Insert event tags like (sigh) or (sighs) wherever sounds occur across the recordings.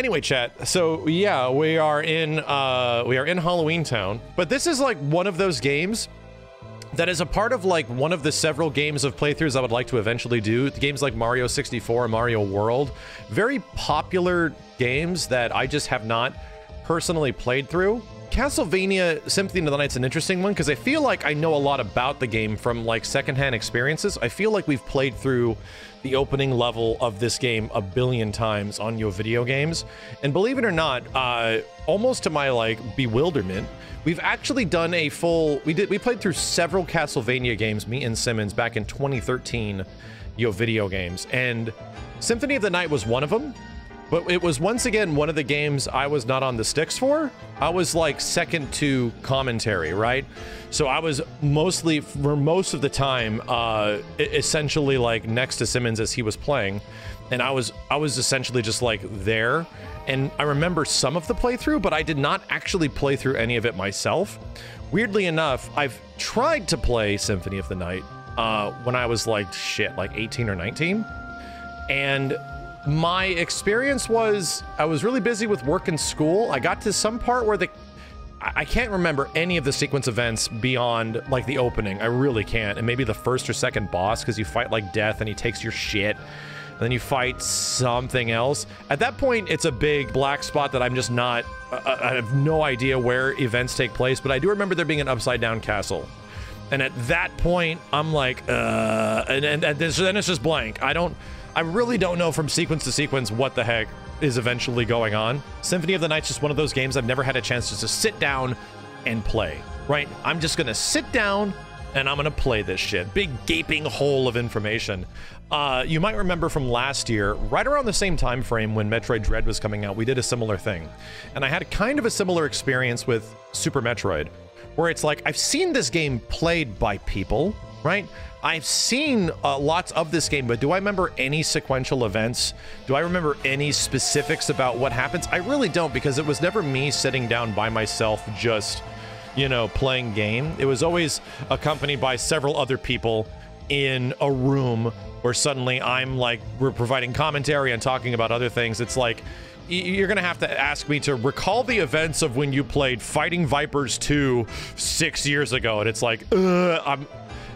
anyway, chat. So yeah, we are in uh, we are in Halloween Town, but this is like one of those games that is a part of like one of the several games of playthroughs I would like to eventually do. Games like Mario 64 and Mario World, very popular games that I just have not personally played through. Castlevania Symphony of the Night's an interesting one because I feel like I know a lot about the game from like secondhand experiences. I feel like we've played through the opening level of this game a billion times on your video games. And believe it or not, uh, almost to my like bewilderment, we've actually done a full, we did, we played through several Castlevania games, me and Simmons back in 2013, yo video games. And Symphony of the Night was one of them. But it was once again one of the games I was not on the sticks for. I was like second to commentary, right? So I was mostly, for most of the time, uh, essentially like next to Simmons as he was playing. And I was, I was essentially just like there. And I remember some of the playthrough, but I did not actually play through any of it myself. Weirdly enough, I've tried to play Symphony of the Night uh, when I was like, shit, like 18 or 19. And my experience was I was really busy with work and school. I got to some part where the I can't remember any of the sequence events beyond like the opening. I really can't. And maybe the first or second boss because you fight like death and he takes your shit. And then you fight something else. At that point, it's a big black spot that I'm just not. Uh, I have no idea where events take place, but I do remember there being an upside down castle. And at that point, I'm like, uh, and, and, and then it's just blank. I don't. I really don't know from sequence to sequence what the heck is eventually going on. Symphony of the Night's just one of those games I've never had a chance just to sit down and play, right? I'm just gonna sit down and I'm gonna play this shit. Big gaping hole of information. Uh, you might remember from last year, right around the same time frame when Metroid Dread was coming out, we did a similar thing. And I had kind of a similar experience with Super Metroid, where it's like, I've seen this game played by people, right? I've seen uh, lots of this game, but do I remember any sequential events? Do I remember any specifics about what happens? I really don't because it was never me sitting down by myself just, you know, playing game. It was always accompanied by several other people in a room where suddenly I'm like, we're providing commentary and talking about other things. It's like, you're gonna have to ask me to recall the events of when you played Fighting Vipers 2 six years ago, and it's like, I'm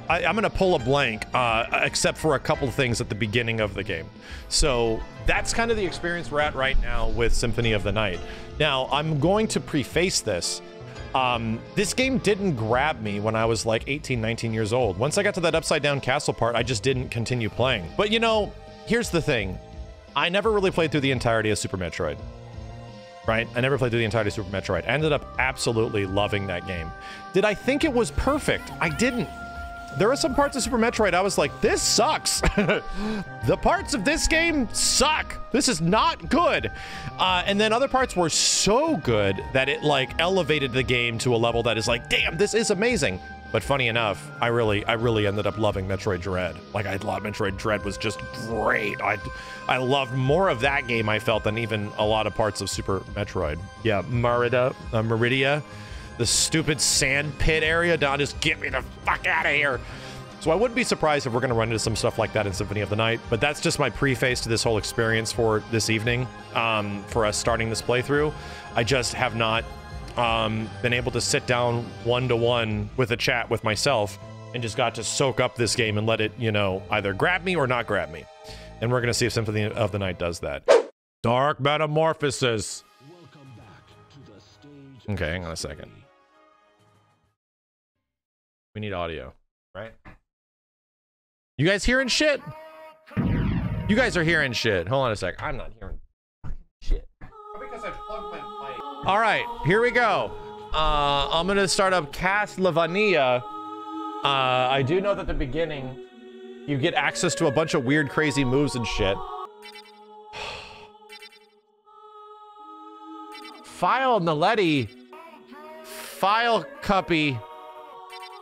I, am gonna pull a blank, uh, except for a couple things at the beginning of the game. So that's kind of the experience we're at right now with Symphony of the Night. Now, I'm going to preface this. Um, this game didn't grab me when I was like 18, 19 years old. Once I got to that upside down castle part, I just didn't continue playing. But you know, here's the thing. I never really played through the entirety of Super Metroid. Right? I never played through the entirety of Super Metroid. I ended up absolutely loving that game. Did I think it was perfect? I didn't there are some parts of Super Metroid I was like, this sucks. (laughs) the parts of this game suck. This is not good. Uh, and then other parts were so good that it like elevated the game to a level that is like, damn, this is amazing. But funny enough, I really, I really ended up loving Metroid Dread. Like I thought Metroid Dread was just great. I, I loved more of that game I felt than even a lot of parts of Super Metroid. Yeah, Merida, uh, Maridia the stupid sand pit area. Don, just get me the fuck out of here. So I wouldn't be surprised if we're going to run into some stuff like that in Symphony of the Night, but that's just my preface to this whole experience for this evening, um, for us starting this playthrough. I just have not um, been able to sit down one-to-one -one with a chat with myself and just got to soak up this game and let it, you know, either grab me or not grab me. And we're going to see if Symphony of the Night does that. Dark Metamorphosis. Okay, hang on a second. We need audio, right? You guys hearing shit? You guys are hearing shit. Hold on a sec. I'm not hearing shit. Because I plugged my mic. All right, here we go. Uh, I'm gonna start up Castlevania. Uh, I do know that the beginning, you get access to a bunch of weird, crazy moves and shit. (sighs) File Naletti. File Cuppy.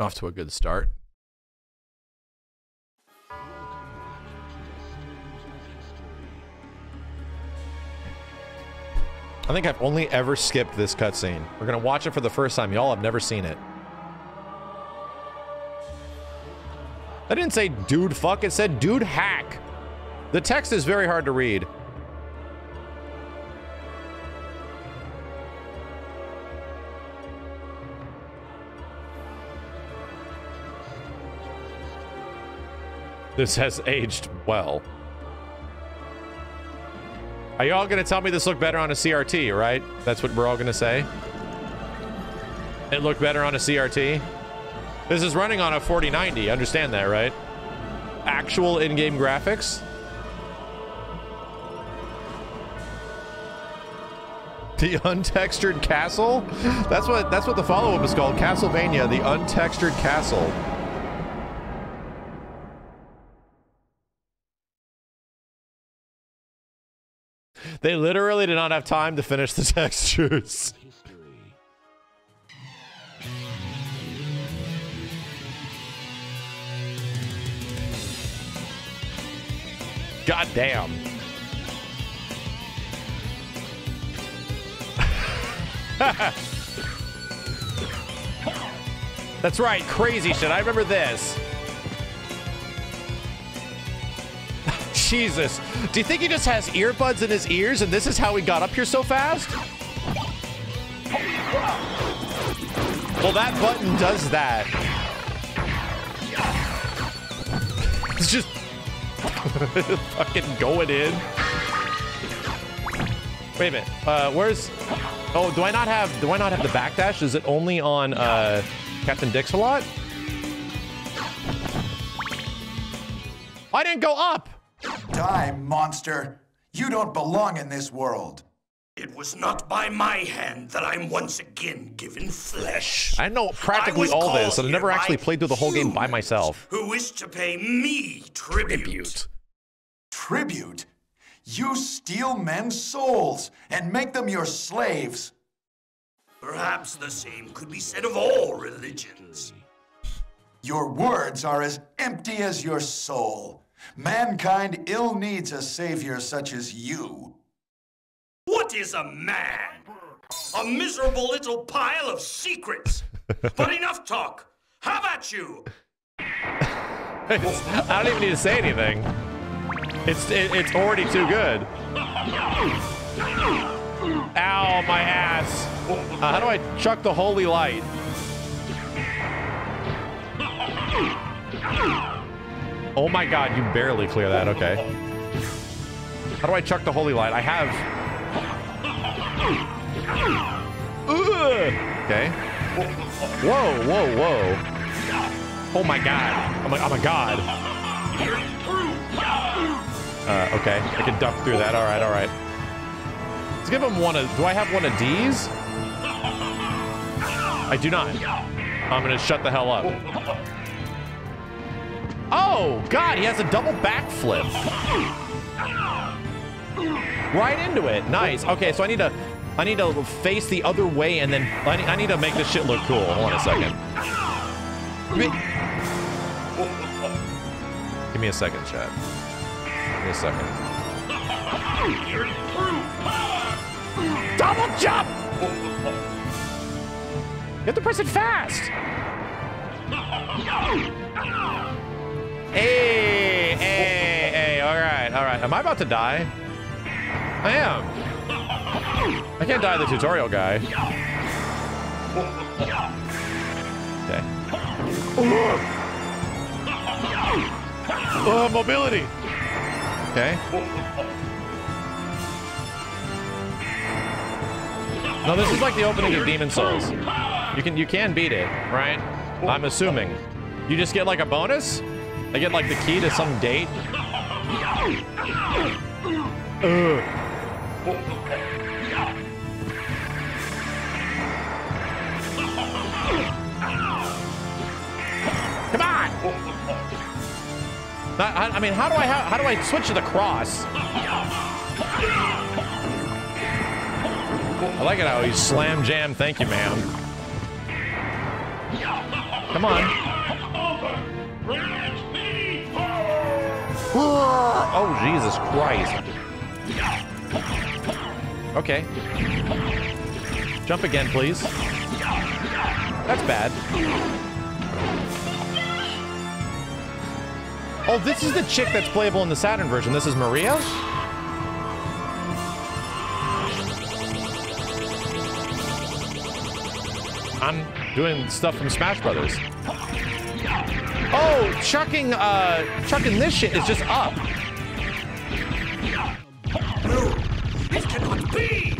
Off to a good start. I think I've only ever skipped this cutscene. We're gonna watch it for the first time. Y'all have never seen it. I didn't say dude fuck, it said dude hack. The text is very hard to read. This has aged well. Are y'all gonna tell me this looked better on a CRT, right? That's what we're all gonna say? It looked better on a CRT? This is running on a 4090, understand that, right? Actual in-game graphics? The untextured castle? That's what that's what the follow-up is called. Castlevania, the untextured castle. They literally did not have time to finish the (laughs) textures. God damn. (laughs) That's right, crazy shit. I remember this. Jesus. Do you think he just has earbuds in his ears and this is how he got up here so fast? Well, that button does that. It's just (laughs) fucking going in. Wait a minute. Uh, where's... Oh, do I not have... Do I not have the backdash? Is it only on uh, Captain Dix-a-Lot? I didn't go up! Die, monster! You don't belong in this world. It was not by my hand that I'm once again given flesh. I know practically I all this, and I never actually played through the whole game by myself. Who wish to pay me tribute. Tribute? You steal men's souls and make them your slaves. Perhaps the same could be said of all religions. Your words are as empty as your soul. Mankind ill needs a savior such as you. What is a man? A miserable little pile of secrets. (laughs) but enough talk. How about you? I don't even need to say anything. It's it, it's already too good. Ow, my ass. Uh, how do I chuck the holy light? Oh my god, you barely clear that. Okay. How do I chuck the holy light? I have... Okay. Whoa, whoa, whoa. Oh my god. I'm a, I'm a god. Uh, okay. I can duck through that. All right, all right. Let's give him one of... Do I have one of these? I do not. I'm to shut the hell up. Oh, God, he has a double backflip. Right into it. Nice. Okay, so I need to... I need to face the other way and then... I need, I need to make this shit look cool. Hold on a second. Give me a second, chat. Give me a second. Double jump! You have to press it fast! Hey, hey, hey, all right, all right. Am I about to die? I am. I can't die the tutorial guy. Okay. Oh, mobility. Okay. No, this is like the opening of Demon's Souls. You can you can beat it, right? I'm assuming. You just get like a bonus? I get like the key to some date? Ugh. Come on! I, I mean, how do I how, how do I switch to the cross? I like it how he's slam jam. Thank you, ma'am. Come on. Oh, Jesus Christ. Okay. Jump again, please. That's bad. Oh, this is the chick that's playable in the Saturn version. This is Maria? I'm doing stuff from Smash Brothers. Oh, chucking, uh, chucking this shit is just up. No, it cannot be!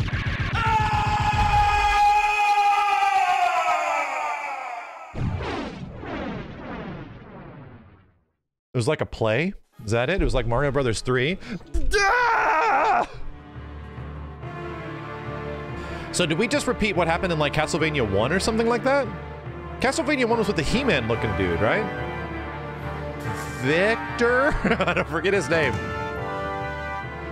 It was like a play. Is that it? It was like Mario Brothers 3. Ah! So did we just repeat what happened in like Castlevania 1 or something like that? Castlevania 1 was with the He-Man looking dude, right? Victor? (laughs) I don't forget his name.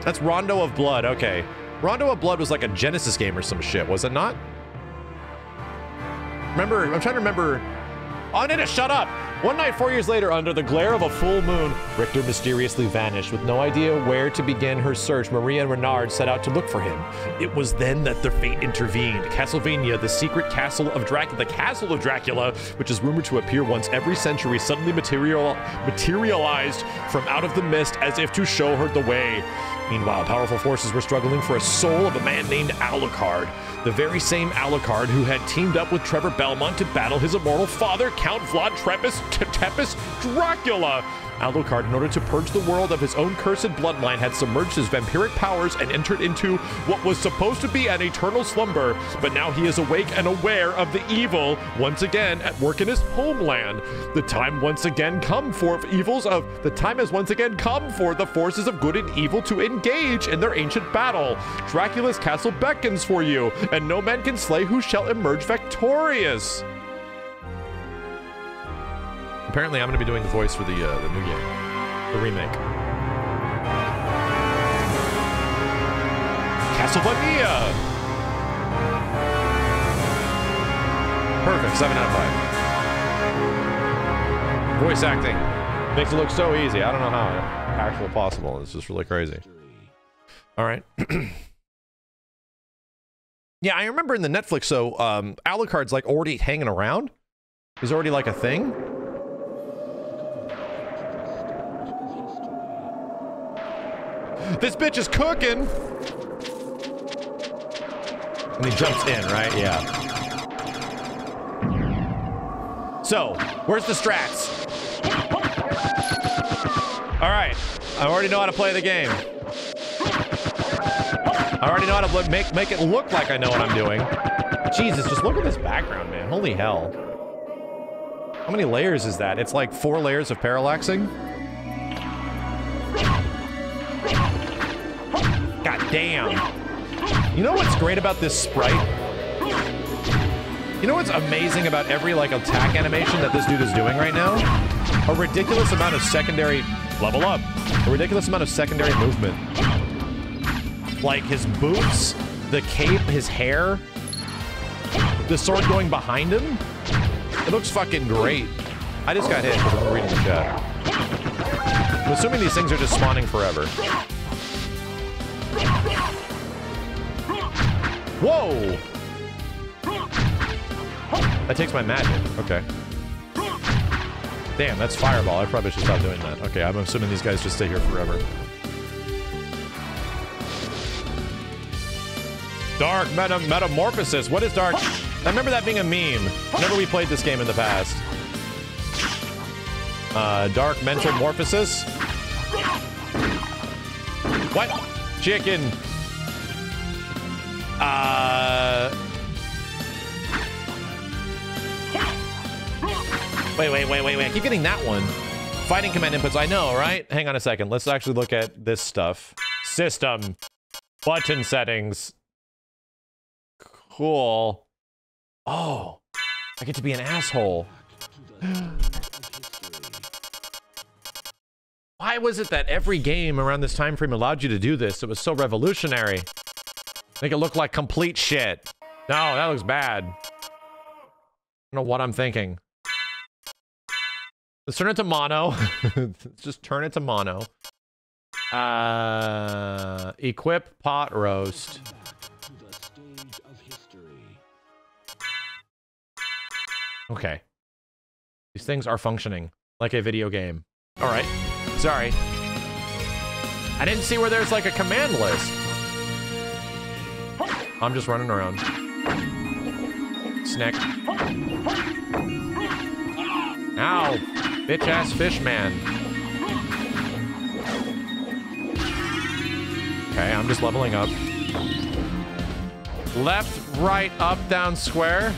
That's Rondo of Blood. Okay. Rondo of Blood was like a Genesis game or some shit, was it not? Remember, I'm trying to remember. Oh, Nina, shut up! One night, four years later, under the glare of a full moon, Richter mysteriously vanished. With no idea where to begin her search, Maria and Renard set out to look for him. It was then that their fate intervened. Castlevania, the secret castle of Dracula, the castle of Dracula, which is rumored to appear once every century, suddenly material materialized from out of the mist as if to show her the way. Meanwhile, powerful forces were struggling for a soul of a man named Alucard, the very same Alucard who had teamed up with Trevor Belmont to battle his immortal father, Count Vlad Trepis, Tepes Dracula. Alucard, in order to purge the world of his own cursed bloodline, had submerged his vampiric powers and entered into what was supposed to be an eternal slumber. But now he is awake and aware of the evil once again at work in his homeland. The time once again come for evils of the time has once again come for the forces of good and evil to engage in their ancient battle. Dracula's castle beckons for you, and no man can slay who shall emerge victorious. Apparently, I'm going to be doing the voice for the uh, the new game, the remake. Castlevania. Perfect. Seven out of five. Voice acting makes it look so easy. I don't know how actual possible. It's just really crazy. All right. (clears throat) yeah, I remember in the Netflix. So um, Alucard's like already hanging around. He's already like a thing. This bitch is cooking. And he jumps in, right? Yeah. So, where's the strats? All right. I already know how to play the game. I already know how to make make it look like I know what I'm doing. Jesus, just look at this background, man. Holy hell. How many layers is that? It's like four layers of parallaxing. God damn. You know what's great about this sprite? You know what's amazing about every like attack animation that this dude is doing right now? A ridiculous amount of secondary level up. A ridiculous amount of secondary movement. Like his boots, the cape, his hair, the sword going behind him. It looks fucking great. I just got hit because I'm reading the chat. I'm assuming these things are just spawning forever. Whoa! That takes my magic. Okay. Damn, that's fireball. I probably should stop doing that. Okay, I'm assuming these guys just stay here forever. Dark meta metamorphosis. What is dark? I remember that being a meme. Whenever we played this game in the past. Uh, dark mental morphosis. What? Chicken. Uh. Wait, wait, wait, wait, wait. I keep getting that one. Fighting command inputs. I know, right? Hang on a second. Let's actually look at this stuff. System. Button settings. Cool. Oh. I get to be an asshole. (gasps) Why was it that every game around this time frame allowed you to do this? It was so revolutionary. Make it look like complete shit. No, that looks bad. I don't know what I'm thinking. Let's turn it to mono. (laughs) just turn it to mono. Uh, equip pot roast. Okay. These things are functioning like a video game. All right. Sorry. I didn't see where there's like a command list. I'm just running around. Snack. Ow. Bitch ass fish man. Okay, I'm just leveling up. Left, right, up, down, square.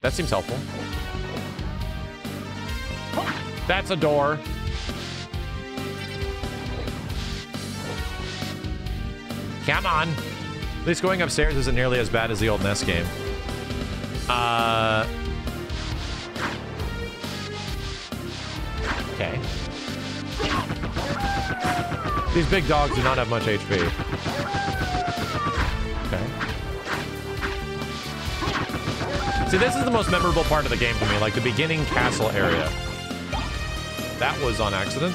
That seems helpful. That's a door. Come on. At least going upstairs isn't nearly as bad as the old NES game. Uh... Okay. These big dogs do not have much HP. Okay. See, this is the most memorable part of the game for me, like the beginning castle area. That was on accident.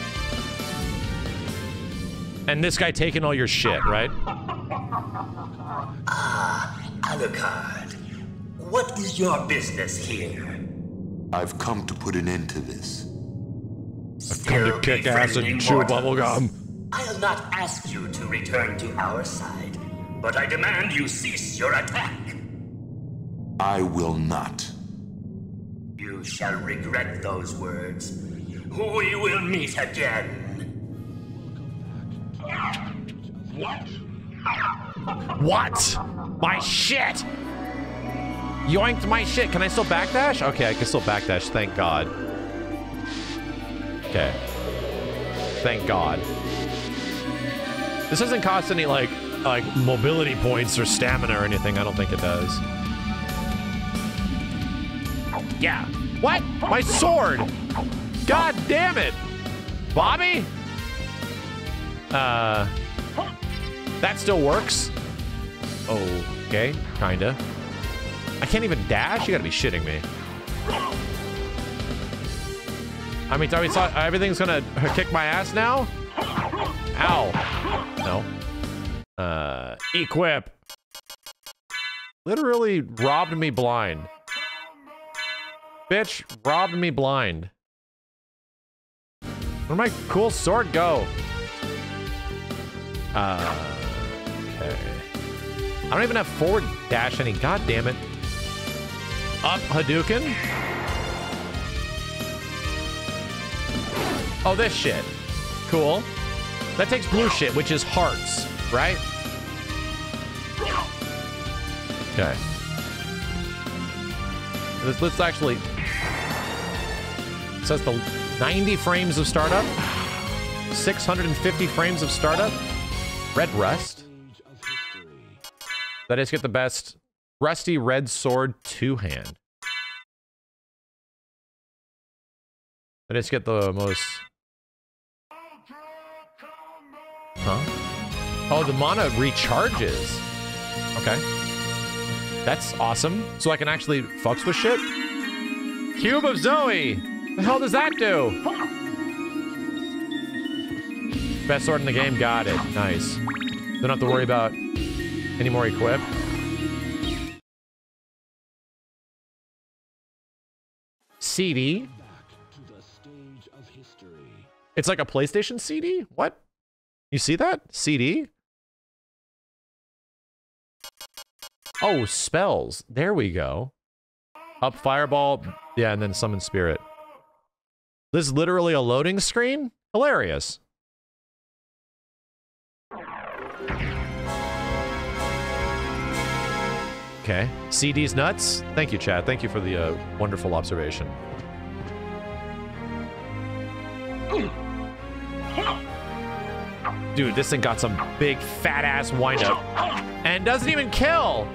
And this guy taking all your shit, right? Ah, Alucard. What is your business here? I've come to put an end to this. I've come to kick ass and chew bubblegum. I'll not ask you to return to our side, but I demand you cease your attack. I will not. You shall regret those words. We will meet again. What? What? My shit! Yoinked my shit. Can I still backdash? Okay, I can still backdash. Thank God. Okay. Thank God. This doesn't cost any, like, like mobility points or stamina or anything. I don't think it does. Yeah. What? My sword! God damn it! Bobby? Uh... That still works? Oh, Okay, kinda. I can't even dash? You gotta be shitting me. I mean, I thought everything's gonna kick my ass now? Ow. No. Uh, equip. Literally robbed me blind. Bitch, robbed me blind. Where'd my cool sword go? Uh, okay. I don't even have forward dash any. God damn it. Up Hadouken. Oh, this shit. Cool. That takes blue shit, which is hearts, right? Okay. Let's, let's actually... It says the 90 frames of startup. 650 frames of startup. Red Rust. That is get the best Rusty Red Sword two-hand. That is get the most... Huh? Oh, the mana recharges. Okay. That's awesome. So I can actually fucks with shit? Cube of Zoe! The hell does that do? Best sword in the game, got it. Nice. Don't have to worry about any more equip. CD. It's like a PlayStation CD? What? You see that? CD? Oh, spells. There we go. Up fireball. Yeah, and then summon spirit. This is literally a loading screen? Hilarious. Okay. CD's nuts? Thank you, Chad. Thank you for the uh, wonderful observation. Dude, this thing got some big fat ass windup. And doesn't even kill!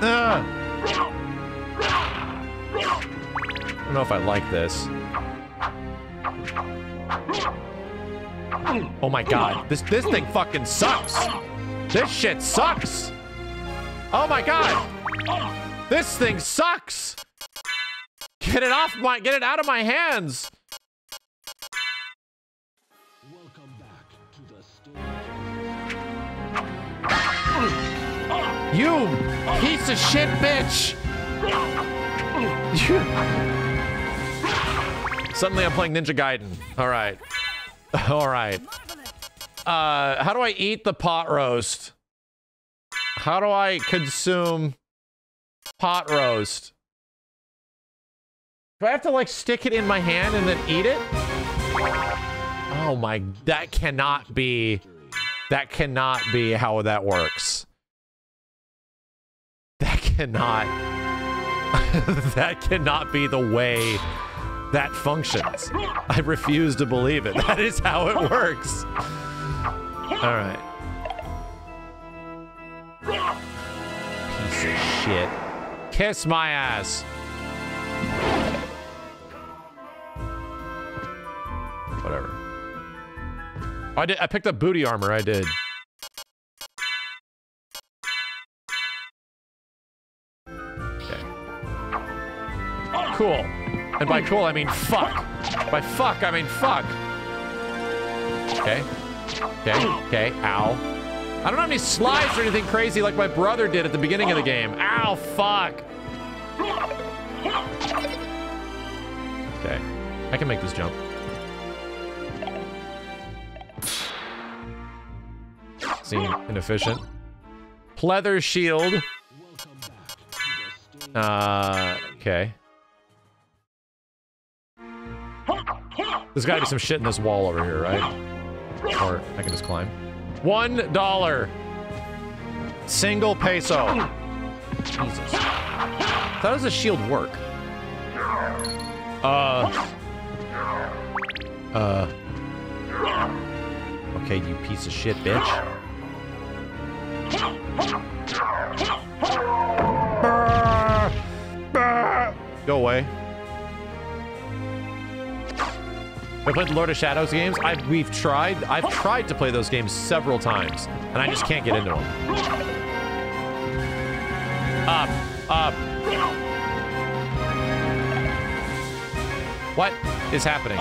Uh. I don't know if I like this. Oh my god. This this thing fucking sucks. This shit sucks. Oh my god. This thing sucks. Get it off my get it out of my hands. You piece of shit bitch. You. Suddenly I'm playing Ninja Gaiden. All right. (laughs) All right. Uh, how do I eat the pot roast? How do I consume pot roast? Do I have to like stick it in my hand and then eat it? Oh my, that cannot be, that cannot be how that works. That cannot, (laughs) that cannot be the way that functions. I refuse to believe it. (laughs) That is how it works. All right. Piece of shit. Kiss my ass. Whatever. I did. I picked up booty armor. I did. Okay. Cool. And by cool, I mean fuck. By fuck, I mean fuck. Okay. Okay. Okay. Ow. I don't have any slides or anything crazy like my brother did at the beginning of the game. Ow, fuck. Okay. I can make this jump. Seem inefficient. Pleather shield. Uh, okay. There's gotta be some shit in this wall over here, right? Or I can just climb. One dollar. Single peso. Jesus. How does the shield work? Uh. Uh. Okay, you piece of shit, bitch. Go away. I played Lord of Shadows games. I've we've tried. I've oh. tried to play those games several times, and I just can't get into them. Up, up. What is happening?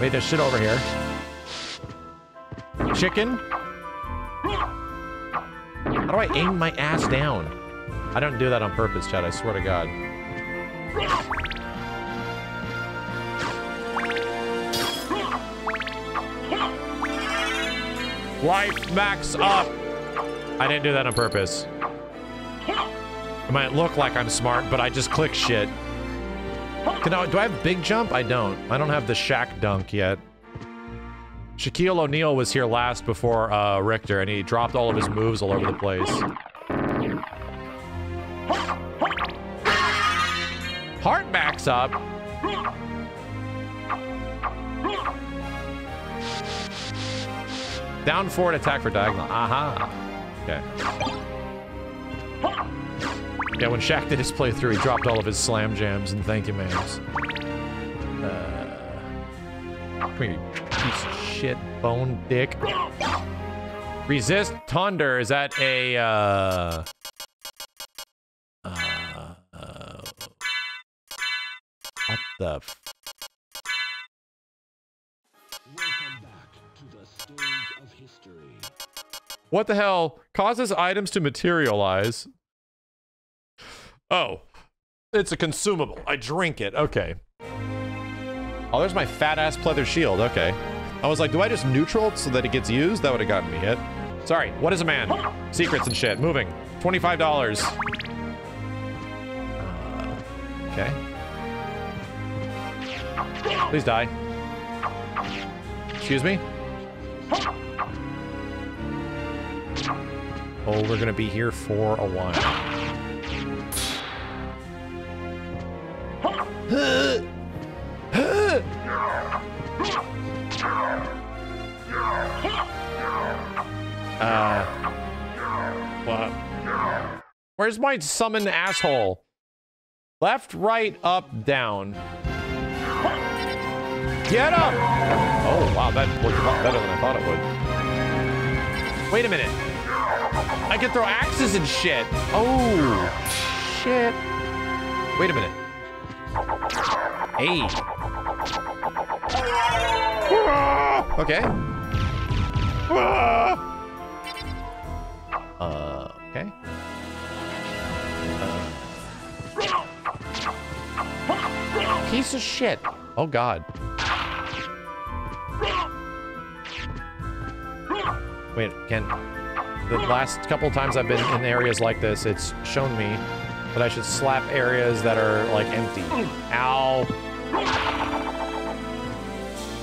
Wait, there's shit over here. Chicken? How do I aim my ass down? I don't do that on purpose, Chad. I swear to God. Life max up! I didn't do that on purpose. It might look like I'm smart, but I just click shit. Can I, do I have big jump? I don't. I don't have the Shaq dunk yet. Shaquille O'Neal was here last before uh, Richter, and he dropped all of his moves all over the place. Heart backs up. Down forward attack for diagonal. Aha. Okay. Yeah, when Shaq did his playthrough, he dropped all of his slam jams and thank you, ma'ams. Uh, come here, piece of shit, bone dick. Resist Thunder, is that a, uh... Uh... uh what the the stones of history. What the hell causes items to materialize? Oh, it's a consumable. I drink it. Okay. Oh, there's my fat ass pleather shield. Okay. I was like, do I just neutral so that it gets used? That would have gotten me hit. Sorry. What is a man? Secrets and shit. Moving. $25. Uh, okay. Please die. Excuse me? Oh, we're gonna be here for a while. Uh, what? Where's my summon asshole? Left, right, up, down. Get up! Oh, wow, that looked a lot better than I thought it would. Wait a minute. I can throw axes and shit. Oh, shit. Wait a minute. Hey. Okay. Uh, okay. Uh, piece of shit. Oh, God. Wait, can... The last couple times I've been in areas like this, it's shown me that I should slap areas that are, like, empty. Ow.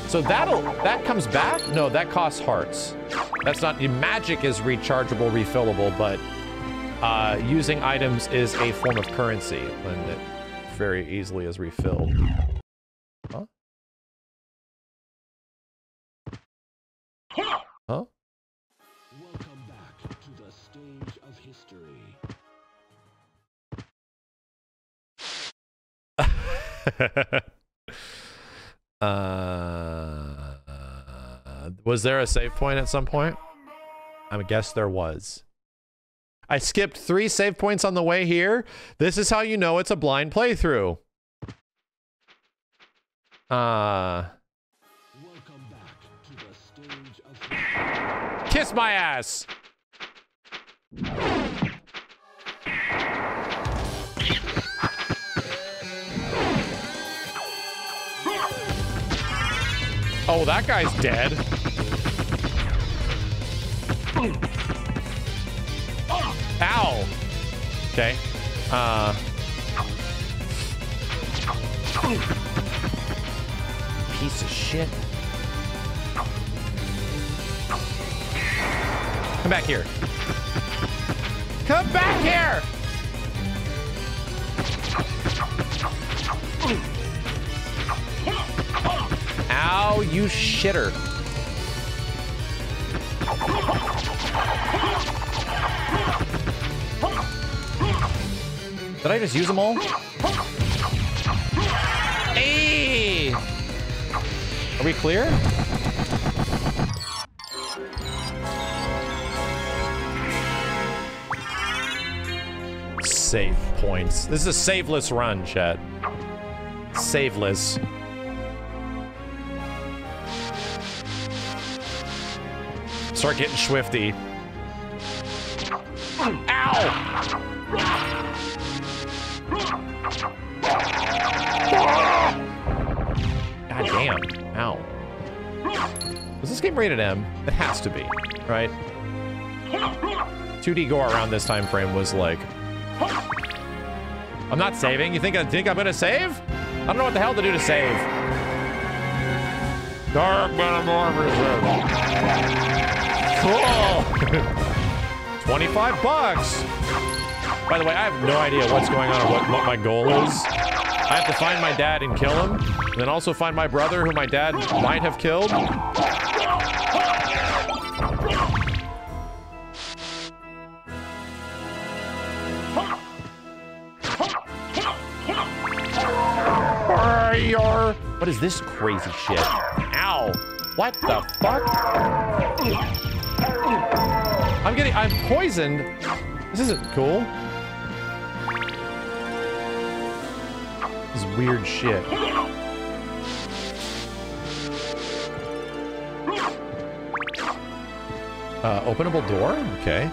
So that'll... That comes back? No, that costs hearts. That's not... Magic is rechargeable, refillable, but... Uh, using items is a form of currency, and it very easily is refilled. Huh? Huh? (laughs) uh, was there a save point at some point? I guess there was. I skipped three save points on the way here. This is how you know it's a blind playthrough. Uh, kiss my ass. Oh, that guy's dead. Ow. Okay. Uh. Piece of shit. Come back here. Come back here! Ow, you shitter. Did I just use them all? Hey! Are we clear? Save points. This is a saveless run, chat. Saveless. Start getting swifty. Ow! God damn. Ow. Was this game rated M? It has to be, right? 2D go around this time frame was like... I'm not saving. You think I think I'm gonna save? I don't know what the hell to do to save. Dark Metamorphosis. Cool. (laughs) 25 bucks. By the way, I have no idea what's going on or what, what my goal is. I have to find my dad and kill him. And then also find my brother who my dad might have killed. What is this crazy shit? Ow. What the fuck? I'm getting, I'm poisoned. This isn't cool. This is weird shit. Uh, openable door? Okay.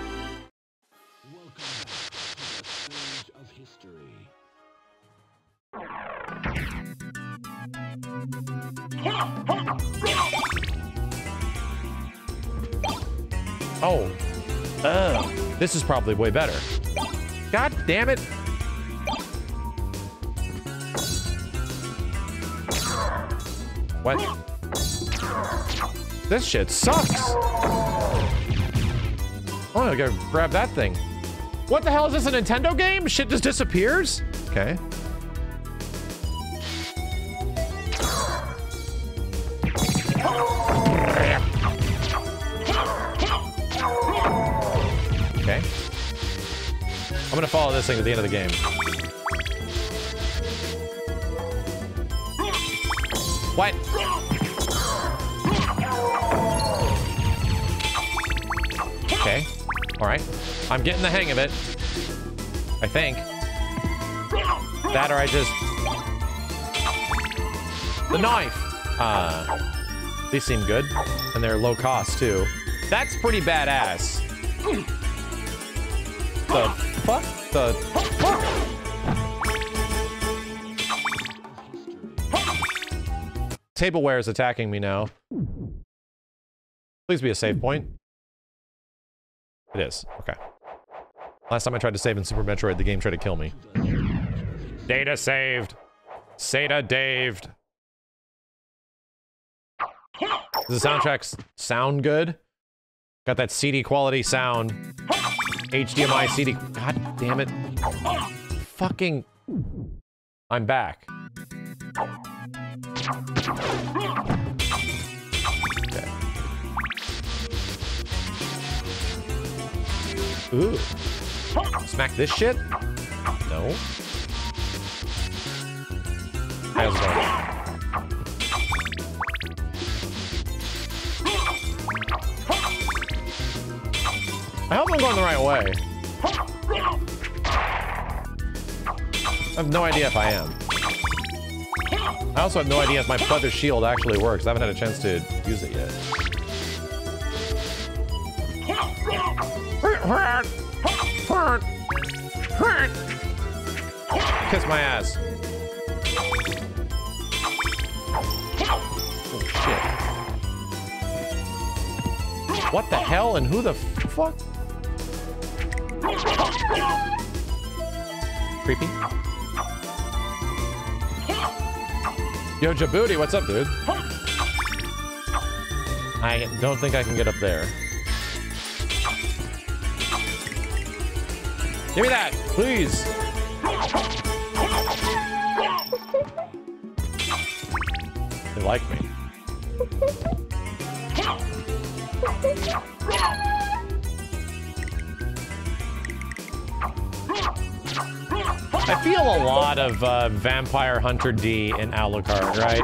This is probably way better. God damn it. What? This shit sucks. Oh, I gotta grab that thing. What the hell is this, a Nintendo game? Shit just disappears? Okay. This thing to the end of the game. What? Okay. Alright. I'm getting the hang of it. I think. That or I just... The knife! Uh, these seem good. And they're low cost, too. That's pretty badass. The? Tableware is attacking me now. Please be a save point. It is. Okay. Last time I tried to save in Super Metroid, the game tried to kill me. Data saved. Sata daved. Does the soundtrack sound good? Got that CD quality sound. HDMI CD. God damn it. Fucking. I'm back. Okay. Ooh. Smack this shit? No. How's? I hope I'm going the right way. I have no idea if I am. I also have no idea if my feather shield actually works. I haven't had a chance to use it yet. Kiss my ass. Oh shit. What the hell and who the fuck? Creepy. Yo, Djibouti, what's up, dude? I don't think I can get up there. Give me that, please. They like me. (laughs) I feel a lot of uh, Vampire Hunter D in Alucard, right?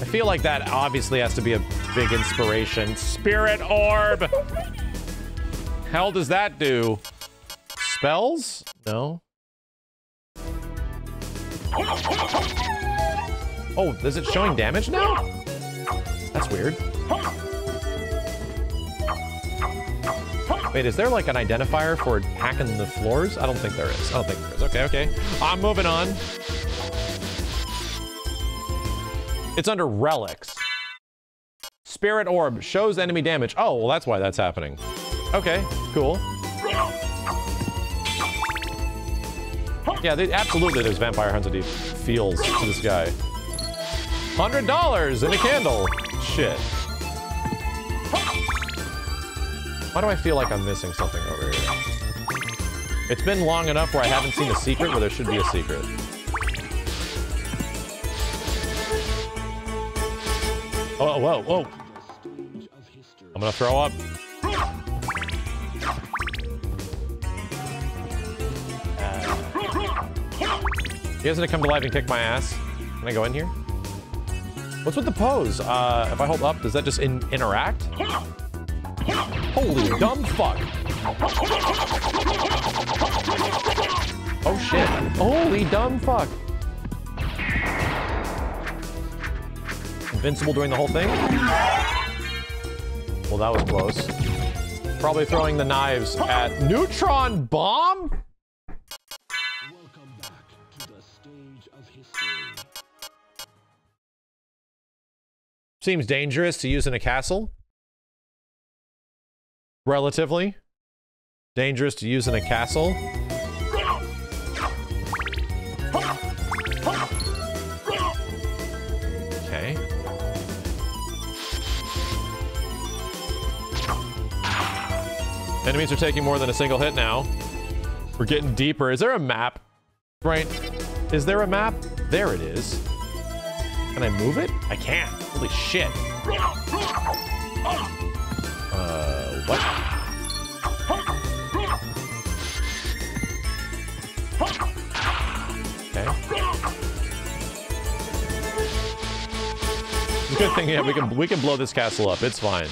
I feel like that obviously has to be a big inspiration. Spirit Orb! Hell does that do? Spells? No. Oh, is it showing damage now? That's weird. Wait, is there like an identifier for hacking the floors? I don't think there is. I don't think there is. Okay, okay. I'm moving on. It's under relics. Spirit Orb shows enemy damage. Oh, well, that's why that's happening. Okay, cool. Yeah, they, absolutely there's Vampire Hunter D feels to this guy. $100 in a candle. Shit. Why do I feel like I'm missing something over here? It's been long enough where I haven't seen a secret where there should be a secret. Oh, whoa, whoa. History. I'm gonna throw up. You guys gonna come to life and kick my ass? Can I go in here? What's with the pose? Uh, if I hold up, does that just in interact? Holy dumb fuck. Oh shit. Holy dumb fuck. Invincible during the whole thing? Well, that was close. Probably throwing the knives at Neutron Bomb? Welcome back to the stage of history. Seems dangerous to use in a castle. Relatively. Dangerous to use in a castle. Okay. Enemies are taking more than a single hit now. We're getting deeper. Is there a map? Right? Is there a map? There it is. Can I move it? I can't. Holy shit. Uh, what? Okay. Good thing, yeah, we can we can blow this castle up. It's fine.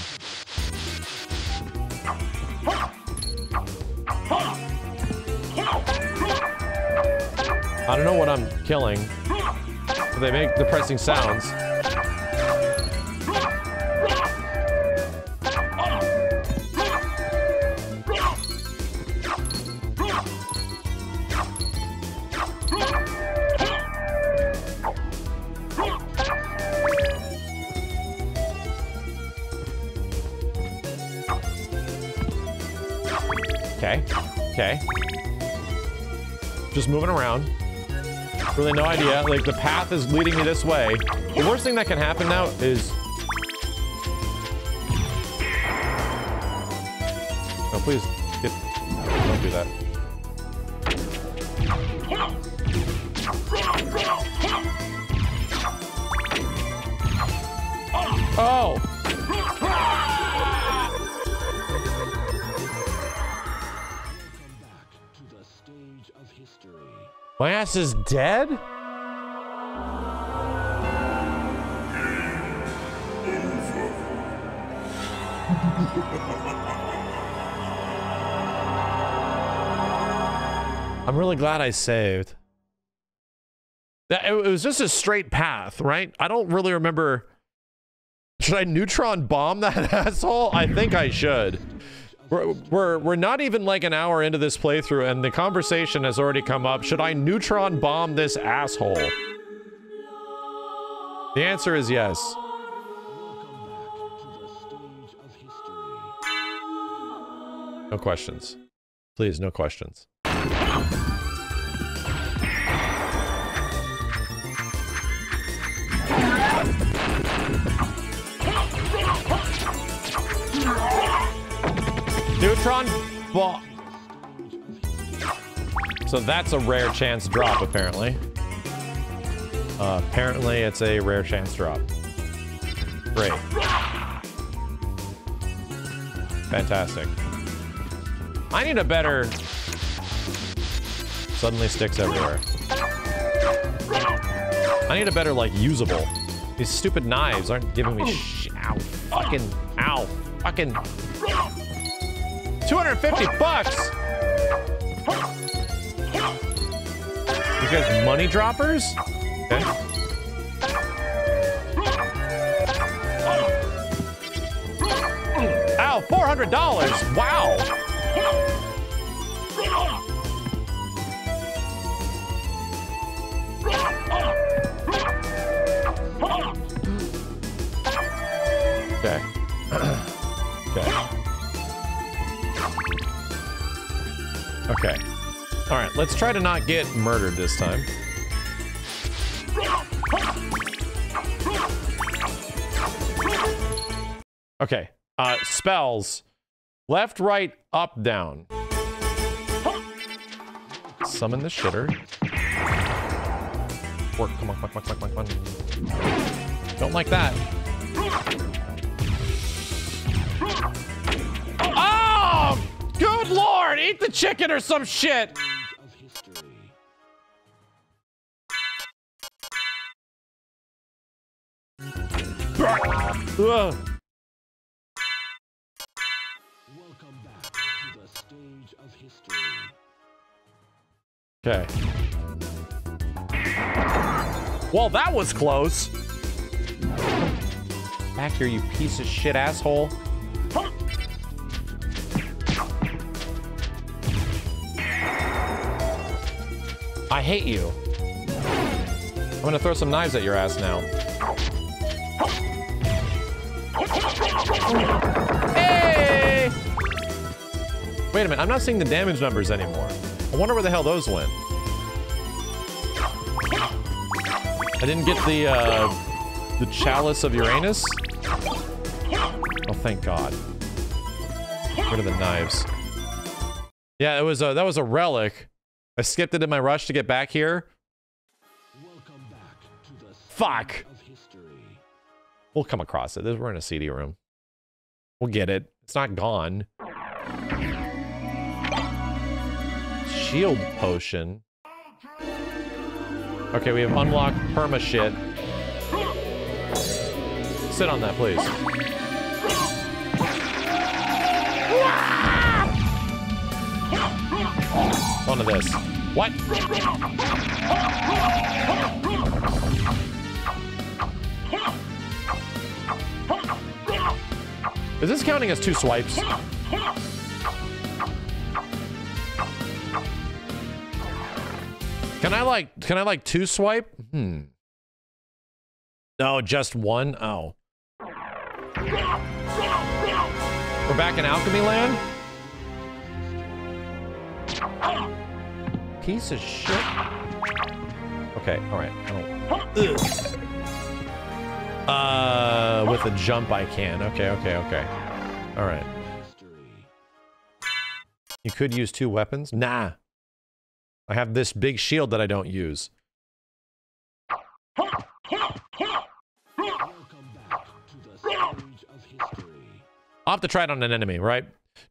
I don't know what I'm killing. They make depressing sounds. Just moving around. Really no idea. Like, the path is leading me this way. The worst thing that can happen now is... Oh, please. Ass is dead? (laughs) I'm really glad I saved. That it was just a straight path, right? I don't really remember. Should I neutron bomb that (laughs) asshole? I think I should. We're, we're, we're not even like an hour into this playthrough and the conversation has already come up. Should I neutron bomb this asshole? The answer is yes. No questions. Please, no questions. Neutron ball. So that's a rare chance drop, apparently. Uh, apparently, it's a rare chance drop. Great. Fantastic. I need a better... Suddenly sticks everywhere. I need a better, like, usable. These stupid knives aren't giving me sh- Ow. Fucking... Ow. Fucking... 250 bucks! These guys money droppers? Okay. Ow, $400! Wow! Okay. Okay. All right, let's try to not get murdered this time. Okay. Uh, spells. Left, right, up, down. Summon the shitter. Work. Come on, come on, come on, come on, come on. Don't like that. Good lord! Eat the chicken or some shit! of history. Ugh. Welcome back to the stage of history. Okay. Well, that was close. Back here, you piece of shit asshole. I hate you. I'm gonna throw some knives at your ass now. Hey! Wait a minute, I'm not seeing the damage numbers anymore. I wonder where the hell those went. I didn't get the, uh, the chalice of Uranus. Oh, thank God. Rid of the knives. Yeah, it was a, that was a relic. I skipped it in my rush to get back here. Welcome back to the Fuck. of history. We'll come across it. We're in a CD room. We'll get it. It's not gone. Shield potion. Okay, we have unlocked perma shit. Sit on that, please. Onto this. What? Is this counting as two swipes? Can I like, can I like two swipe? Hmm. No, just one? Oh. We're back in Alchemy Land? Piece of shit. Okay, alright. Uh, with a jump I can. Okay, okay, okay. Alright. You could use two weapons? Nah. I have this big shield that I don't use. Welcome back to the stage of history. I'll have to try it on an enemy, right?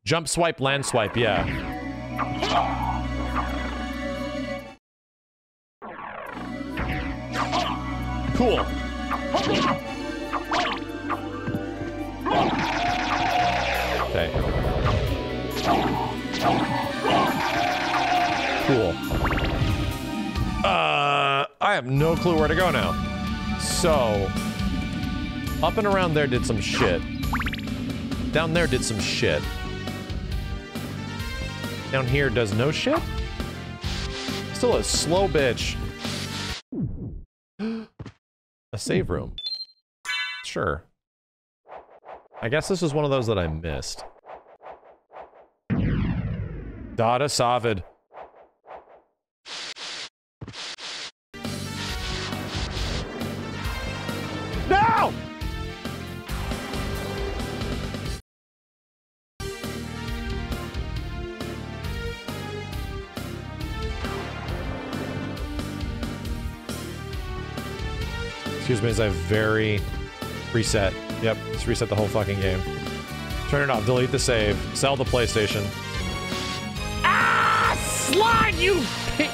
Jump swipe, land swipe, yeah. Cool. Okay. Cool. Uh, I have no clue where to go now. So, up and around there did some shit. Down there did some shit. Down here does no shit? Still a slow bitch. A save room. Sure. I guess this is one of those that I missed. Dada Savid. Excuse me as I very reset. Yep, just reset the whole fucking game. Turn it off, delete the save, sell the PlayStation. Ah! Slide, you pi-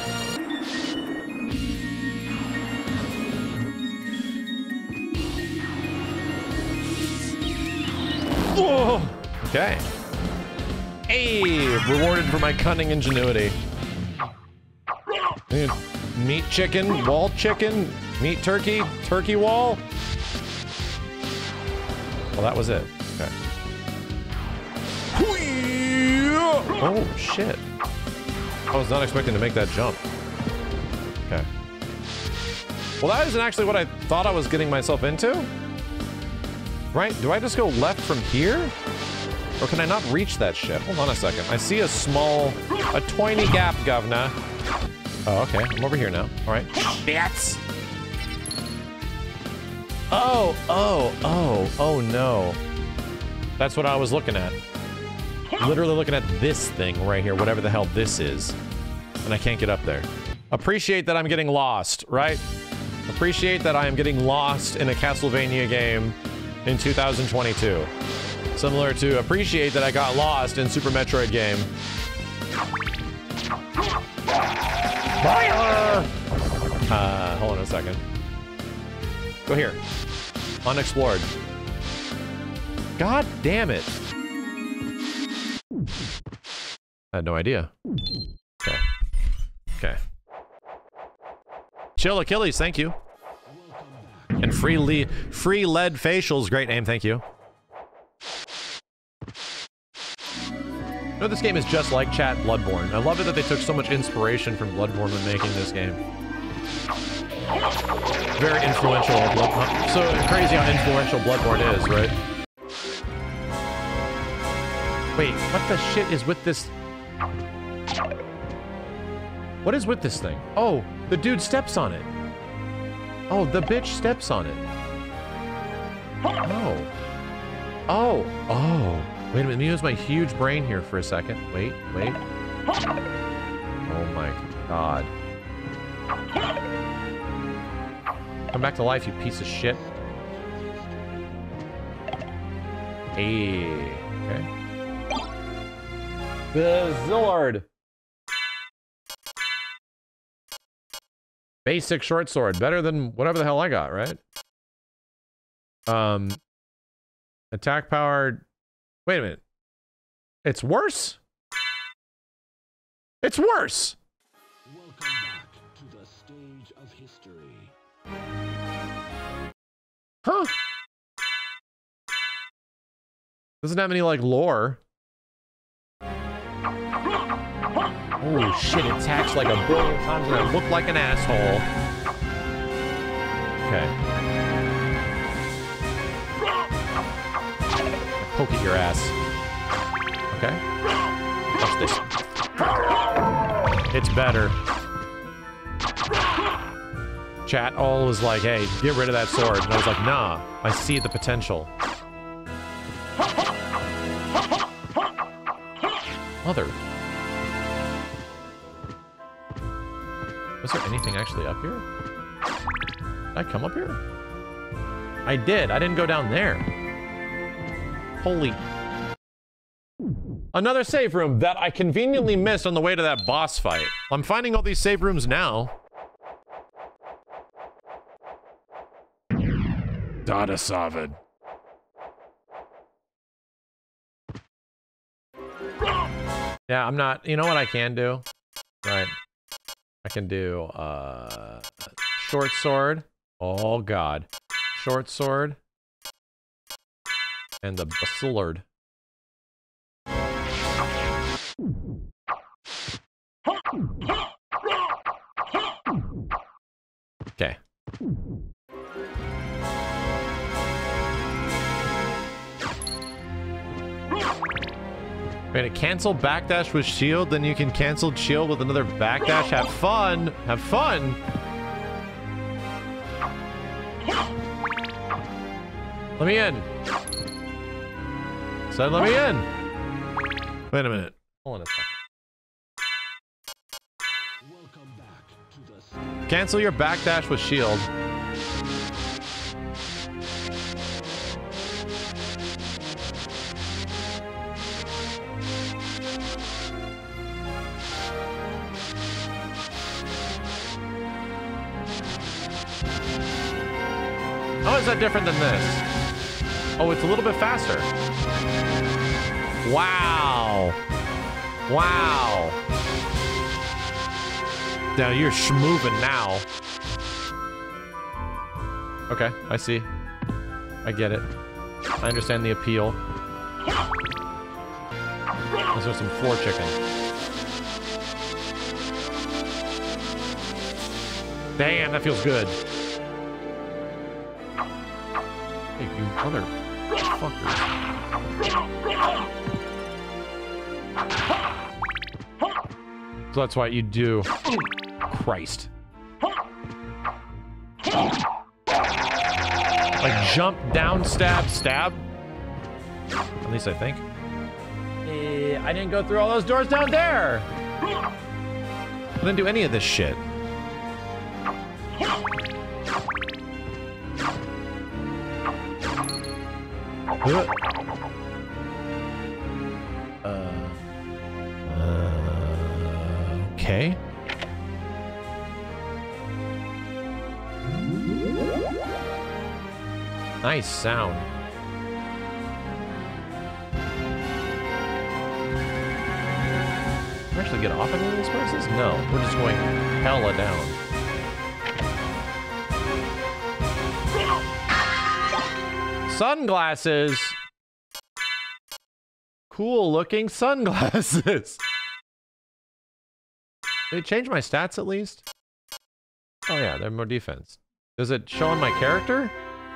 Whoa. Okay. Hey, rewarded for my cunning ingenuity. Eh, Meat chicken, wall chicken, meat turkey, turkey wall. Well, that was it. Okay. Oh, shit. I was not expecting to make that jump. Okay. Well, that isn't actually what I thought I was getting myself into. Right? Do I just go left from here? Or can I not reach that shit? Hold on a second. I see a small, a tiny gap, governor. Oh, okay. I'm over here now. All right. Bats. Oh, oh, oh, oh no. That's what I was looking at. Literally looking at this thing right here, whatever the hell this is. And I can't get up there. Appreciate that I'm getting lost, right? Appreciate that I am getting lost in a Castlevania game in 2022. Similar to appreciate that I got lost in Super Metroid game. Fire! Uh, hold on a second. Go here. Unexplored. God damn it. I had no idea. Okay. Okay. Chill Achilles, thank you. And free le free lead facials, great name, thank you. Know, this game is just like chat Bloodborne. I love it that they took so much inspiration from Bloodborne when making this game. Very influential. So crazy how influential Bloodborne is, right? Wait, what the shit is with this? What is with this thing? Oh, the dude steps on it. Oh, the bitch steps on it. Oh. Oh. Oh. Wait a minute, let me use my huge brain here for a second. Wait, wait. Oh my god. Come back to life, you piece of shit. Hey. Okay. The Zillard. Basic short sword. Better than whatever the hell I got, right? Um, attack powered. Wait a minute. It's worse. It's worse. Welcome back to the stage of history. Huh? Doesn't have any like lore. Oh shit, it attacks like a billion times and I look like an asshole. Okay. Poke at your ass. Okay. Watch this. It's better. Chat all was like, hey, get rid of that sword. And I was like, nah, I see the potential. Mother. Was there anything actually up here? Did I come up here? I did. I didn't go down there. Holy. Another save room that I conveniently missed on the way to that boss fight. I'm finding all these save rooms now. Dada Savid. Yeah, I'm not. You know what I can do? Right. I can do uh short sword. Oh god. Short sword. And the sword. Okay. Wait, to cancel backdash with shield, then you can cancel shield with another backdash. Have fun! Have fun! Let me in. Said let me ah! in. Wait a minute. Hold on a second. Welcome back to the. Cancel your backdash with shield. How is that different than this? Oh, it's a little bit faster. Wow. Wow. Now you're schmoving now. Okay, I see. I get it. I understand the appeal. Those are some floor chicken. Damn, that feels good. Hey, you other fuckers. So that's why you do. Christ. Like jump, down, stab, stab. At least I think. Eh, I didn't go through all those doors down there. I didn't do any of this shit. Uh, uh, okay. Nice sound. Can we actually get off any of these places? No, we're just going hella down. Sunglasses! Cool looking sunglasses! Did it change my stats at least? Oh yeah, they're more defense. Does it show on my character?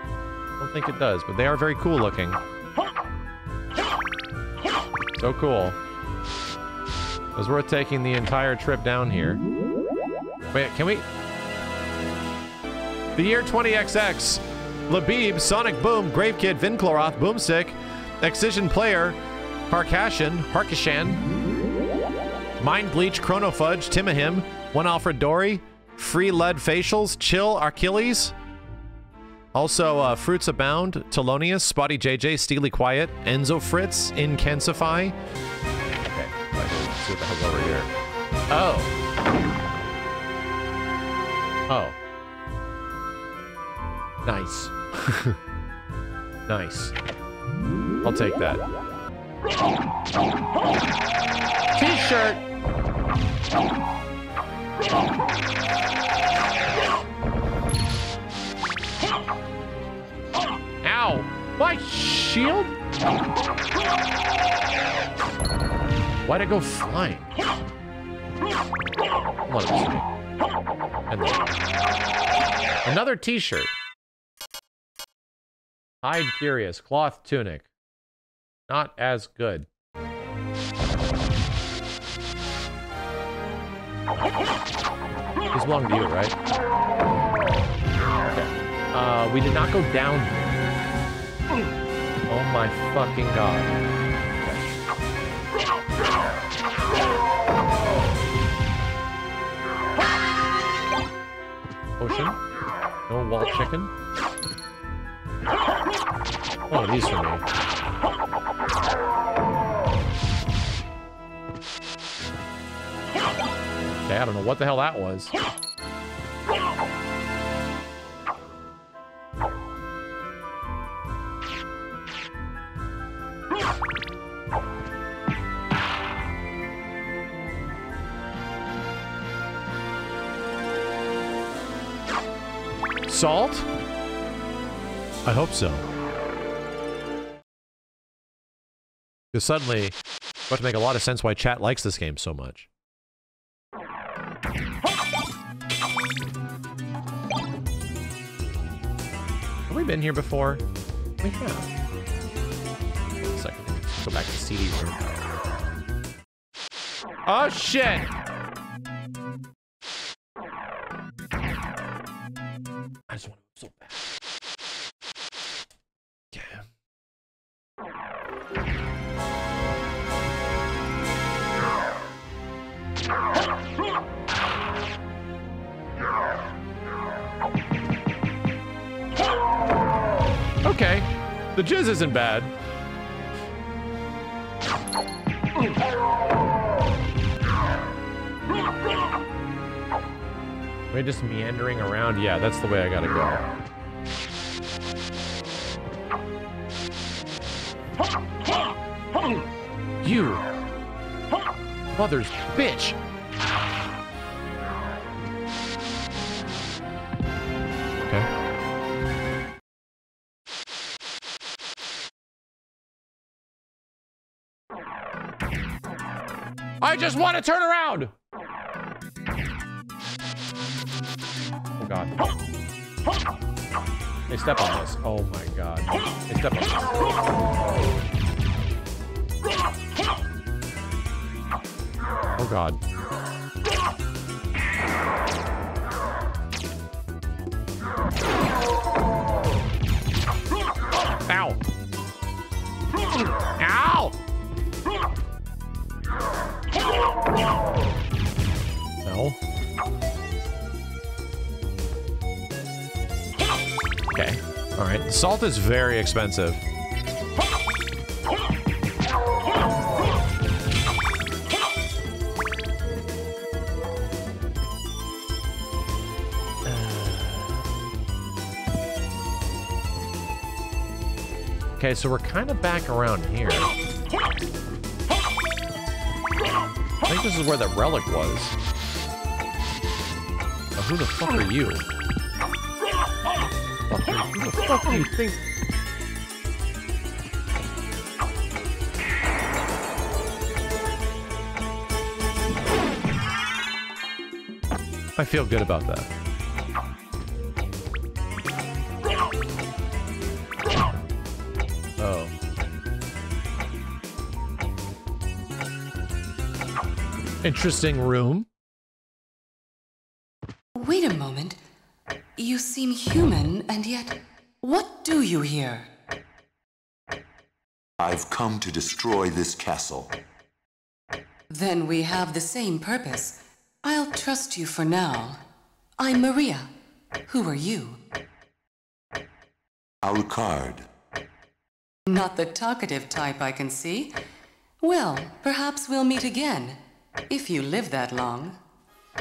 I don't think it does, but they are very cool looking. So cool. It was worth taking the entire trip down here. Wait, can we... The year 20XX. Labib, Sonic Boom, Grave Kid, Vincloroth, Boomstick, Excision Player, Harkashan, Harkashan, Mind Bleach, Chronofudge, Timahim, One Alfred Dory, Free Lead Facials, Chill, Achilles. Also, uh, Fruits Abound, Telonius, Spotty JJ, Steely Quiet, Enzo Fritz, Incensify. Okay, let's see what the hell's over here. Oh. Oh. Nice. (laughs) Nice. I'll take that. T-shirt. Ow! My shield? Why'd I go flying? Another t-shirt. Hide cuirass. Cloth tunic. Not as good. These belong to you, right? Okay. Uh, we did not go down here. Oh my fucking god. Ocean. No wall chicken. Oh, these for me. Okay, I don't know what the hell that was. Salt? I hope so. Because suddenly, it's about to make a lot of sense why chat likes this game so much. Have we been here before? We have. Second. Go back to the CD room. Oh shit! I just want to so bad. Okay. The jizz isn't bad. We're just meandering around. Yeah, that's the way I gotta go. You! Mother's bitch! I just want to turn around! Oh god. Hey, step on this. Oh my god. Hey, step on this. Oh god. Ow! Ow! Okay. All right. Salt is very expensive. Uh. Okay, so we're kind of back around here. I think this is where the relic was. Who the fuck are you? Fuck do you think? I feel good about that. Oh. Interesting room. Wait a moment. You seem human, and yet, what do you here? I've come to destroy this castle. Then we have the same purpose. I'll trust you for now. I'm Maria. Who are you? Alucard. Not the talkative type, I can see. Well, perhaps we'll meet again. If you live that long.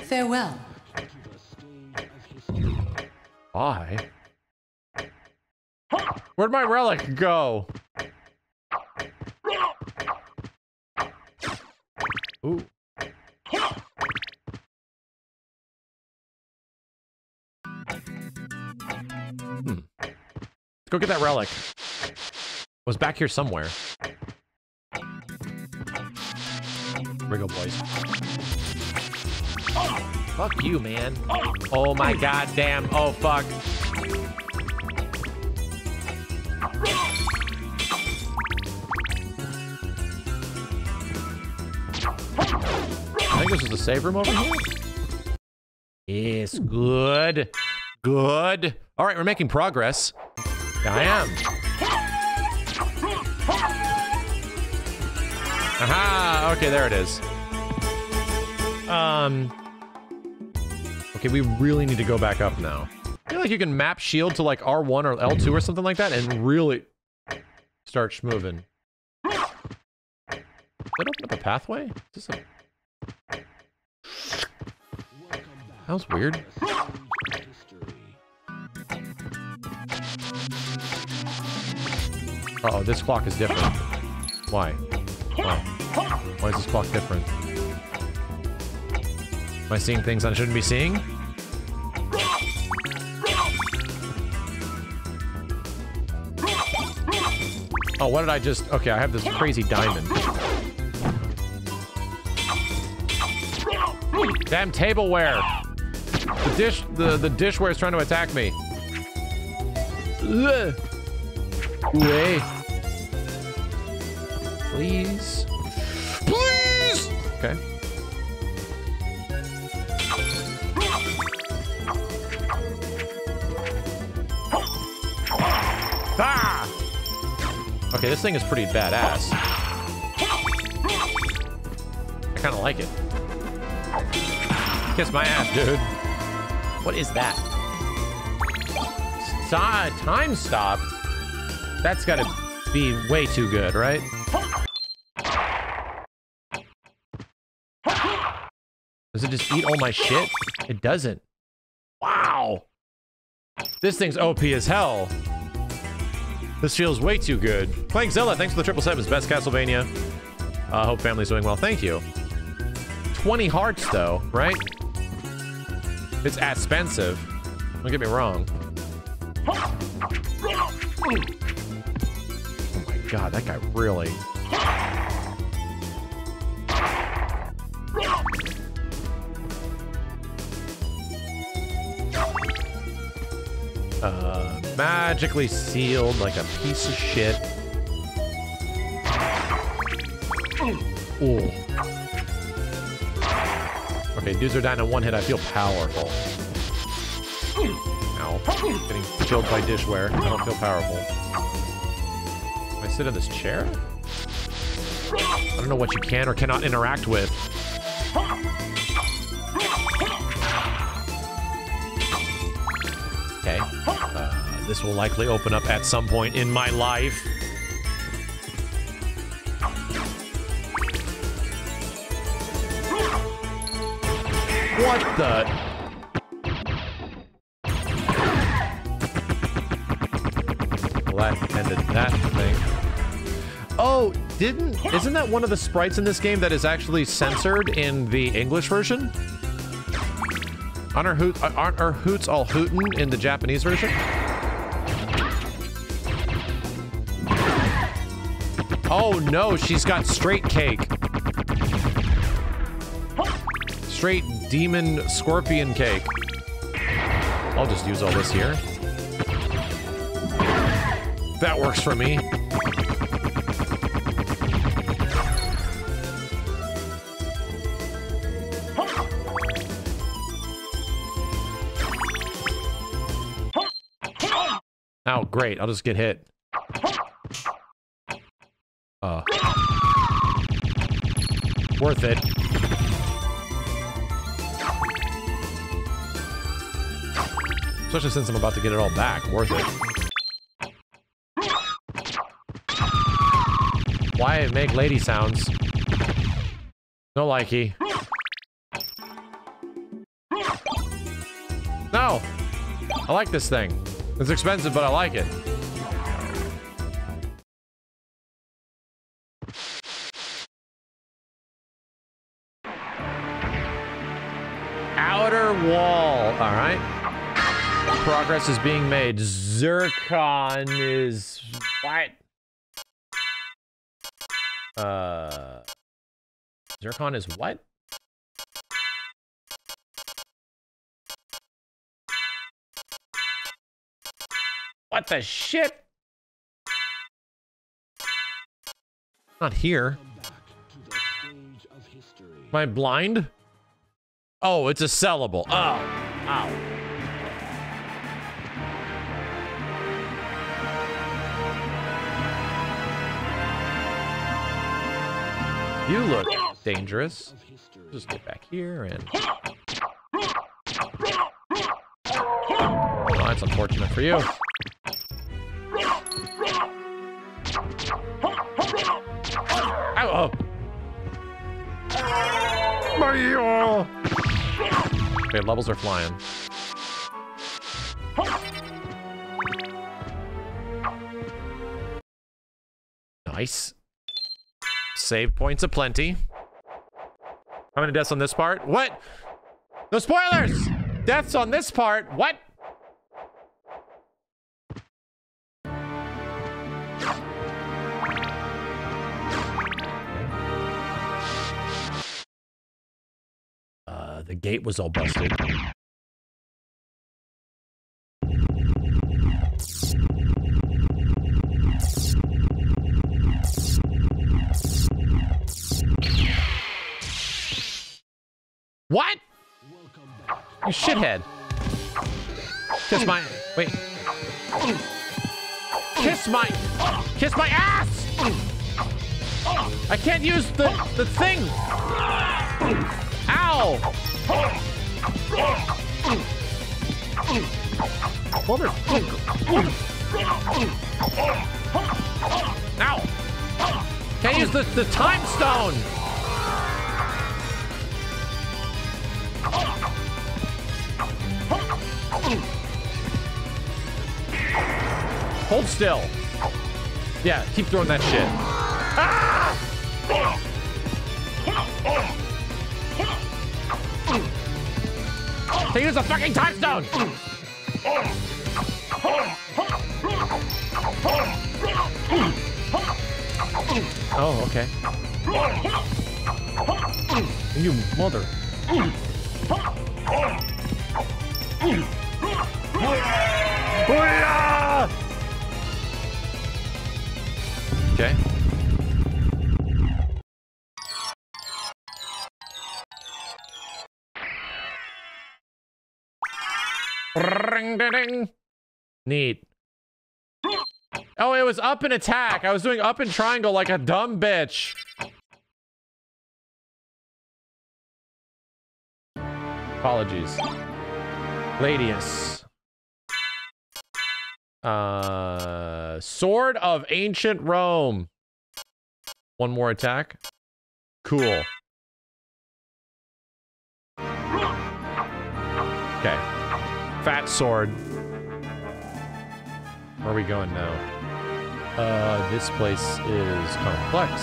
Farewell. Bye. Where'd my relic go? Ooh. Hmm. Let's go get that relic. It was back here somewhere. Wriggle boys. Fuck you, man. Oh my god damn. Oh fuck. Think this is the save room over here. Yes, good. Good. All right, we're making progress. I am. Aha! Okay, there it is. Um. Okay, we really need to go back up now. I feel like you can map shield to like R1 or L2 or something like that and really start moving. Did open up a pathway? Is this a... That was weird. Uh oh, this clock is different. Why? Why? Why is this clock different? Am I seeing things I shouldn't be seeing? Oh, what did I just... Okay, I have this crazy diamond. Damn tableware! The dish... The, the dishware is trying to attack me. Ugh. Please. Please! Okay. Ah! Okay, this thing is pretty badass. I kind of like it. Kiss my ass, dude. What is that? Time stop? That's gotta be way too good, right? Does it just eat all my shit? It doesn't. Wow. This thing's OP as hell. This feels way too good. Playing Zella, thanks for the triple sevens. Best Castlevania. Uh, hope family's doing well. Thank you. 20 hearts, though, right? It's expensive. Don't get me wrong. Oh my god, that guy really... Uh, magically sealed like a piece of shit. Ooh. Okay, dudes are dying in one hit. I feel powerful. Ow. Getting killed by dishware. I don't feel powerful. Can I sit in this chair? I don't know what you can or cannot interact with. Okay. Uh, this will likely open up at some point in my life. What the? Well, that ended that thing. Oh, didn't... Isn't that one of the sprites in this game that is actually censored in the English version? Aren't our, hoot, uh, aren't our hoots all hootin' in the Japanese version? Oh no, she's got straight cake. Straight demon scorpion cake. I'll just use all this here. That works for me. Oh, great. I'll just get hit. Uh. Worth it. Especially since I'm about to get it all back. Worth it. Why make lady sounds? No likey. No! I like this thing. It's expensive, but I like it. Outer wall, alright. Progress is being made. Zircon is what? Uh, Zircon is what? What the shit? Not here. Am I blind? Oh, it's a sellable. Oh, ow. You look dangerous. Just get back here and. Oh, that's unfortunate for you. Ow! Oh. Mario! Okay, levels are flying. Nice. Save points aplenty. How many deaths on this part? What? No spoilers! Deaths on this part. What? Uh, the gate was all busted. What? You shithead. Kiss my. Wait. Kiss my. Kiss my ass! I can't use the, the thing! Ow! Motherfucker. Ow! Can't use the, the time stone! Hold still. Yeah, keep throwing that shit. Ah! They use a fucking time stone! Oh, okay. You mother. Booyah! Okay. Ring, ding, ding. Neat. Oh, it was up and attack. I was doing up and triangle like a dumb bitch. Apologies. Gladius. Uh, Sword of Ancient Rome. One more attack. Cool. Okay. Fat sword. Where are we going now? Uh, this place is complex.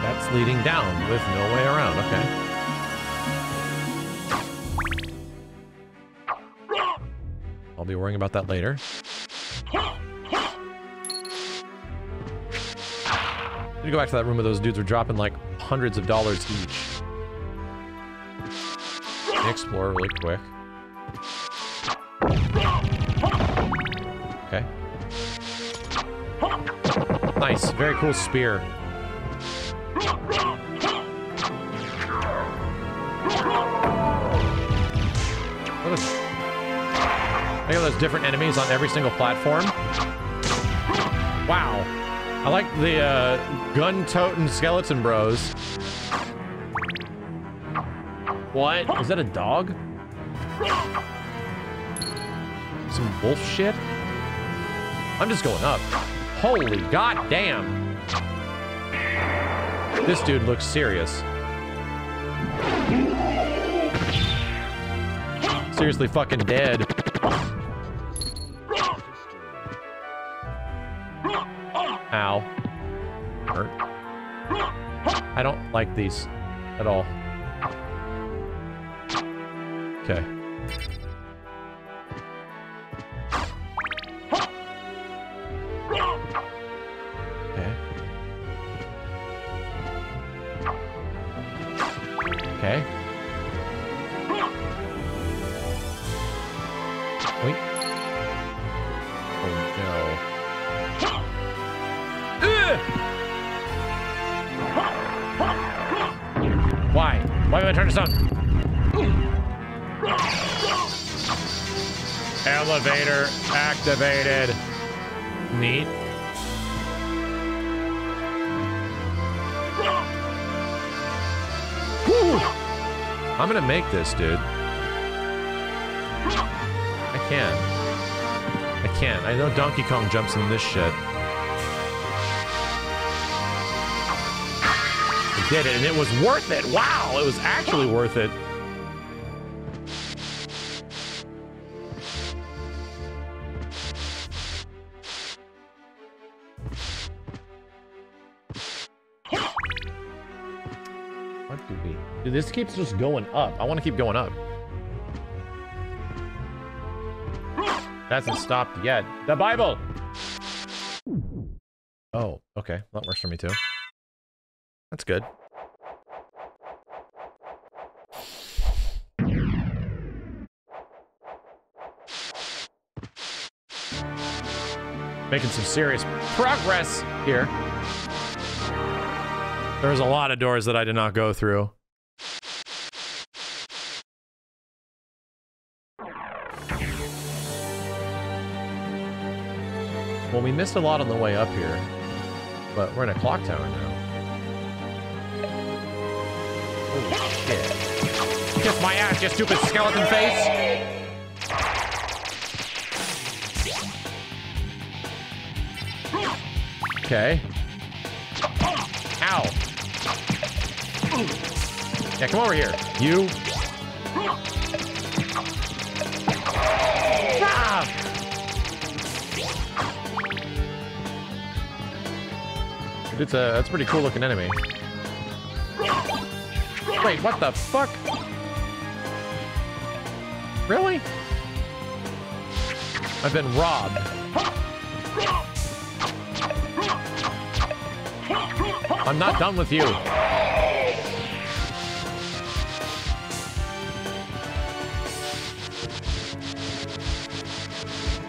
That's leading down with no way around. Okay. I'll be worrying about that later. Let me go back to that room where those dudes were dropping like hundreds of dollars each. Explore really quick. Okay. Nice, very cool spear. What is... Look at those different enemies on every single platform. Wow. I like the uh, gun-toting skeleton bros. What? Is that a dog? Some wolf shit? I'm just going up. Holy goddamn. This dude looks serious. Seriously fucking dead. Ow. Hurt. I don't like these at all. Okay. Activated. Neat. Whew. I'm gonna make this, dude. I can't. I can't. I know Donkey Kong jumps in this shit. I did it, and it was worth it. Wow, it was actually worth it. This keeps just going up. I want to keep going up. Hasn't stopped yet. The Bible! Oh, okay. That works for me too. That's good. Making some serious progress here. There's a lot of doors that I did not go through. Well, we missed a lot on the way up here, but we're in a clock tower now. Holy shit. Kiss my ass, you stupid skeleton face! Okay. Ow. Yeah, come over here. You. Ah! It's a that's a pretty cool looking enemy. Wait, what the fuck? Really? I've been robbed. I'm not done with you.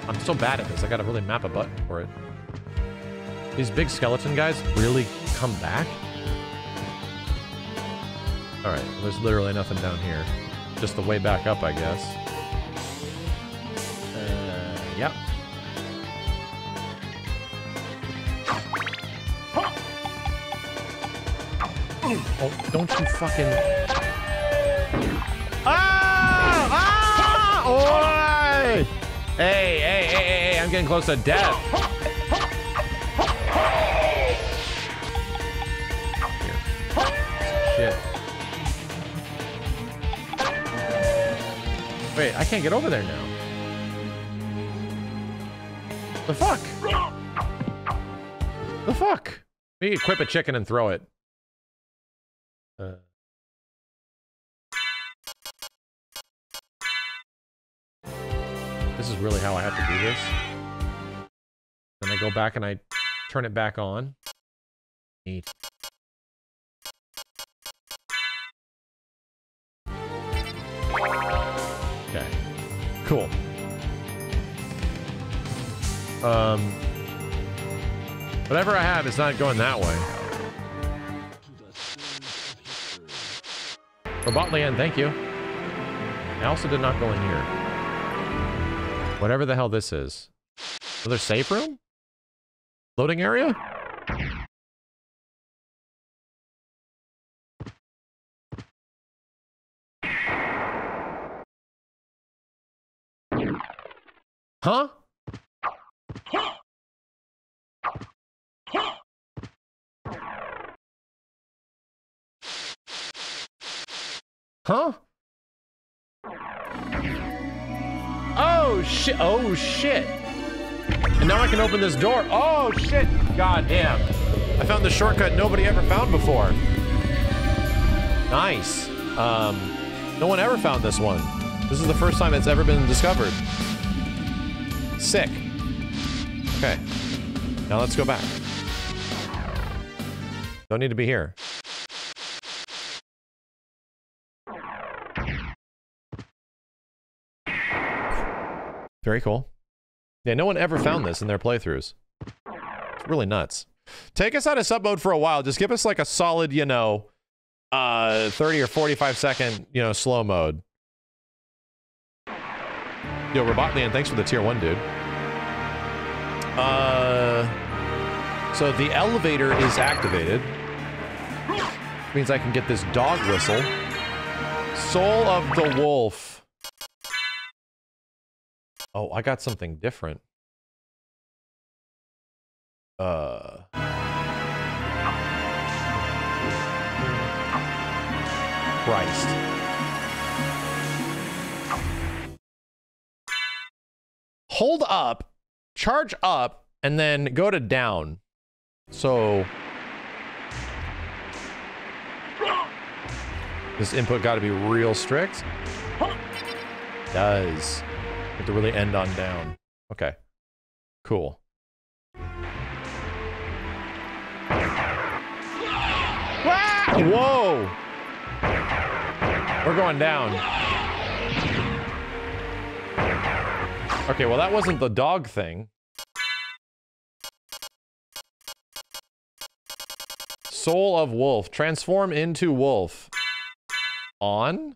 I'm so bad at this. I gotta really map a button for it. These big skeleton guys really come back? Alright, there's literally nothing down here. Just the way back up, I guess. Uh, yep. Oh, don't you fucking... Ah! Ah! Oi! Hey, hey, hey, hey, hey, I'm getting close to death. Wait, I can't get over there now. The fuck? The fuck? We equip a chicken and throw it. Uh. This is really how I have to do this. Then I go back and I turn it back on. Neat. Cool. Um, whatever I have is not going that way. Robot land, thank you. I also did not go in here. Whatever the hell this is. Another safe room? Loading area? Huh? Huh? Oh shit! Oh shit! And now I can open this door. Oh shit! God damn! I found the shortcut nobody ever found before. Nice. Um, no one ever found this one. This is the first time it's ever been discovered. Sick. Okay. Now let's go back. Don't need to be here. Very cool. Yeah, no one ever found this in their playthroughs. It's really nuts. Take us out of sub mode for a while. Just give us like a solid, you know, uh, 30 or 45 second, you know, slow mode. Yo, Robotlian, thanks for the tier one, dude. Uh, so the elevator is activated. Which means I can get this dog whistle. Soul of the Wolf. Oh, I got something different. Uh. Christ. Hold up, charge up, and then go to down. So. This input got to be real strict. Does. Have to really end on down. Okay. Cool. Ah! Whoa! We're going down. Okay, well that wasn't the dog thing. Soul of Wolf. Transform into wolf. On?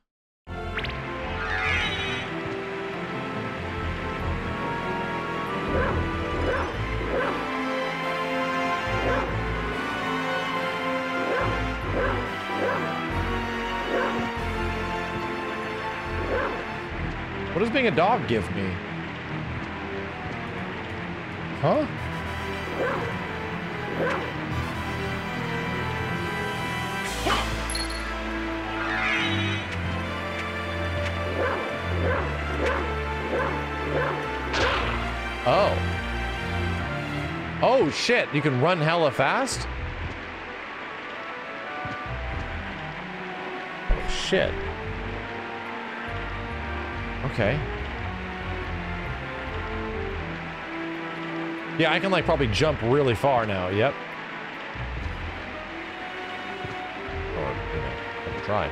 What does being a dog give me? Huh? Oh. Oh shit, you can run hella fast? Oh shit. Okay. Yeah, I can like probably jump really far now. Yep. Or, you know, I can try.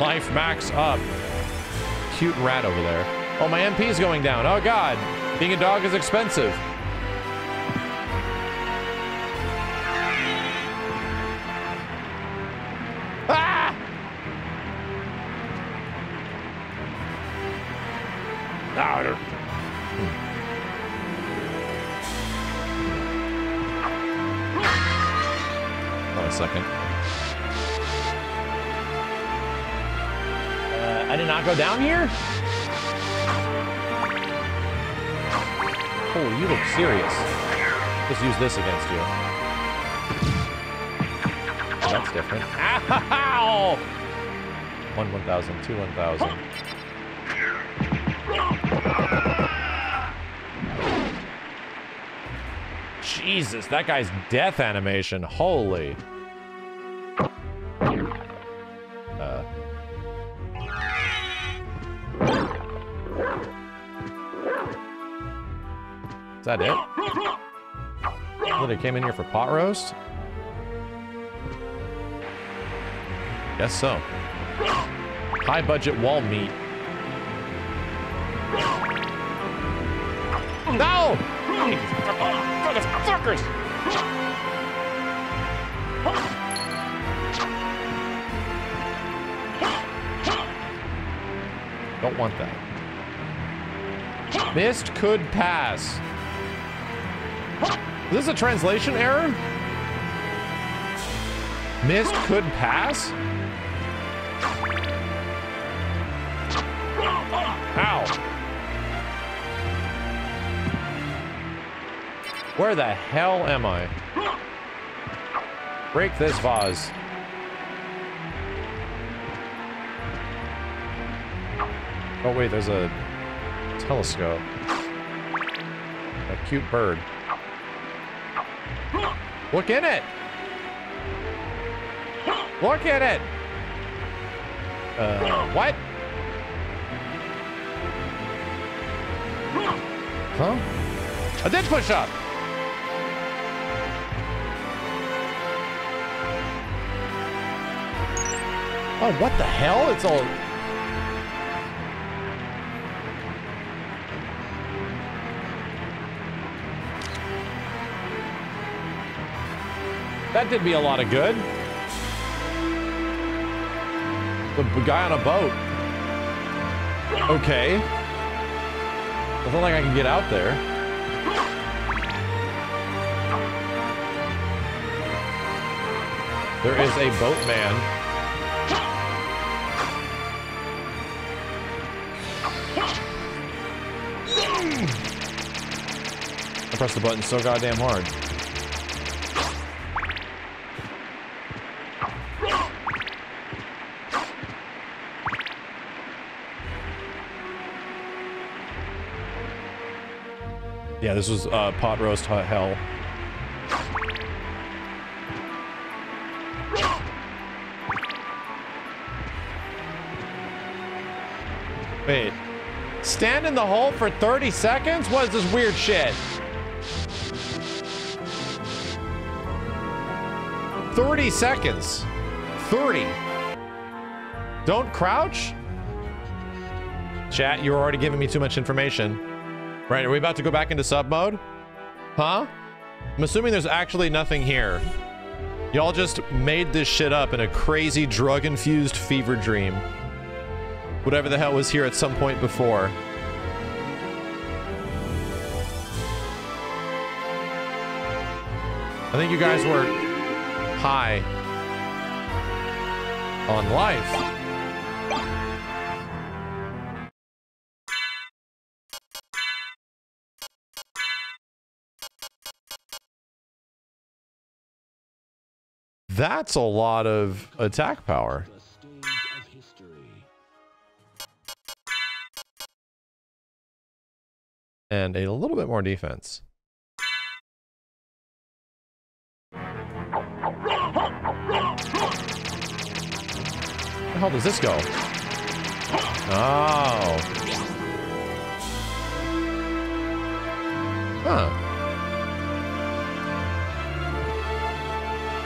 Life max up. Cute rat over there. Oh, my MP's going down. Oh god. Being a dog is expensive. Serious. Just use this against you. That's different. Ow! One 1,000, two 1,000. Jesus, that guy's death animation. Holy. That it? Oh, Literally came in here for pot roast? Guess so. High budget wall meat. No! Motherfuckers! Don't want that. Mist could pass. Is this is a translation error? Mist could pass? Ow. Where the hell am I? Break this vase. Oh wait, there's a telescope. A cute bird. Look in it! Look at it. Uh, what? Huh? I did push up. Oh, what the hell? It's all... That did me a lot of good. The guy on a boat. Okay. Doesn't like I can get out there. There is a boatman. I pressed the button so goddamn hard. Yeah, this was uh, pot roast hell. Wait. Stand in the hole for 30 seconds? What is this weird shit? 30 seconds. 30. Don't crouch? Chat, you're already giving me too much information. Right, are we about to go back into sub mode? Huh? I'm assuming there's actually nothing here. Y'all just made this shit up in a crazy drug-infused fever dream. Whatever the hell was here at some point before. I think you guys were high on life. That's a lot of attack power. And a little bit more defense. The hell does this go? Oh. Huh.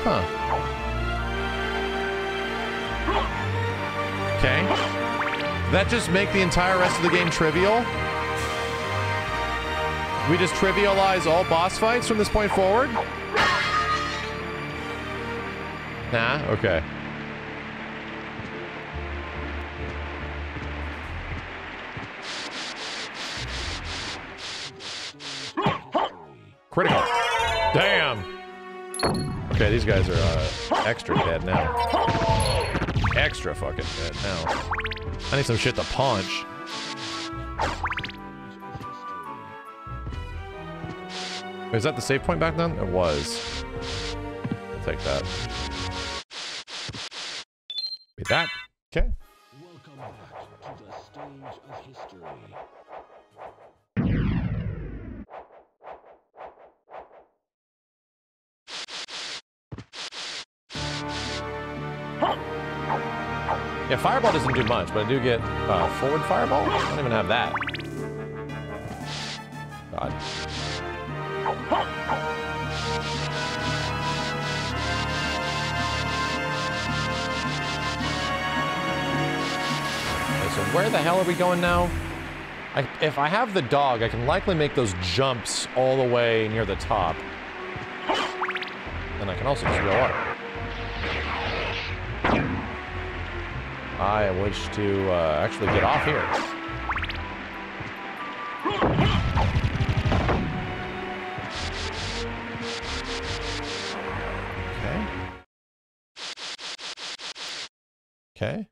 Huh. Okay. That just make the entire rest of the game trivial? We just trivialize all boss fights from this point forward? Nah, okay. Critical. Damn. Okay, these guys are uh, extra dead now. Extra fucking dead now. I need some shit to punch. Is that the save point back then? It was. I'll take that. Be that. Okay. Welcome back to the stage of history. Yeah, fireball doesn't do much, but I do get uh, forward fireball. I don't even have that. God. Okay, so where the hell are we going now? I, if I have the dog, I can likely make those jumps all the way near the top. And I can also just go up. I wish to uh, actually get off here. Okay. Okay.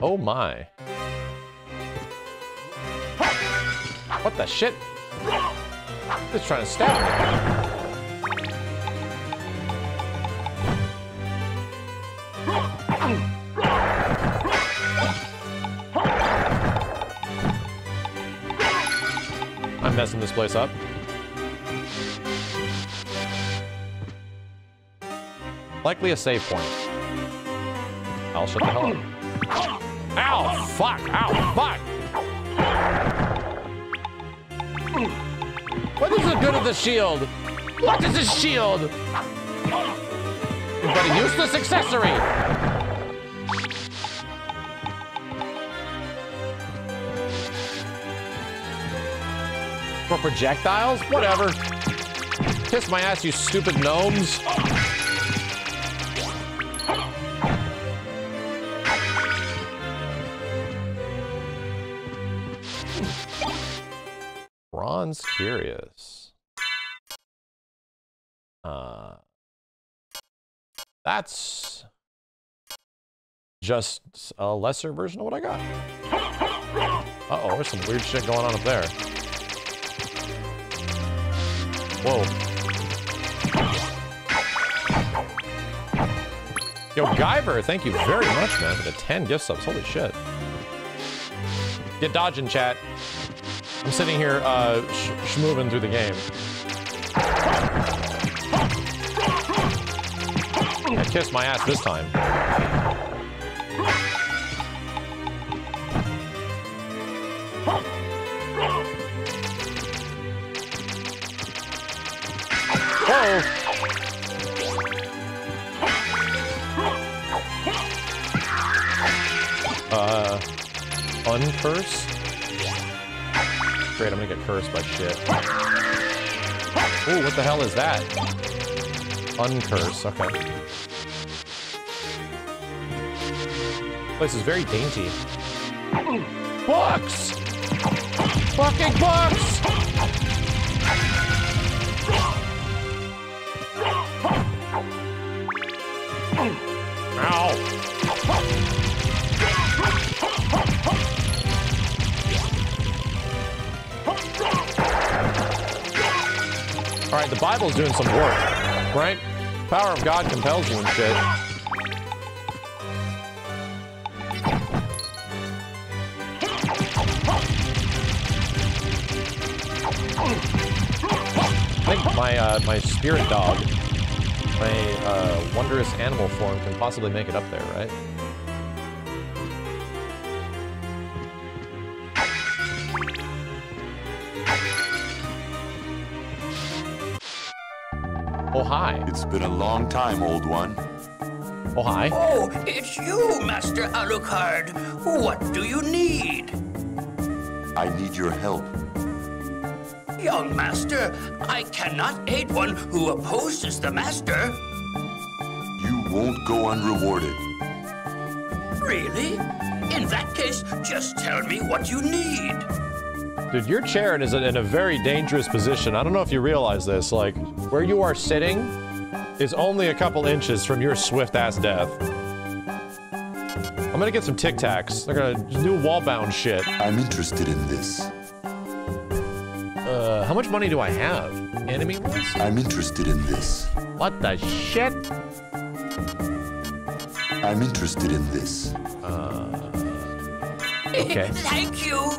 Oh my. What the shit? Just trying to stab me. I'm messing this place up. Likely a save point. I'll shut the hell up. Ow! Fuck! Ow! Fuck! What is the good of the shield? What is this shield? But a useless accessory! For projectiles? Whatever. Kiss my ass, you stupid gnomes. Bronze cuirass. That's just a lesser version of what I got. Uh-oh, there's some weird shit going on up there. Whoa. Yo, Guyver, thank you very much, man, for the 10 gift subs. Holy shit. Get dodging, chat. I'm sitting here, uh, sh through the game. I kissed my ass this time. Whoa! Uh, uncurse? Great, I'm gonna get cursed by shit. Ooh, what the hell is that? Uncurse, okay. Place is very dainty. Books! Fucking books! Ow! All right, the Bible's doing some work, right? Power of God compels you and shit. My uh, my spirit dog, my uh, wondrous animal form, can possibly make it up there, right? Oh hi. It's been a long time, old one. Oh hi. Oh, it's you, Master Alucard. What do you need? I need your help. Young Master, I cannot aid one who opposes the Master. You won't go unrewarded. Really? In that case, just tell me what you need. Dude, your chair is in a very dangerous position. I don't know if you realize this. Like, where you are sitting is only a couple inches from your swift ass death. I'm gonna get some Tic Tacs. They're gonna do wall bound shit. I'm interested in this. Uh, how much money do I have? Enemy list? I'm interested in this. What the shit? I'm interested in this. Okay. (laughs) Thank you.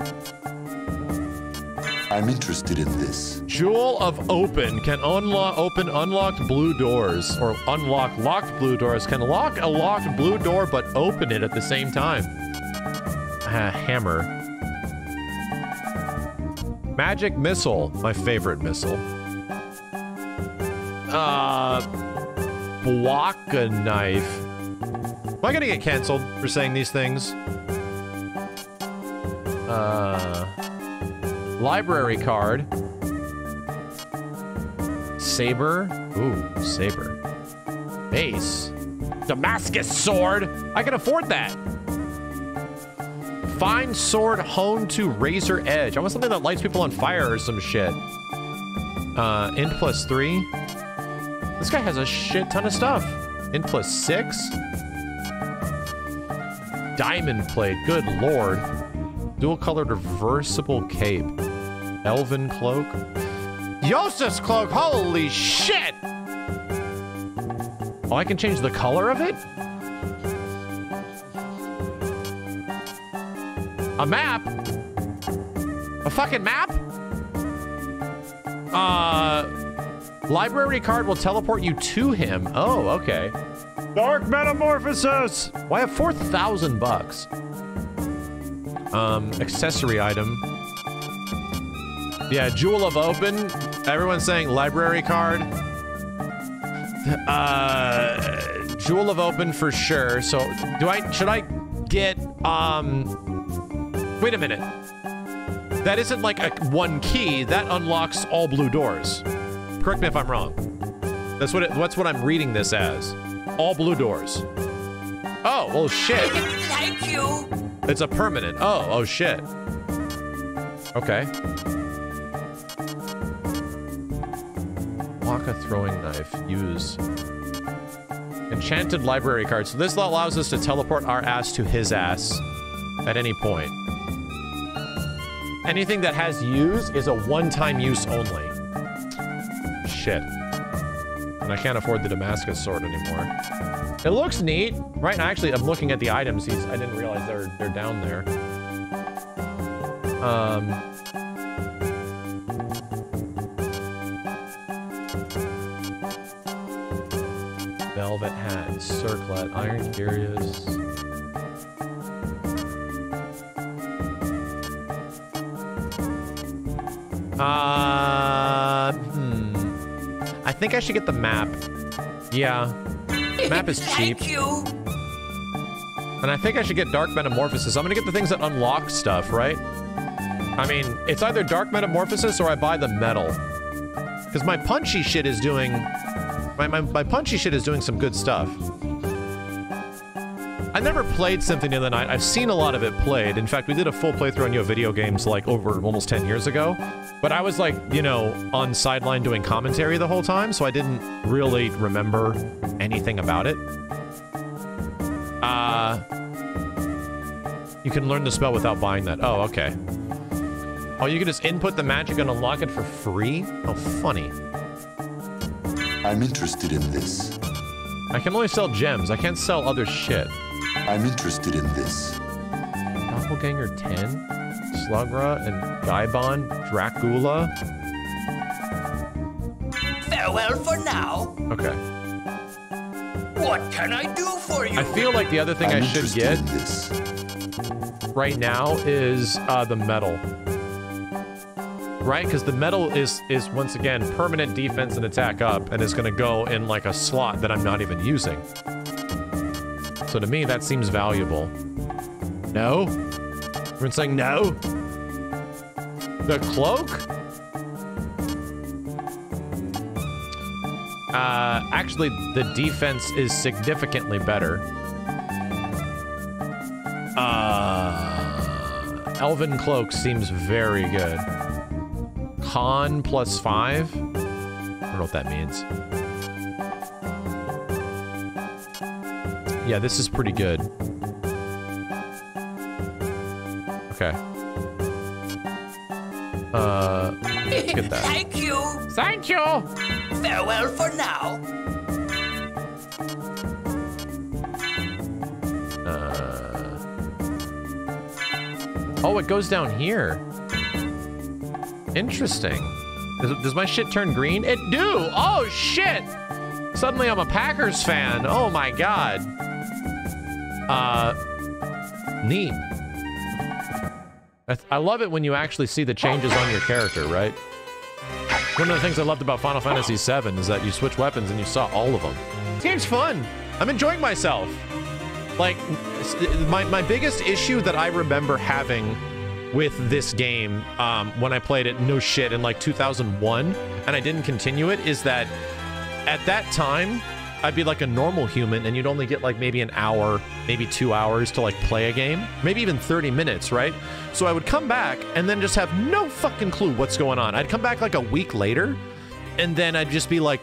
I'm interested in this. Jewel of Open can unlock open unlocked blue doors or unlock locked blue doors. Can lock a locked blue door but open it at the same time. Ah, hammer. Magic missile, my favorite missile. Uh, Bwaka knife. Am I gonna get canceled for saying these things? Uh. Library card. Saber. Ooh, saber. Base. Damascus sword. I can afford that. Fine sword honed to razor edge. I want something that lights people on fire or some shit. Uh, int plus three. This guy has a shit ton of stuff. Int plus six. Diamond plate. Good lord. Dual colored reversible cape. Elven cloak. Yosef's cloak. Holy shit! Oh, I can change the color of it? A map? A fucking map? Uh, library card will teleport you to him. Oh, okay. Dark Metamorphosis! Why have 4,000 bucks? Um, accessory item. Yeah, Jewel of Open. Everyone's saying library card. Uh, Jewel of Open for sure. So, do I, should I get, um, wait a minute. That isn't like a one key. That unlocks all blue doors. Correct me if I'm wrong. That's what it, that's what I'm reading this as. All blue doors. Oh, well shit. Thank you. It's a permanent. Oh, oh shit. Okay. Waka throwing knife. Use. Enchanted library card. So this allows us to teleport our ass to his ass at any point. Anything that has use is a one-time use only. Shit. And I can't afford the Damascus sword anymore. It looks neat, right? And actually, I'm looking at the items. I didn't realize they're they're down there. Um. Velvet hat, circlet, iron cuirass. Uh, hmm. I think I should get the map. Yeah. Map is (laughs) cheap. Thank you. And I think I should get Dark Metamorphosis. I'm gonna get the things that unlock stuff, right? I mean, it's either Dark Metamorphosis or I buy the medal. Because my punchy shit is doing... My, my, my punchy shit is doing some good stuff. I never played Symphony of the Night. I've seen a lot of it played. In fact, we did a full playthrough on Yo Video Games like over almost 10 years ago. But I was like, you know, on sideline doing commentary the whole time, so I didn't really remember anything about it. Uh, you can learn the spell without buying that. Oh, okay. Oh, you can just input the magic and unlock it for free? Oh, funny. I'm interested in this. I can only sell gems. I can't sell other shit. I'm interested in this. Doppelganger 10, Slogra, and Gaibon, Dracula. Farewell for now. Okay. What can I do for you? I feel like the other thing I'm I should get in this. right now is uh, the medal. Right? Because the medal is, is, once again, permanent defense and attack up, and is going to go in like a slot that I'm not even using. So to me, that seems valuable. No? Everyone's saying no? The cloak? Uh, actually, the defense is significantly better. Uh, Elven Cloak seems very good. Con plus five? I don't know what that means. Yeah, this is pretty good. Okay. Uh, let's get that. Thank you. Thank you! Farewell for now. Uh, oh, it goes down here. Interesting. Does, does my shit turn green? It do! Oh, shit! Suddenly I'm a Packers fan. Oh, my God. Uh, neat. I, love it when you actually see the changes on your character, right? One of the things I loved about Final Fantasy VII is that you switch weapons and you saw all of them. This game's fun. I'm enjoying myself. Like, my, my biggest issue that I remember having with this game um, when I played it, no shit, in like 2001, and I didn't continue it, is that at that time, I'd be like a normal human and you'd only get like maybe an hour, maybe two hours to like play a game, maybe even 30 minutes, right? So I would come back and then just have no fucking clue what's going on. I'd come back like a week later and then I'd just be like,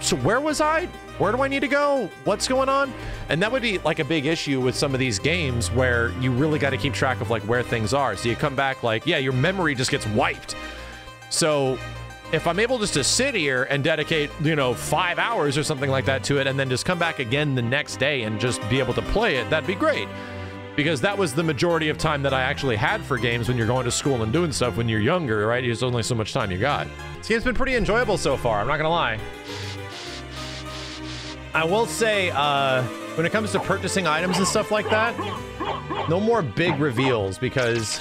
so where was I? Where do I need to go? What's going on? And that would be like a big issue with some of these games where you really got to keep track of like where things are. So you come back like, yeah, your memory just gets wiped. So if I'm able just to sit here and dedicate, you know, five hours or something like that to it, and then just come back again the next day and just be able to play it, that'd be great. Because that was the majority of time that I actually had for games when you're going to school and doing stuff when you're younger, right? There's only so much time you got. This game's been pretty enjoyable so far, I'm not gonna lie. I will say, uh, when it comes to purchasing items and stuff like that, no more big reveals because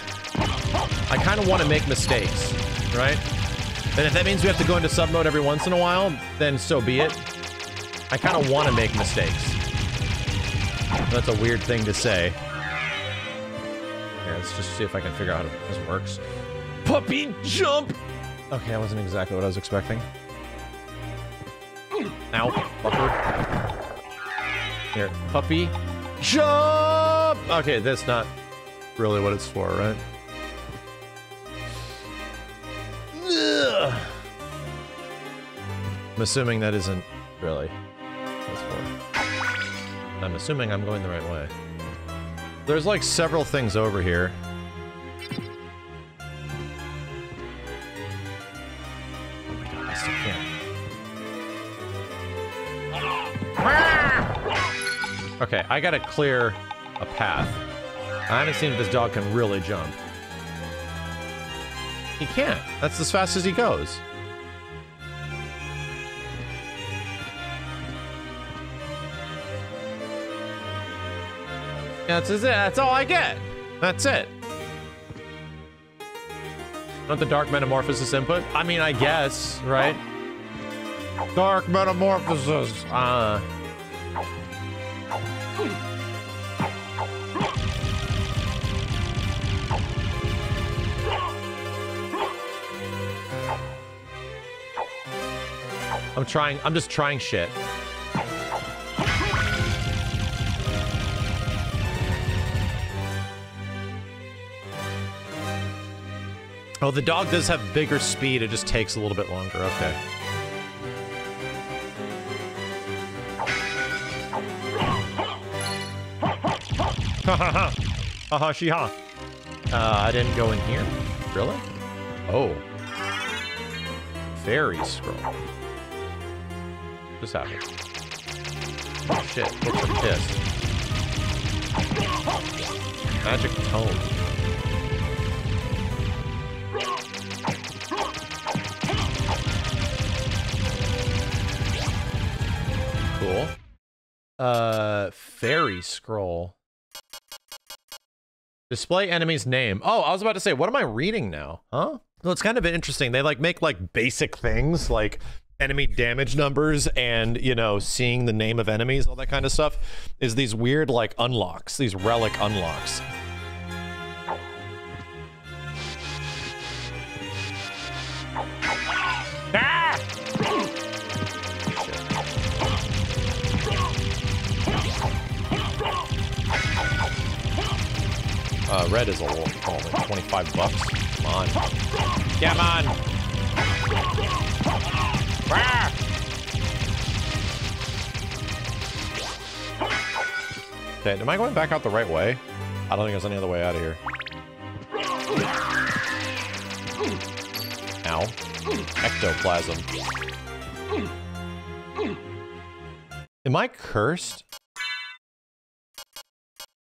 I kind of want to make mistakes, right? And if that means we have to go into sub mode every once in a while, then so be it. I kind of want to make mistakes. That's a weird thing to say. Here, let's just see if I can figure out how this works. Puppy jump! Okay, that wasn't exactly what I was expecting. Ow, fucker. Here, puppy jump! Okay, that's not really what it's for, right? I'm assuming that isn't really. I'm assuming I'm going the right way. There's like several things over here. Oh my god, I still can't. Okay, I gotta clear a path. I haven't seen if this dog can really jump. He can't. That's as fast as he goes. That's it. That's all I get. That's it. Not the dark metamorphosis input? I mean, I guess, right? Dark metamorphosis. Uh. I'm trying. I'm just trying shit. Oh, the dog does have bigger speed. It just takes a little bit longer. Okay. Ha ha ha. Ha ha she ha. Uh, I didn't go in here. Really? Oh. Fairy scroll. Just happened. Oh shit. Looks like pissed. Magic tome. Cool. Uh, fairy scroll. Display enemy's name. Oh, I was about to say, what am I reading now? Huh? Well, it's kind of interesting. They like make like basic things like enemy damage numbers and, you know, seeing the name of enemies, all that kind of stuff is these weird like unlocks, these relic unlocks. Ah! Uh, red is a little, like 25 bucks. Come on. Come on! Okay, am I going back out the right way? I don't think there's any other way out of here. Ow. Ectoplasm. Am I cursed?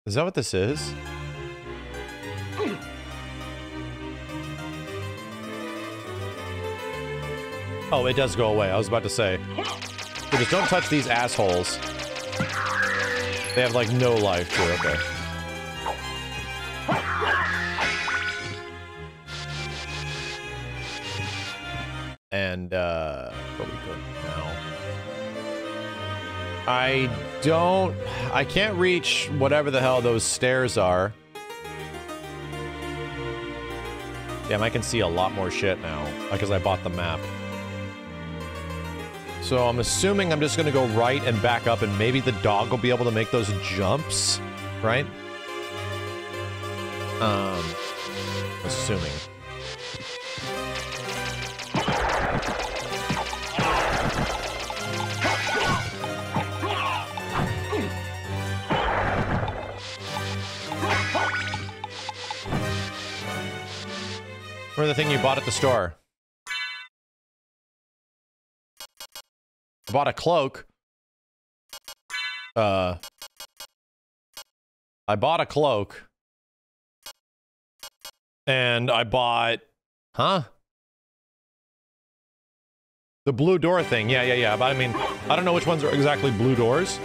Is that what this is? Oh, it does go away. I was about to say. So just don't touch these assholes. They have, like, no life too. Okay. And, uh... But we now. I don't... I can't reach whatever the hell those stairs are. Damn, I can see a lot more shit now. Because I bought the map. So I'm assuming I'm just gonna go right and back up and maybe the dog will be able to make those jumps, right? Um, assuming. Remember the thing you bought at the store? I bought a cloak. Uh, I bought a cloak. And I bought, huh? The blue door thing. Yeah, yeah, yeah. But I mean, I don't know which ones are exactly blue doors.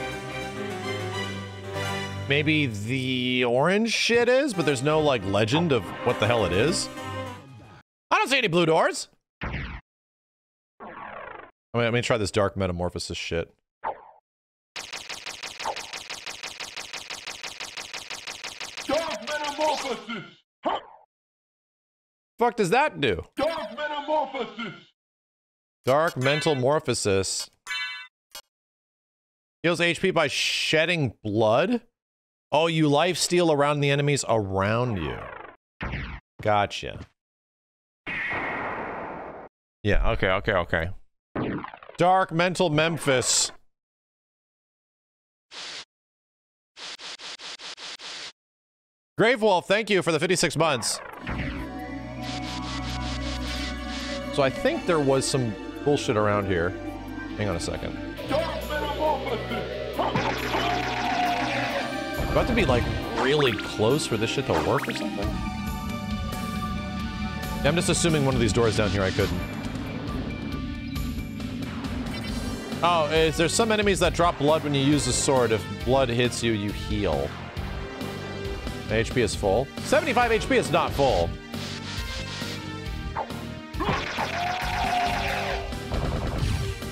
Maybe the orange shit is, but there's no like legend of what the hell it is. I don't see any blue doors. I mean, let me try this dark metamorphosis shit. Dark Metamorphosis! Fuck does that do? Dark Metamorphosis! Dark mental morphosis. Heals HP by shedding blood? Oh, you life steal around the enemies around you. Gotcha. Yeah, okay, okay, okay. Dark mental Memphis. Grave Wolf, thank you for the 56 months. So I think there was some bullshit around here. Hang on a second. About to be like really close for this shit to work or something? I'm just assuming one of these doors down here I couldn't. Oh, is there some enemies that drop blood when you use the sword? If blood hits you, you heal. My HP is full. 75 HP is not full.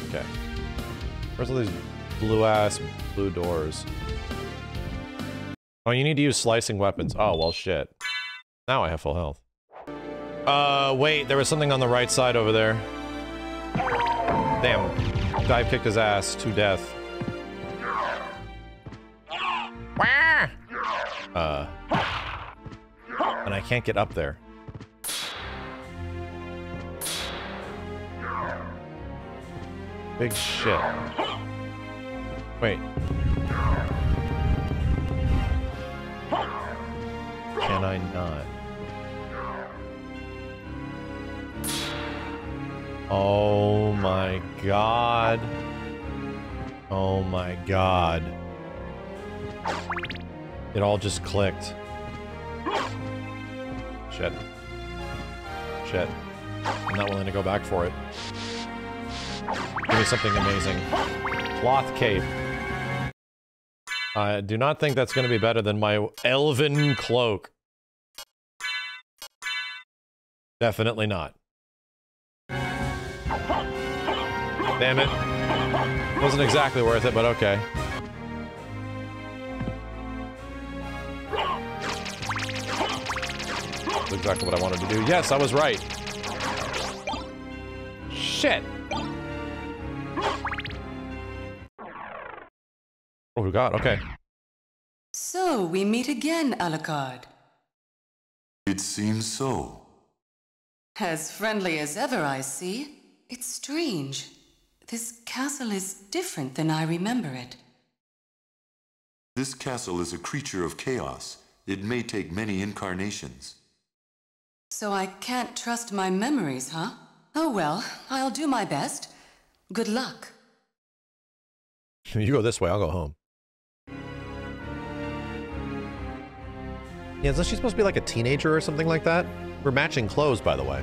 Okay. Where's all these blue ass blue doors? Oh, you need to use slicing weapons. Oh, well, shit. Now I have full health. Uh, wait, there was something on the right side over there. Damn. Dive kicked his ass to death. Uh. And I can't get up there. Big shit. Wait. Can I not? Oh my god. Oh my god. It all just clicked. Shit. Shit. I'm not willing to go back for it. Give me something amazing. Cloth cape. I do not think that's going to be better than my elven cloak. Definitely not. Damn it. Wasn't exactly worth it, but okay. That's exactly what I wanted to do. Yes, I was right. Shit. Oh god, okay. So, we meet again, Alucard. It seems so. As friendly as ever, I see. It's strange. This castle is different than I remember it. This castle is a creature of chaos. It may take many incarnations. So I can't trust my memories, huh? Oh well, I'll do my best. Good luck. (laughs) you go this way, I'll go home. Yeah, isn't she supposed to be like a teenager or something like that? We're matching clothes, by the way.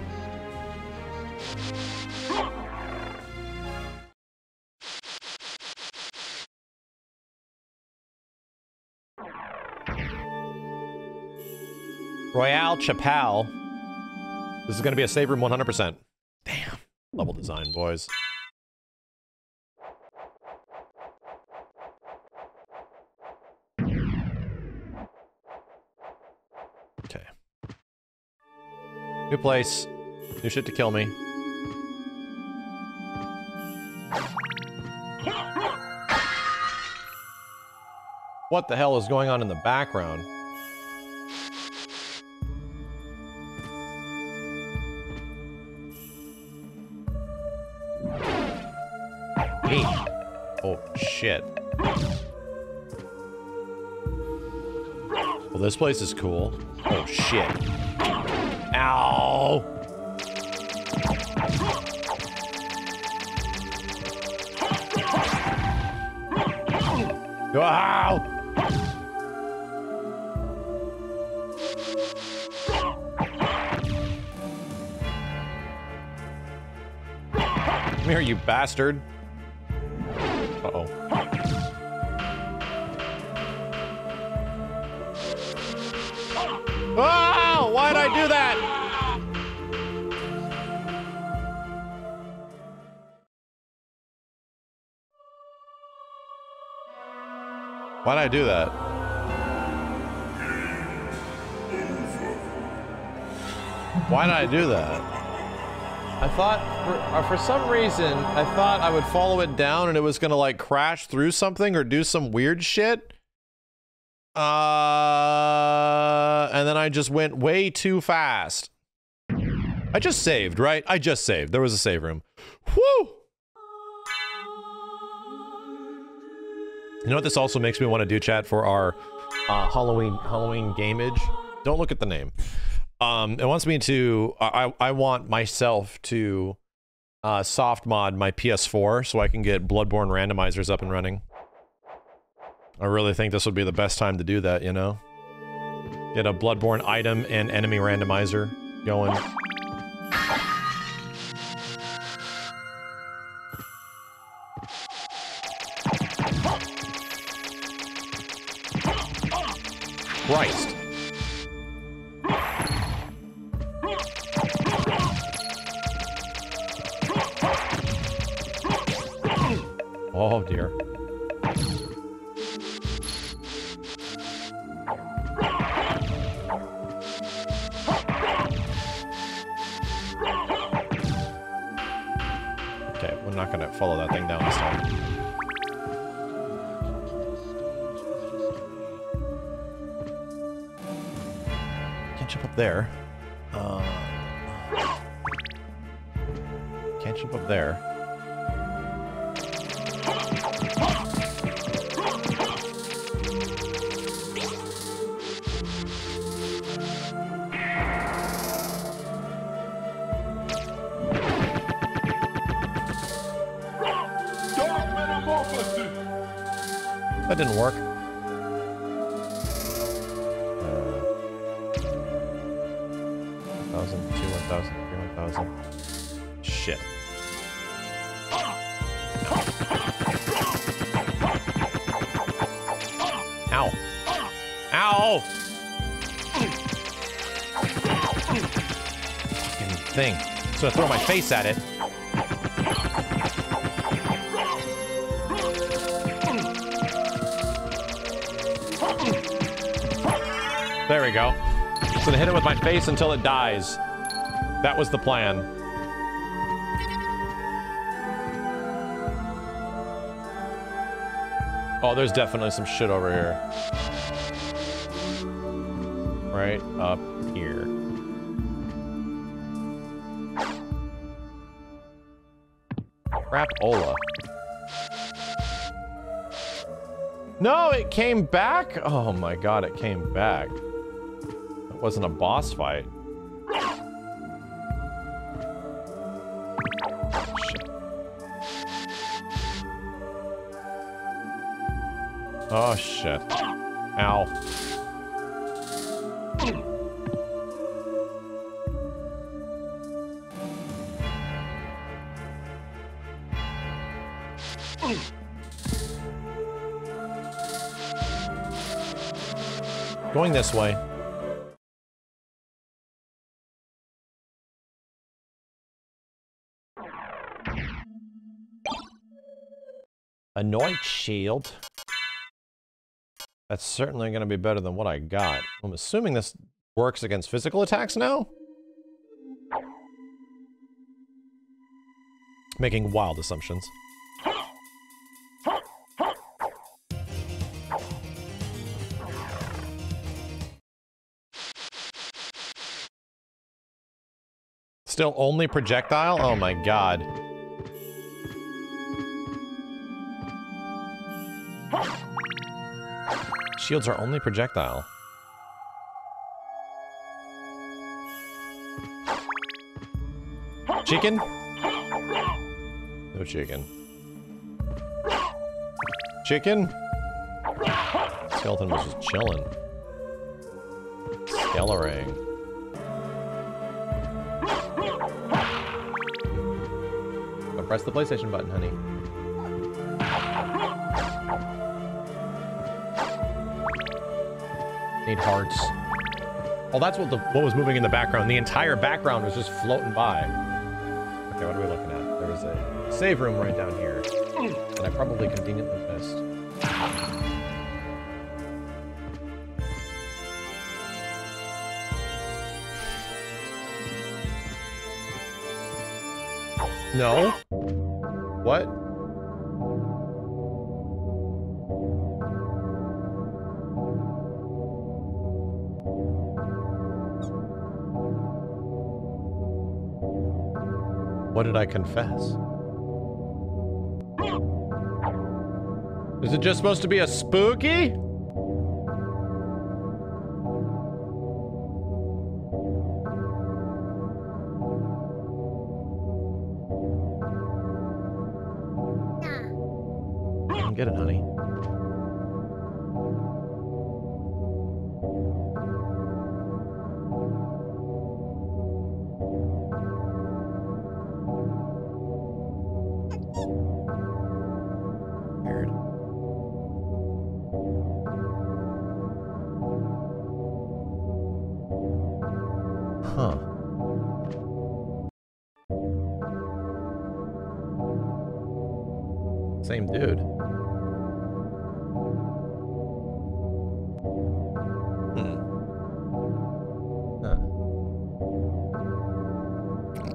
Royale Chapelle. This is going to be a save room 100%. Damn. Level design, boys. Okay. New place. New shit to kill me. What the hell is going on in the background? Shit. Well, this place is cool. Oh, shit. Ow! Ow! Come here, you bastard. Why'd I do that? Why did I do that? I thought, for, uh, for some reason, I thought I would follow it down and it was gonna like crash through something or do some weird shit. Uh, and then I just went way too fast. I just saved, right? I just saved. There was a save room. Whew! You know what this also makes me want to do, chat, for our uh, Halloween Halloween gameage? Don't look at the name. Um, it wants me to. I I want myself to uh, soft mod my PS4 so I can get Bloodborne randomizers up and running. I really think this would be the best time to do that. You know, get a Bloodborne item and enemy randomizer going. Face at it. There we go. Gonna hit it with my face until it dies. That was the plan. Oh, there's definitely some shit over here. No, it came back? Oh my god, it came back. It wasn't a boss fight. Shit. Oh shit. Ow. This way. A Knight shield. That's certainly going to be better than what I got. I'm assuming this works against physical attacks now? Making wild assumptions. Still only projectile? Oh my god. Shields are only projectile. Chicken? No chicken. Chicken? Skeleton was just chilling. Skelerang. Press the PlayStation button, honey. Need hearts. Oh, that's what the what was moving in the background. The entire background was just floating by. Okay, what are we looking at? There was a save room right down here. And I probably conveniently missed. No? What? What did I confess? Is it just supposed to be a spooky?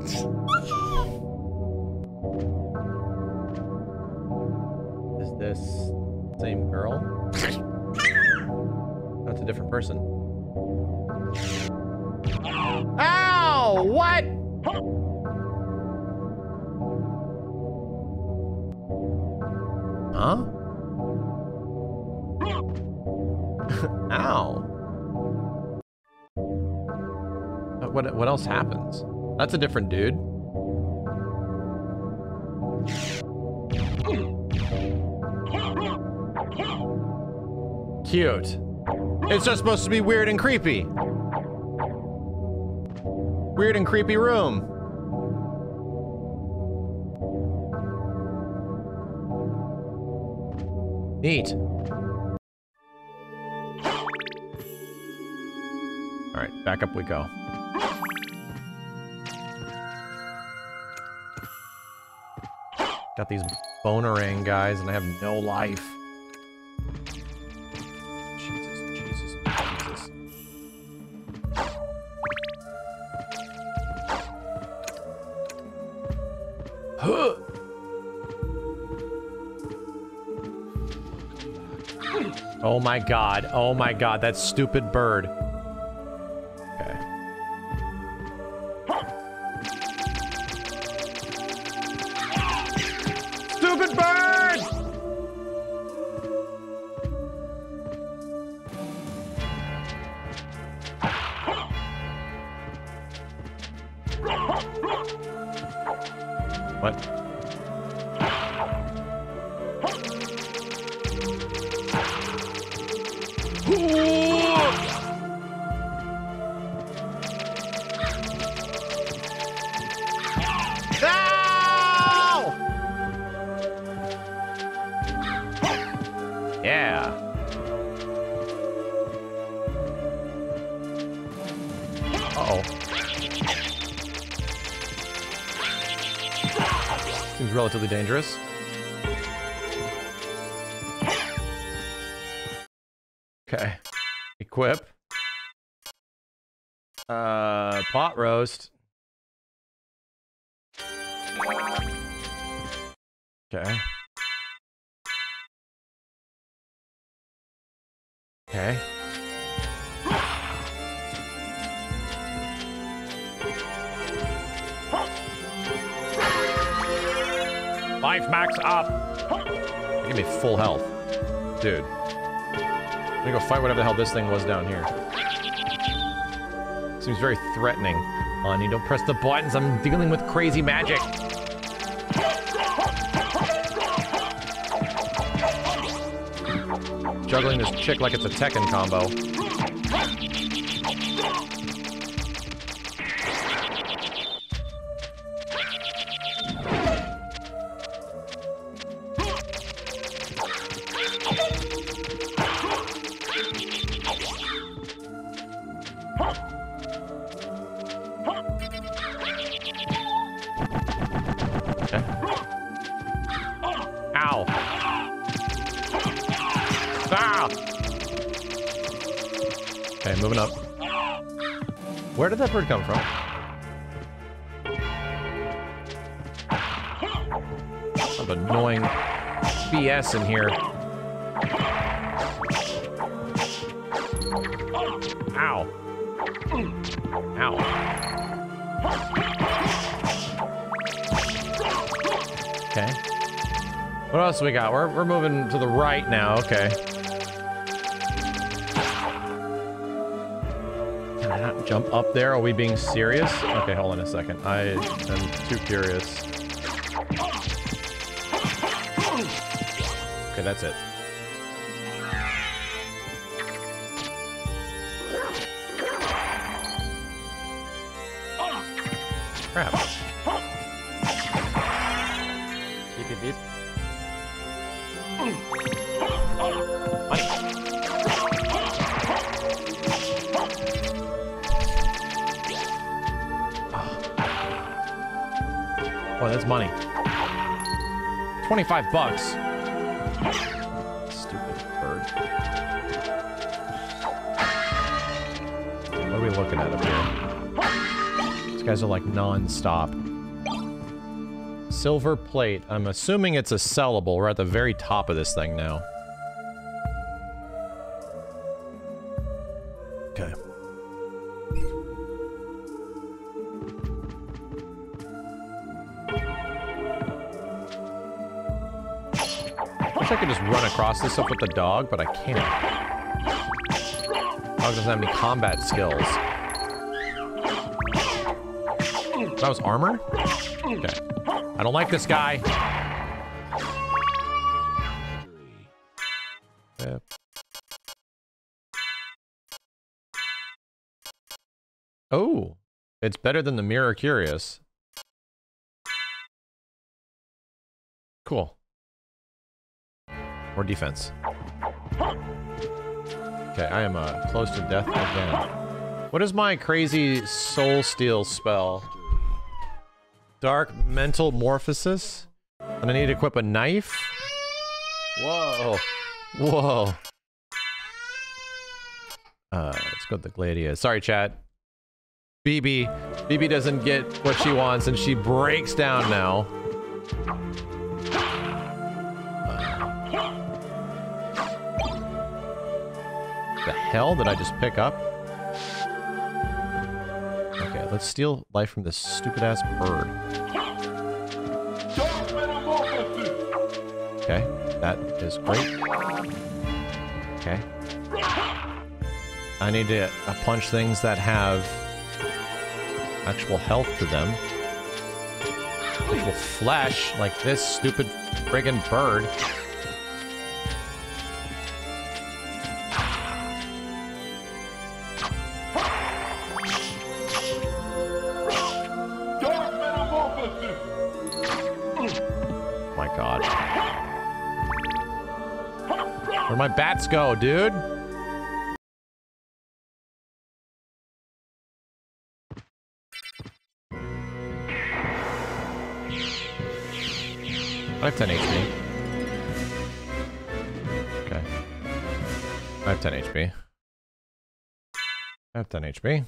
Is this same girl? That's a different person. Ow! What? Huh? (laughs) Ow. What, what else happens? That's a different dude. Cute. It's just supposed to be weird and creepy. Weird and creepy room. Neat. All right, back up we go. Got these bonerang guys, and I have no life. Jesus, Jesus, Jesus. Huh. Oh my god. Oh my god, that stupid bird. This thing was down here. Seems very threatening. Honey, don't press the buttons. I'm dealing with crazy magic. Juggling this chick like it's a Tekken combo. In here. Ow. Ow. Okay. What else we got? We're, we're moving to the right now. Okay. Can I not jump up there? Are we being serious? Okay, hold on a second. I am too curious. Okay, that's it. Crap. Beep, beep, beep. Money. Oh, that's money. 25 bucks. Are like non-stop. Silver plate. I'm assuming it's a sellable. We're at the very top of this thing now. Okay. Wish I could just run across this stuff with the dog, but I can't. Dog doesn't have any combat skills. That was armor? Okay. I don't like this guy. Oh, it's better than the Mirror Cuirass. Cool. More defense. Okay, I am uh, close to death again. What is my crazy soul steal spell? Dark mental morphosis? And I need to equip a knife? Whoa. Whoa. Uh, let's go with the Gladiator. Sorry, chat. BB. BB doesn't get what she wants and she breaks down now. Uh, the hell did I just pick up? Okay, let's steal life from this stupid ass bird. That is great. Okay. I need to punch things that have actual health to them. Actual flesh, like this stupid friggin' bird. My bats go, dude? I have 10 HP. Okay. I have 10 HP. I have 10 HP.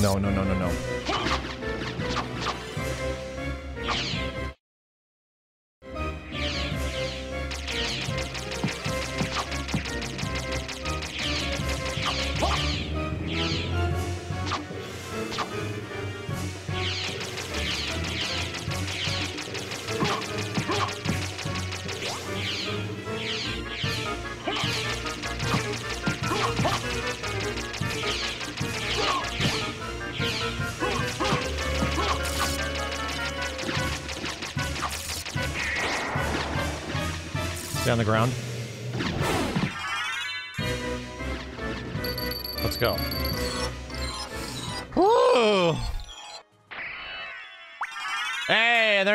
No, no, no, no, no.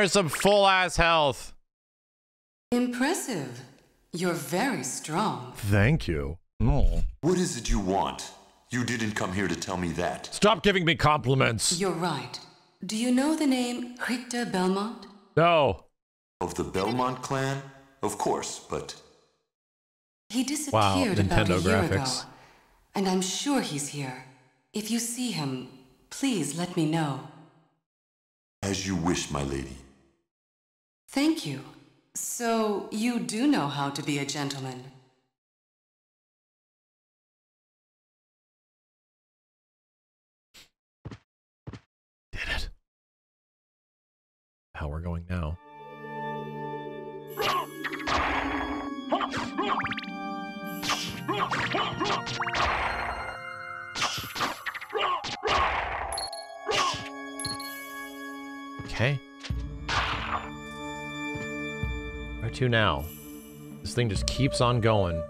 Hey, there's some full ass health. Impressive. You're very strong. Thank you. Oh. What is it you want? You didn't come here to tell me that. Stop giving me compliments. You're right. Do you know the name Richter Belmont? No. Of the Belmont clan? Of course, but He disappeared Wow, about a Nintendo year graphics. ago. And I'm sure he's here. If you see him, please let me know. as you wish, my lady. Thank you. So, you do know how to be a gentleman. Did it. How we're going now. Okay. To now? This thing just keeps on going.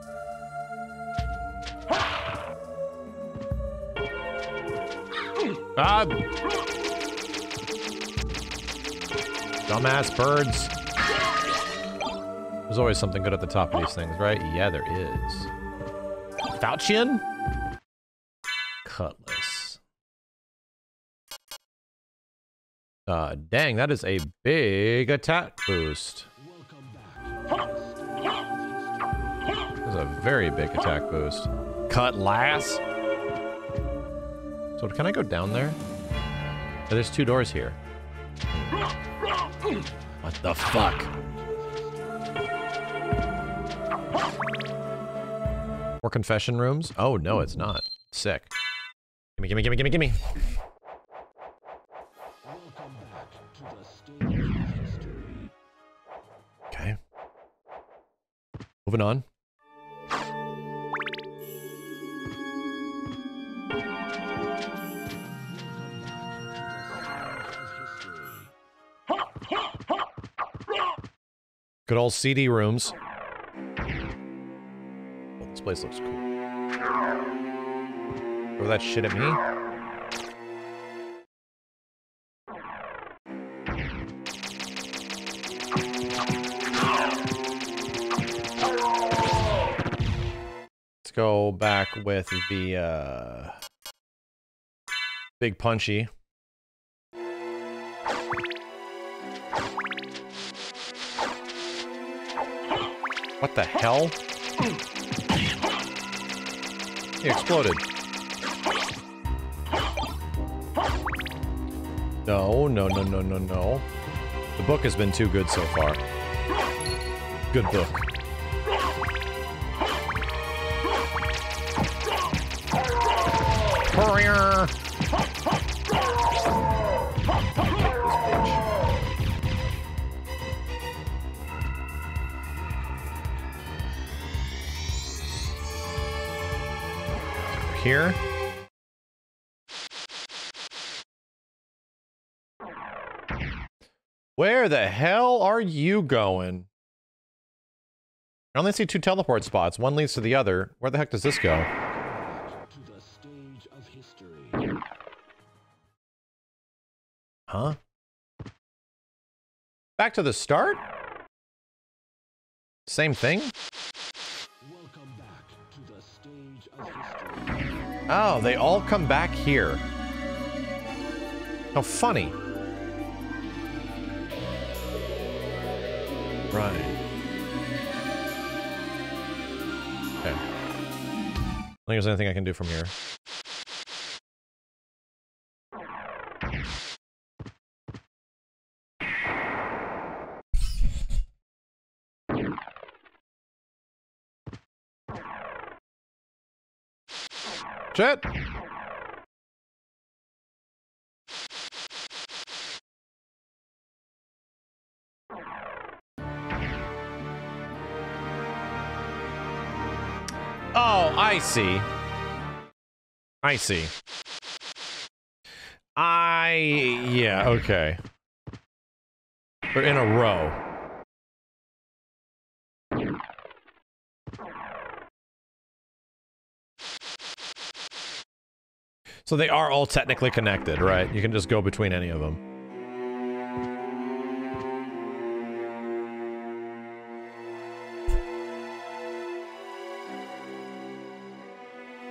Ah! Dumbass birds. There's always something good at the top of these things, right? Yeah, there is. Faucian? Cutlass. Uh, dang, that is a big attack boost. That's a very big attack boost. Cutlass? So can I go down there? Oh, there's two doors here. What the fuck? More confession rooms? Oh, no, it's not. Sick. Gimme, gimme, gimme, gimme, gimme. Moving on. Good old CD rooms. Oh, this place looks cool. Throw that shit at me? Go back with the uh, big punchy. What the hell? He exploded. No, no, no, no, no, no. The book has been too good so far. Good book. Courier! Here. Where the hell are you going? I only see two teleport spots. One leads to the other. Where the heck does this go? Huh? Back to the start? Same thing? Welcome back to the stage of history. Oh, they all come back here. How funny. Right. Okay. I don't think there's anything I can do from here. Shit. Oh, I see. I see. I yeah, okay. We're in a row. So they are all technically connected, right? You can just go between any of them.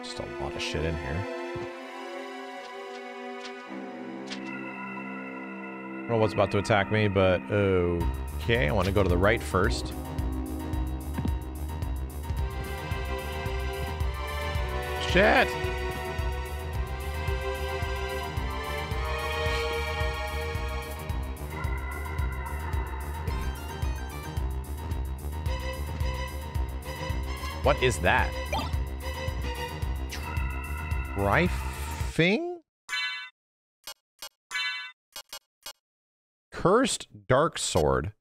Just a lot of shit in here. I don't know what's about to attack me, but okay. I want to go to the right first. Shit! What is that? Rifing? Cursed Dark Sword.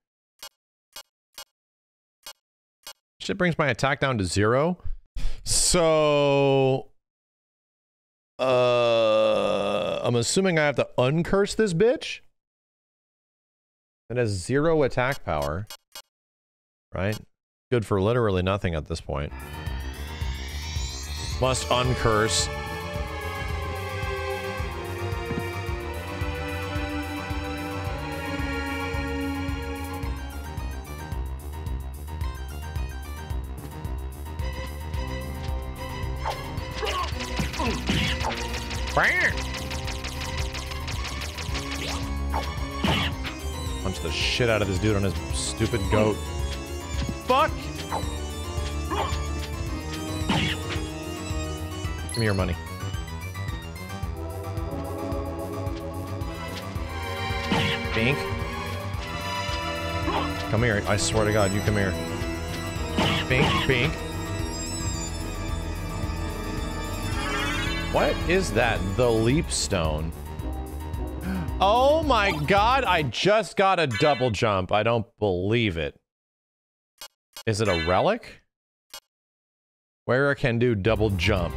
Shit brings my attack down to zero. So... Uh, I'm assuming I have to uncurse this bitch? It has zero attack power. Right? Good for literally nothing at this point. Must uncurse. Punch the shit out of this dude on his stupid goat. Fuck! Give me your money. Bink. Come here. I swear to God, you come here. Bink, bink. What is that? The leap stone. Oh my god, I just got a double jump. I don't believe it. Is it a relic? Where I can do double jump.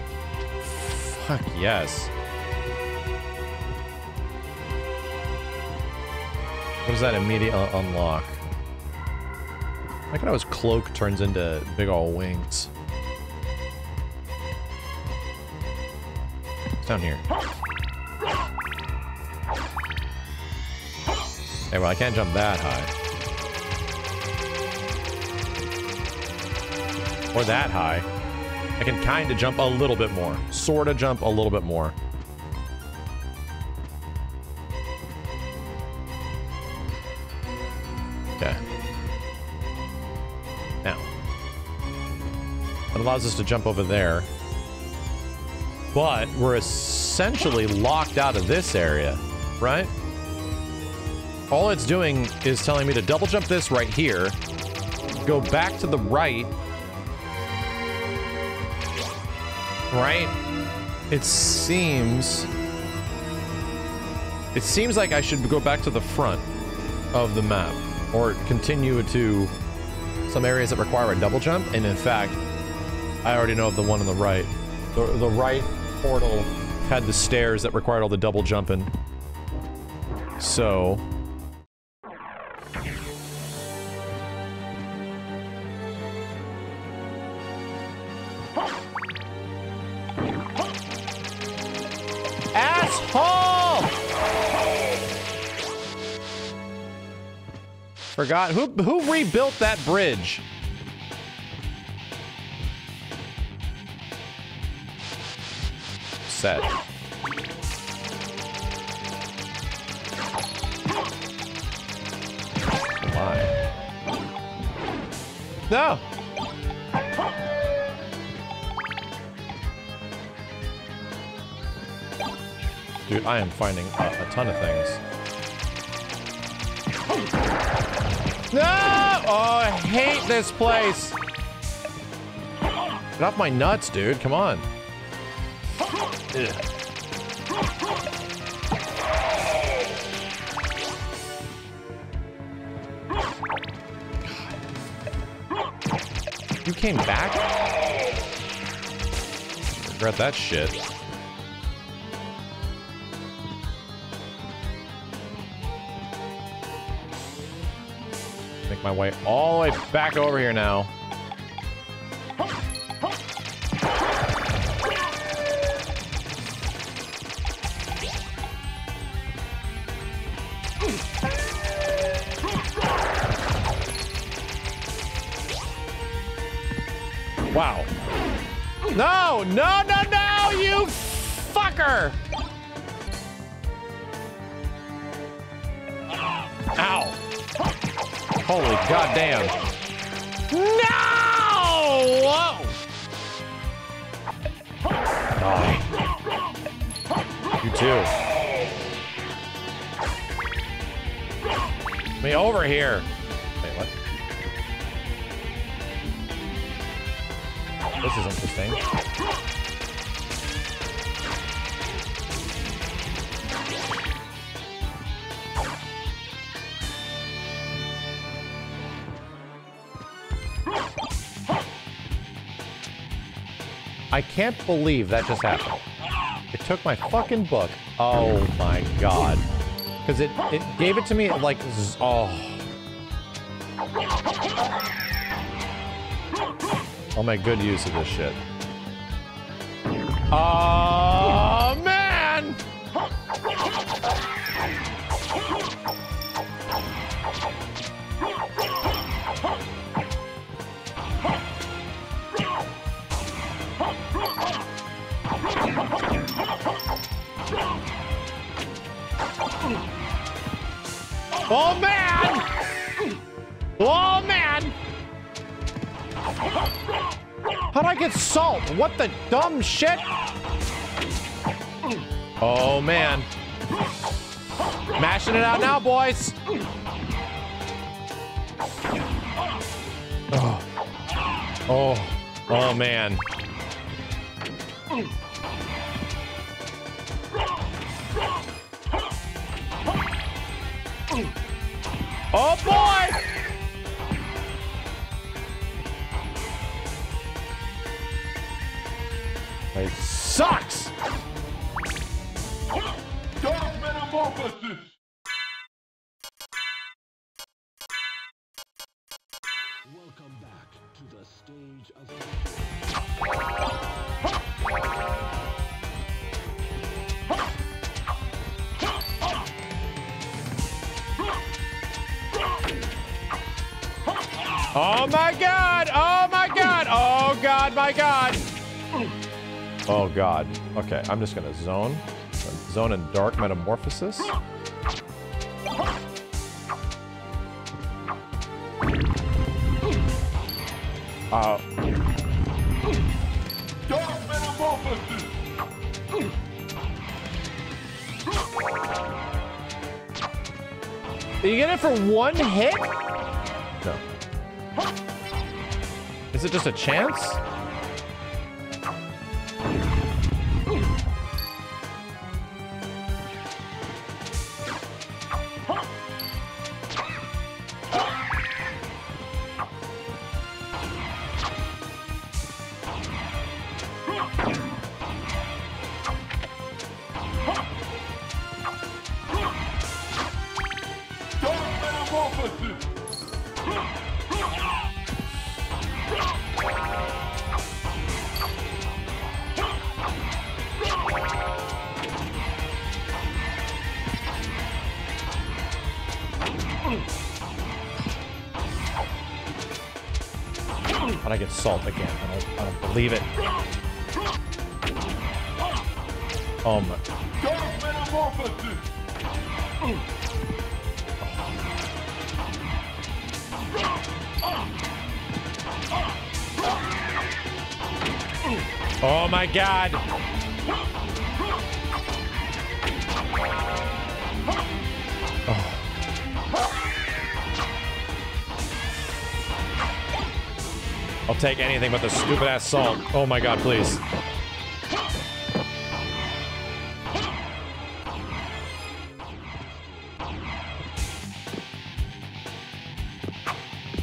Fuck yes. What does that immediately unlock? I how his cloak turns into big ol' wings. It's down here. Hey, well, I can't jump that high. Or that high. I can kind of jump a little bit more. Sort of jump a little bit more. Okay. Now. That allows us to jump over there. But we're essentially locked out of this area, right? All it's doing is telling me to double jump this right here, go back to the right, right? It seems... It seems like I should go back to the front of the map, or continue to some areas that require a double jump, and in fact, I already know of the one on the right. The, the right portal had the stairs that required all the double jumping. So... Forgot who who rebuilt that bridge? Set. Why? No. Dude, I am finding a, a ton of things. No! Oh, I hate this place. Get off my nuts, dude. Come on. You came back? Regret that shit. My way all the way back over here now. Can't believe that just happened. It took my fucking book. Oh my god. Because it, it gave it to me like, oh. oh I'll make good use of this shit. Shit? Oh, man. Mashing it out now, boys. Oh, oh, oh man. Okay, I'm just gonna zone. Zone in dark metamorphosis. Uh, Dark Metamorphosis! you get it for one hit? No. Is it just a chance? Salt about the stupid ass salt. Oh my god, please.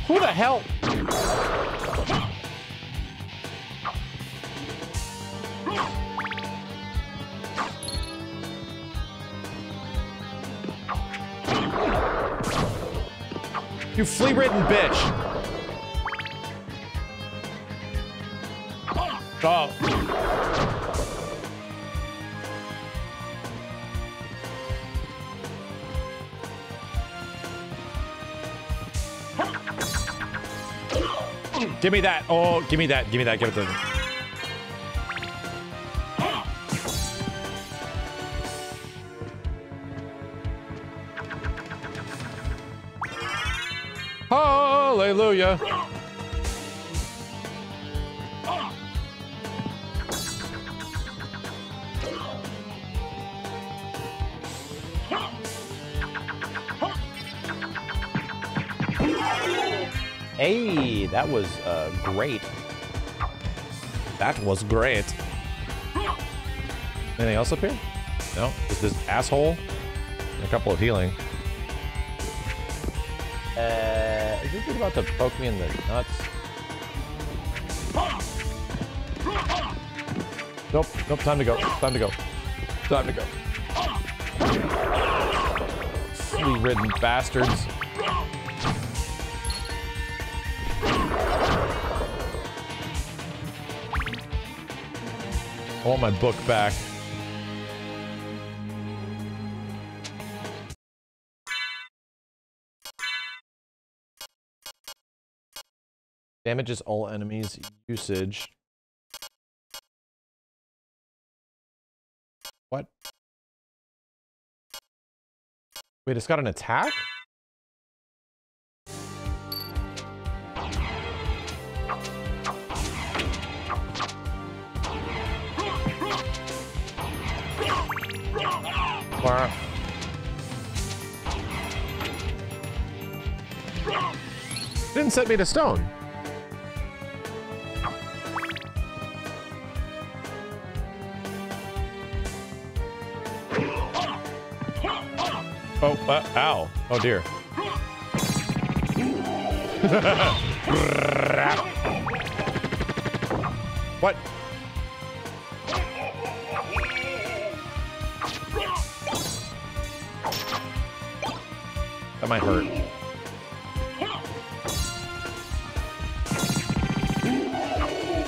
Who the hell? You flea-ridden bitch. Give me that. Oh, give me that. Give me that. Give it to me. That was uh, great. That was great. Anything else up here? No? Just this asshole? A couple of healing. Uh, is this about to poke me in the nuts? Nope, nope, time to go, time to go, time to go. Flea-ridden bastards. My book back. Damages all enemies usage. What? Wait, it's got an attack? Wow. Didn't set me to stone. Oh, uh, ow. Oh dear. (laughs) what? Might hurt.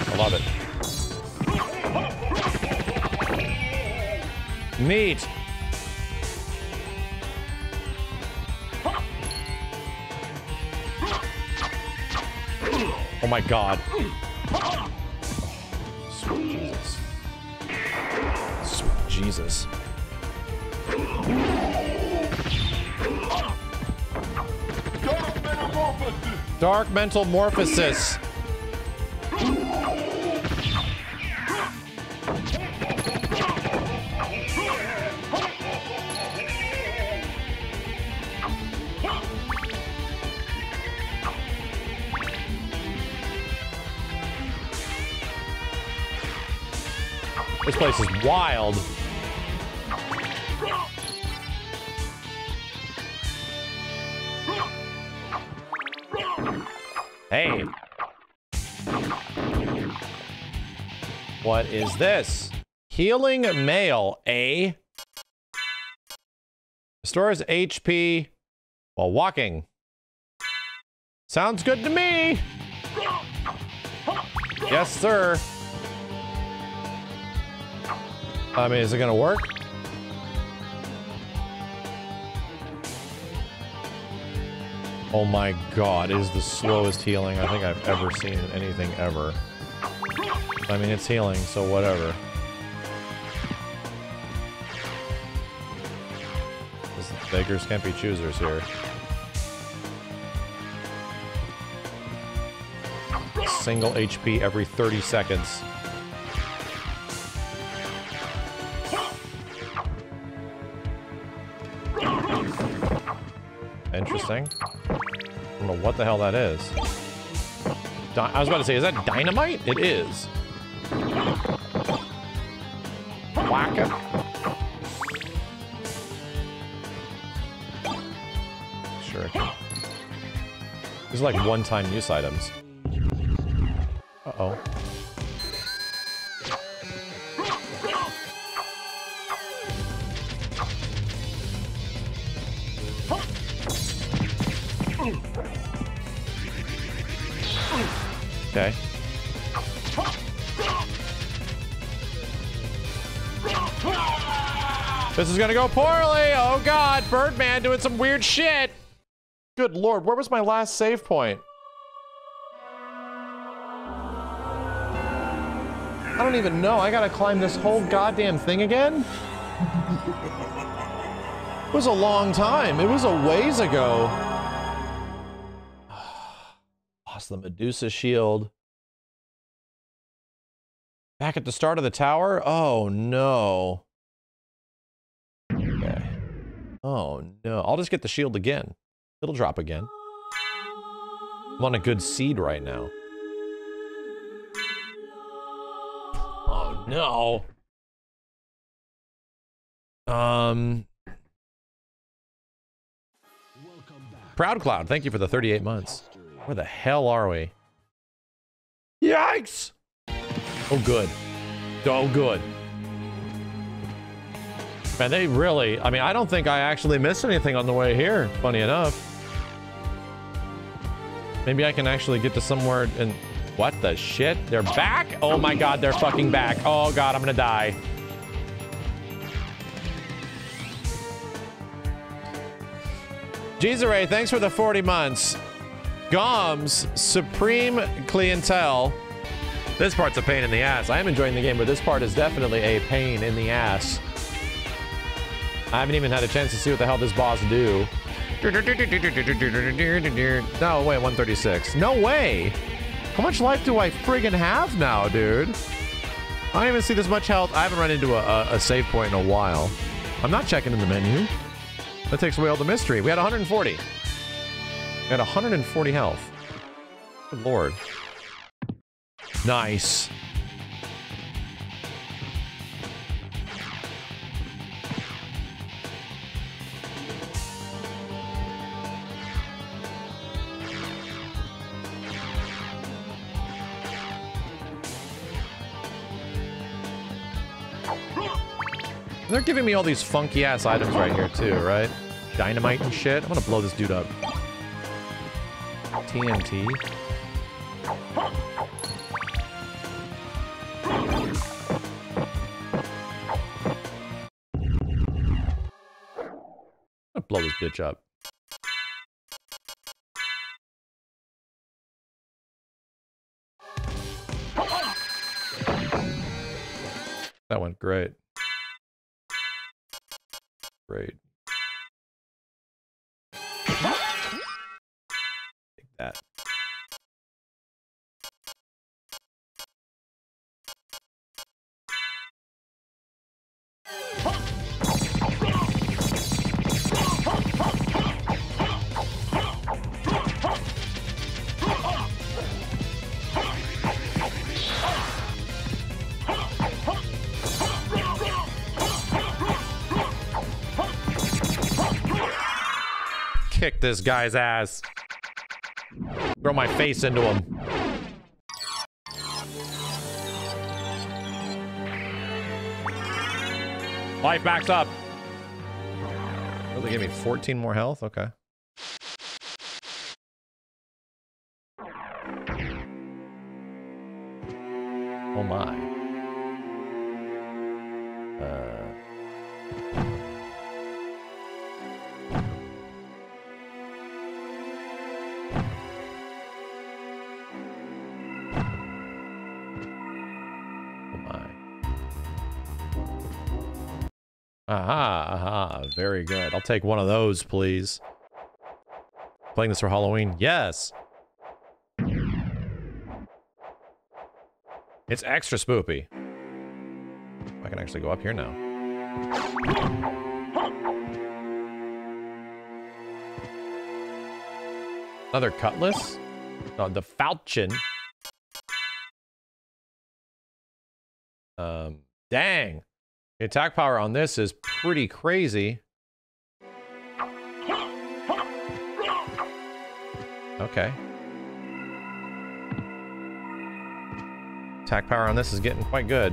I love it. Neat. Oh my god. Dark mental morphosis. This place is wild. Is this? Healing mail, A. Restores HP while walking. Sounds good to me. Yes, sir. I mean, is it gonna work? Oh my god, it is the slowest healing I think I've ever seen in anything ever. I mean, it's healing, so whatever. Beggars can't be choosers here. Single HP every 30 seconds. Interesting. I don't know what the hell that is. Di I was about to say, is that dynamite? It is. Sure. These are like one-time use items. Is gonna go poorly. Oh god, Birdman doing some weird shit. Good lord, where was my last save point? I don't even know. I gotta climb this whole goddamn thing again? It was a long time. It was a ways ago. (sighs) Lost the Medusa shield. Back at the start of the tower? Oh no. Oh no. I'll just get the shield again. It'll drop again. I'm on a good seed right now. Oh no. Um Proud Cloud, thank you for the 38 months. Where the hell are we? Yikes! Oh, good. Oh, good. Man, they really, I mean, I don't think I actually missed anything on the way here, funny enough. Maybe I can actually get to somewhere and... What the shit? They're back? Oh my god, they're fucking back. Oh god, I'm gonna die. Ray, thanks for the 40 months. Goms, Supreme Clientele. This part's a pain in the ass. I am enjoying the game, but this part is definitely a pain in the ass. I haven't even had a chance to see what the hell this boss do. No, wait, 136. No way! How much life do I friggin' have now, dude? I don't even see this much health. I haven't run into a, a, a save point in a while. I'm not checking in the menu. That takes away all the mystery. We had 140. We had 140 health. Good lord. Nice. They're giving me all these funky ass items right here too, right? Dynamite and shit. I'm gonna blow this dude up. TNT. Gonna blow this bitch up. That went great. Great. Take that. Kick this guy's ass. Throw my face into him. Life backs up. Oh, really gave me 14 more health? Okay. Oh my. Aha, aha, very good. I'll take one of those, please. Playing this for Halloween? Yes. It's extra spoopy. I can actually go up here now. Another cutlass? No, the falchion. Um, dang. The attack power on this is pretty crazy. Okay. Attack power on this is getting quite good.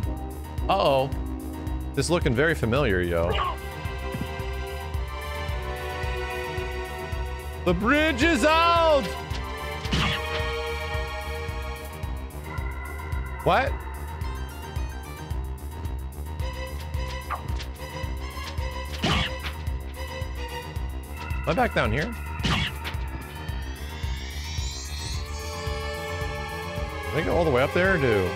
Uh-oh. This is looking very familiar, yo. The bridge is out! What? Am I back down here? Did I go all the way up there or do?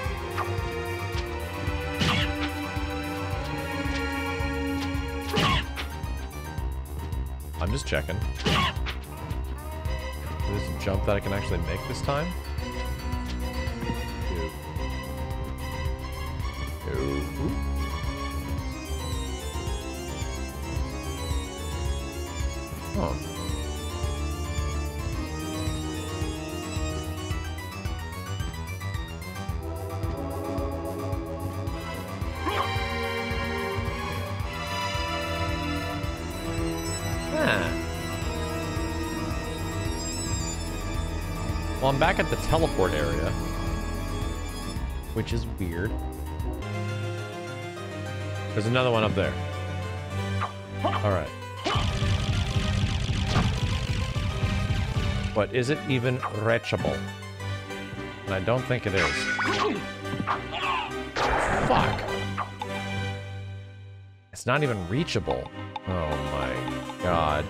I'm just checking. There's a jump that I can actually make this time. Back at the teleport area. Which is weird. There's another one up there. Alright. But is it even reachable? And I don't think it is. Fuck! It's not even reachable. Oh my god.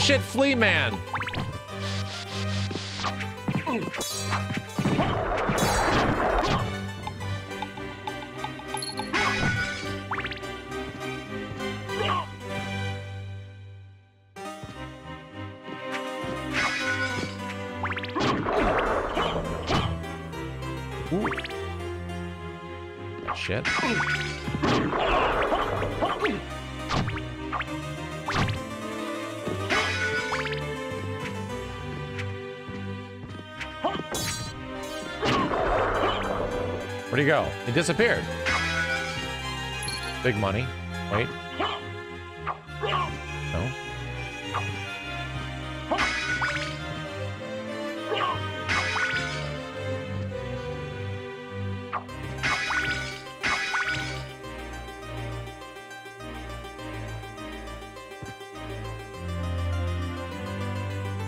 Shit flea man. He disappeared. Big money. Wait. No.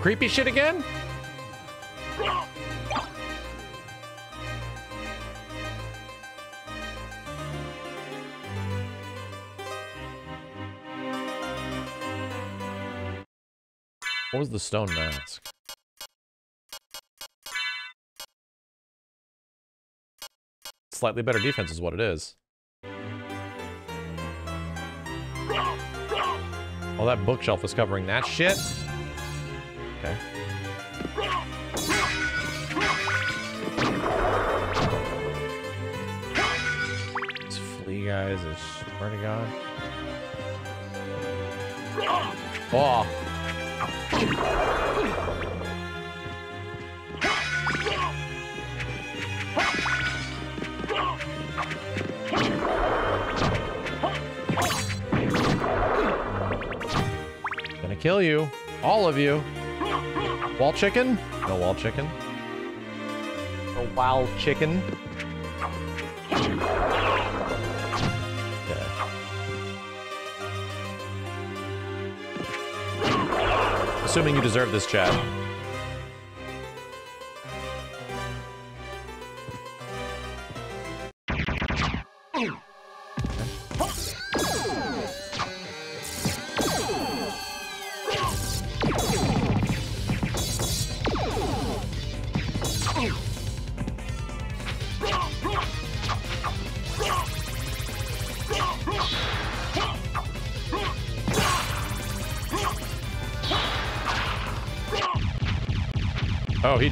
Creepy shit again? The stone mask? Slightly better defense is what it is. Oh, that bookshelf is covering that shit? Okay. These flea guys, I swear to God. Oh. Gonna kill you. All of you. Wall chicken? No wall chicken. No wild chicken. Assuming you deserve this, Chad.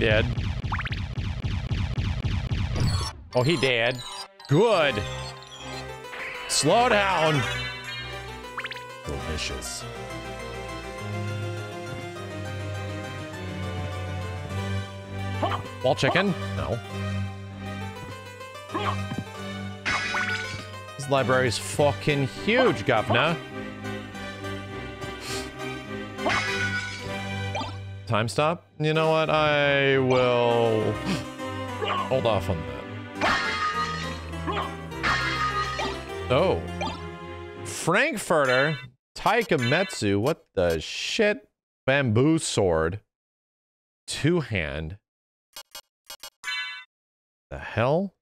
Oh, did. Oh, he did. Good. Slow down. Delicious. Wall chicken? No. This library's fucking huge, governor. Time stop? You know what? I will hold off on that. Oh. Frankfurter Takemitsu. What the shit? Bamboo sword. Two hand. The hell?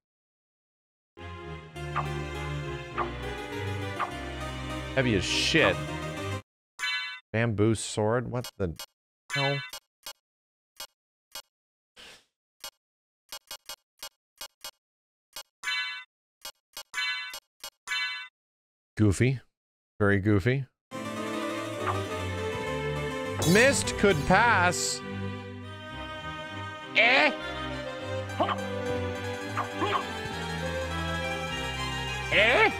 Heavy as shit. Bamboo sword? What the hell? Goofy. Very goofy. Mist could pass. Eh? Eh?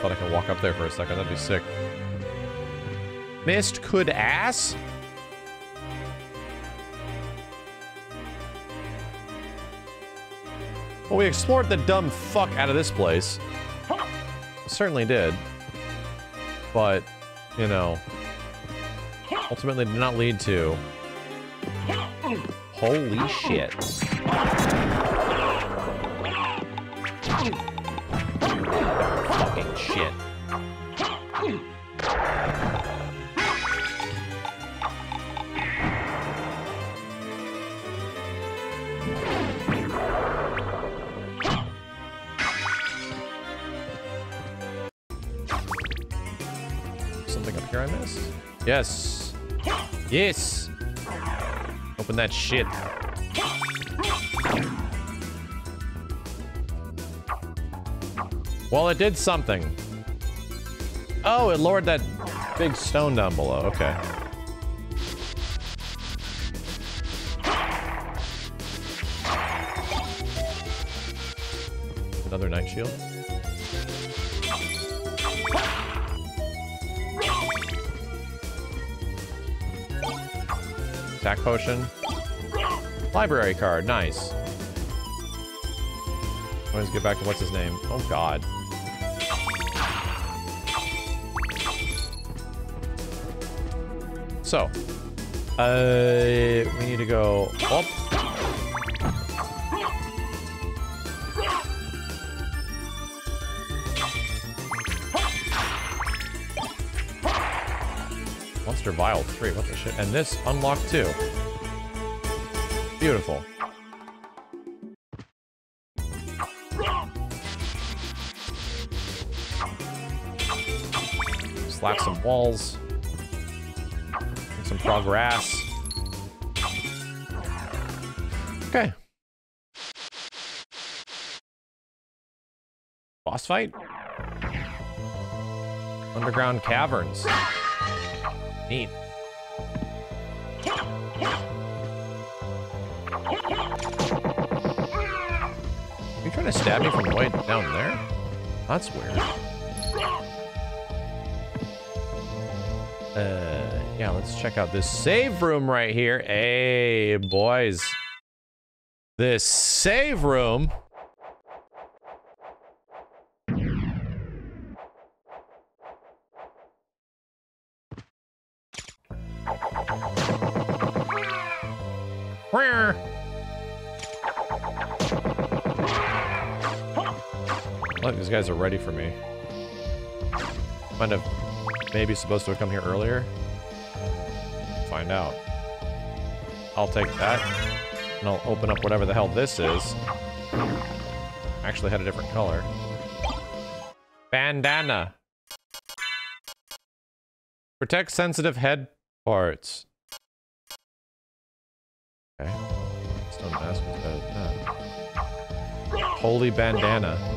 Thought I could walk up there for a second. That'd be sick. Mist could ass? Well, we explored the dumb fuck out of this place. Certainly did. But, you know, ultimately did not lead to... Holy shit. Yes. Yes. Open that shit. Well, it did something. Oh, it lowered that big stone down below. Okay. Another Knight shield. Attack potion. Library card, nice. Let's get back to what's his name. Oh god. So, uh, we need to go up. Vial 3, what the shit? And this unlocked too. Beautiful. Slap some walls. Some progress. Okay. Boss fight? Underground caverns. Neat. Are you trying to stab me from way down there? That's weird. Uh, yeah, let's check out this save room right here. Hey, boys. This save room. Look, these guys are ready for me. Might have maybe supposed to have come here earlier. Find out. I'll take that. And I'll open up whatever the hell this is. Actually had a different color. Bandana. Protect sensitive head parts. Okay. Stone mask better than that. Holy bandana.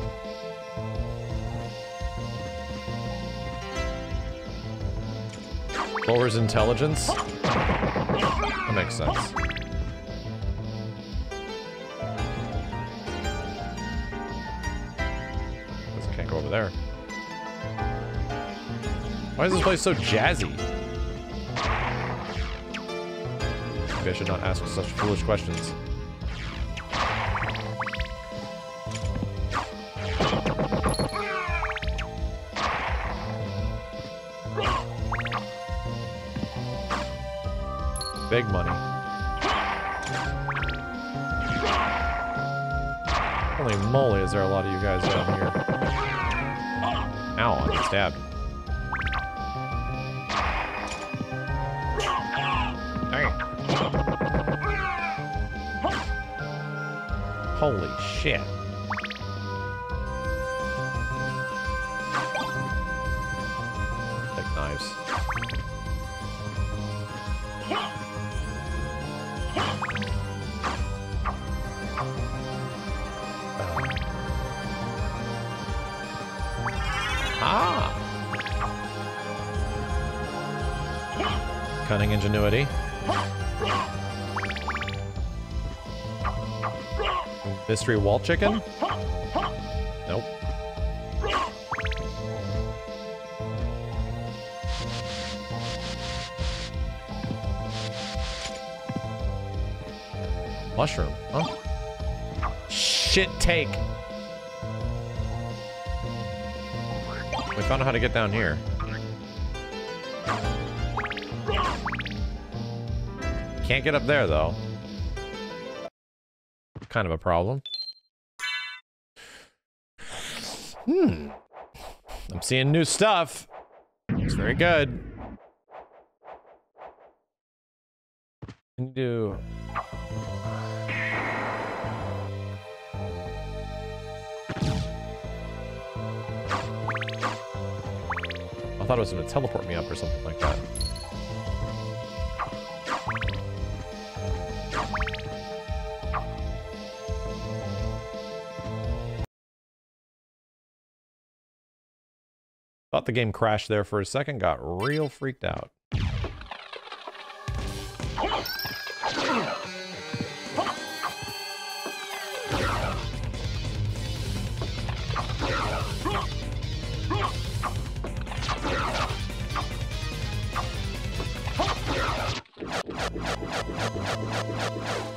Lowers intelligence. That makes sense. Guess I can't go over there. Why is this place so jazzy? Maybe I should not ask such foolish questions. Big money. Holy moly, is there a lot of you guys down here. Ow, I got stabbed. Dang. Holy shit. Ingenuity. Mystery wall chicken? Nope. Mushroom, huh? Shit take. We found out how to get down here. Can't get up there, though. Kind of a problem. Hmm. I'm seeing new stuff. It's very good. Can you do... I thought it was going to teleport me up or something like that. The game crashed there for a second, got real freaked out.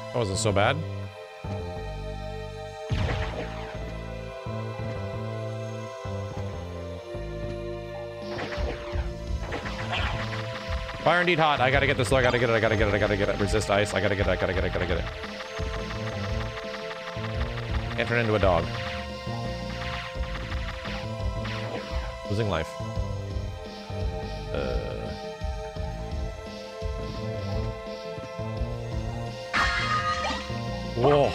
That wasn't so bad. Fire indeed hot. I gotta get this. I gotta get it. I gotta get it. I gotta get it. Resist ice. I gotta get it. I gotta get it. I gotta get it. Can't turn into a dog. Losing life. Uh. Whoa.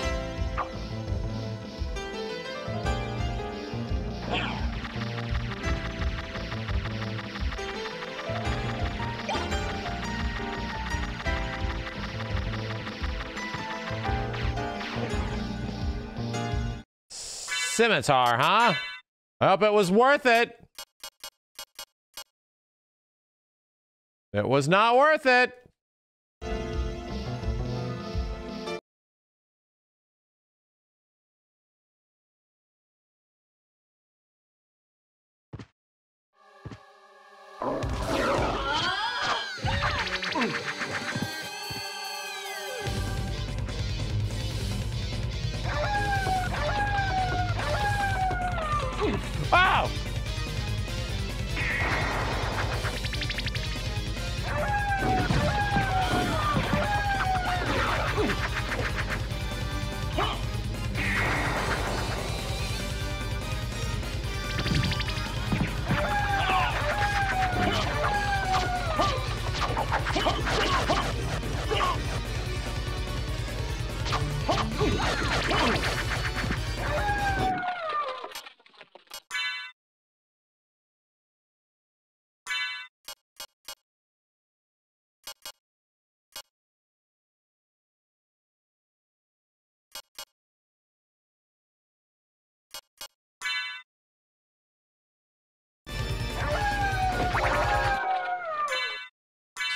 Scimitar, huh? I hope it was worth it. It was not worth it.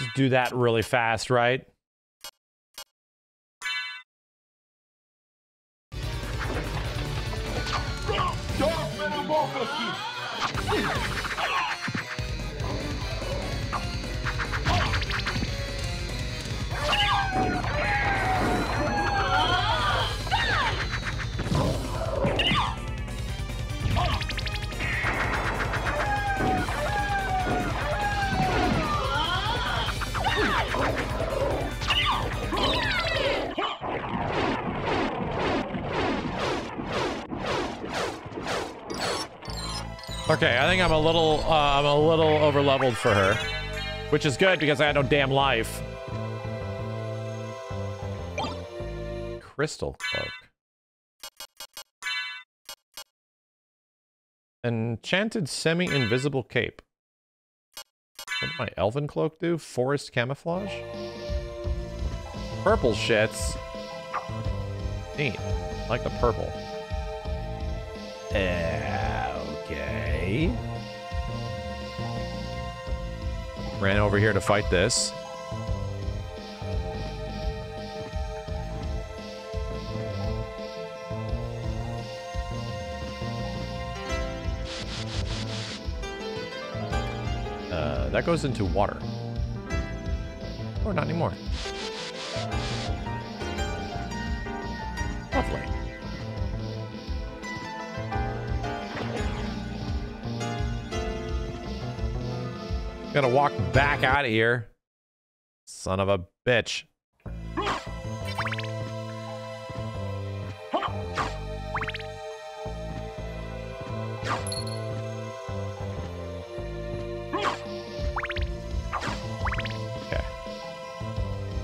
Just do that really fast, right? Okay, I think I'm a little, uh, I'm a little over leveled for her, which is good because I had no damn life. Crystal cloak. Enchanted semi-invisible cape. What did my elven cloak do? Forest camouflage? Purple shits. Neat. I like the purple. Okay. Ran over here to fight this. Uh, that goes into water. Or not anymore. Lovely. Gotta walk back out of here. Son of a bitch. Okay.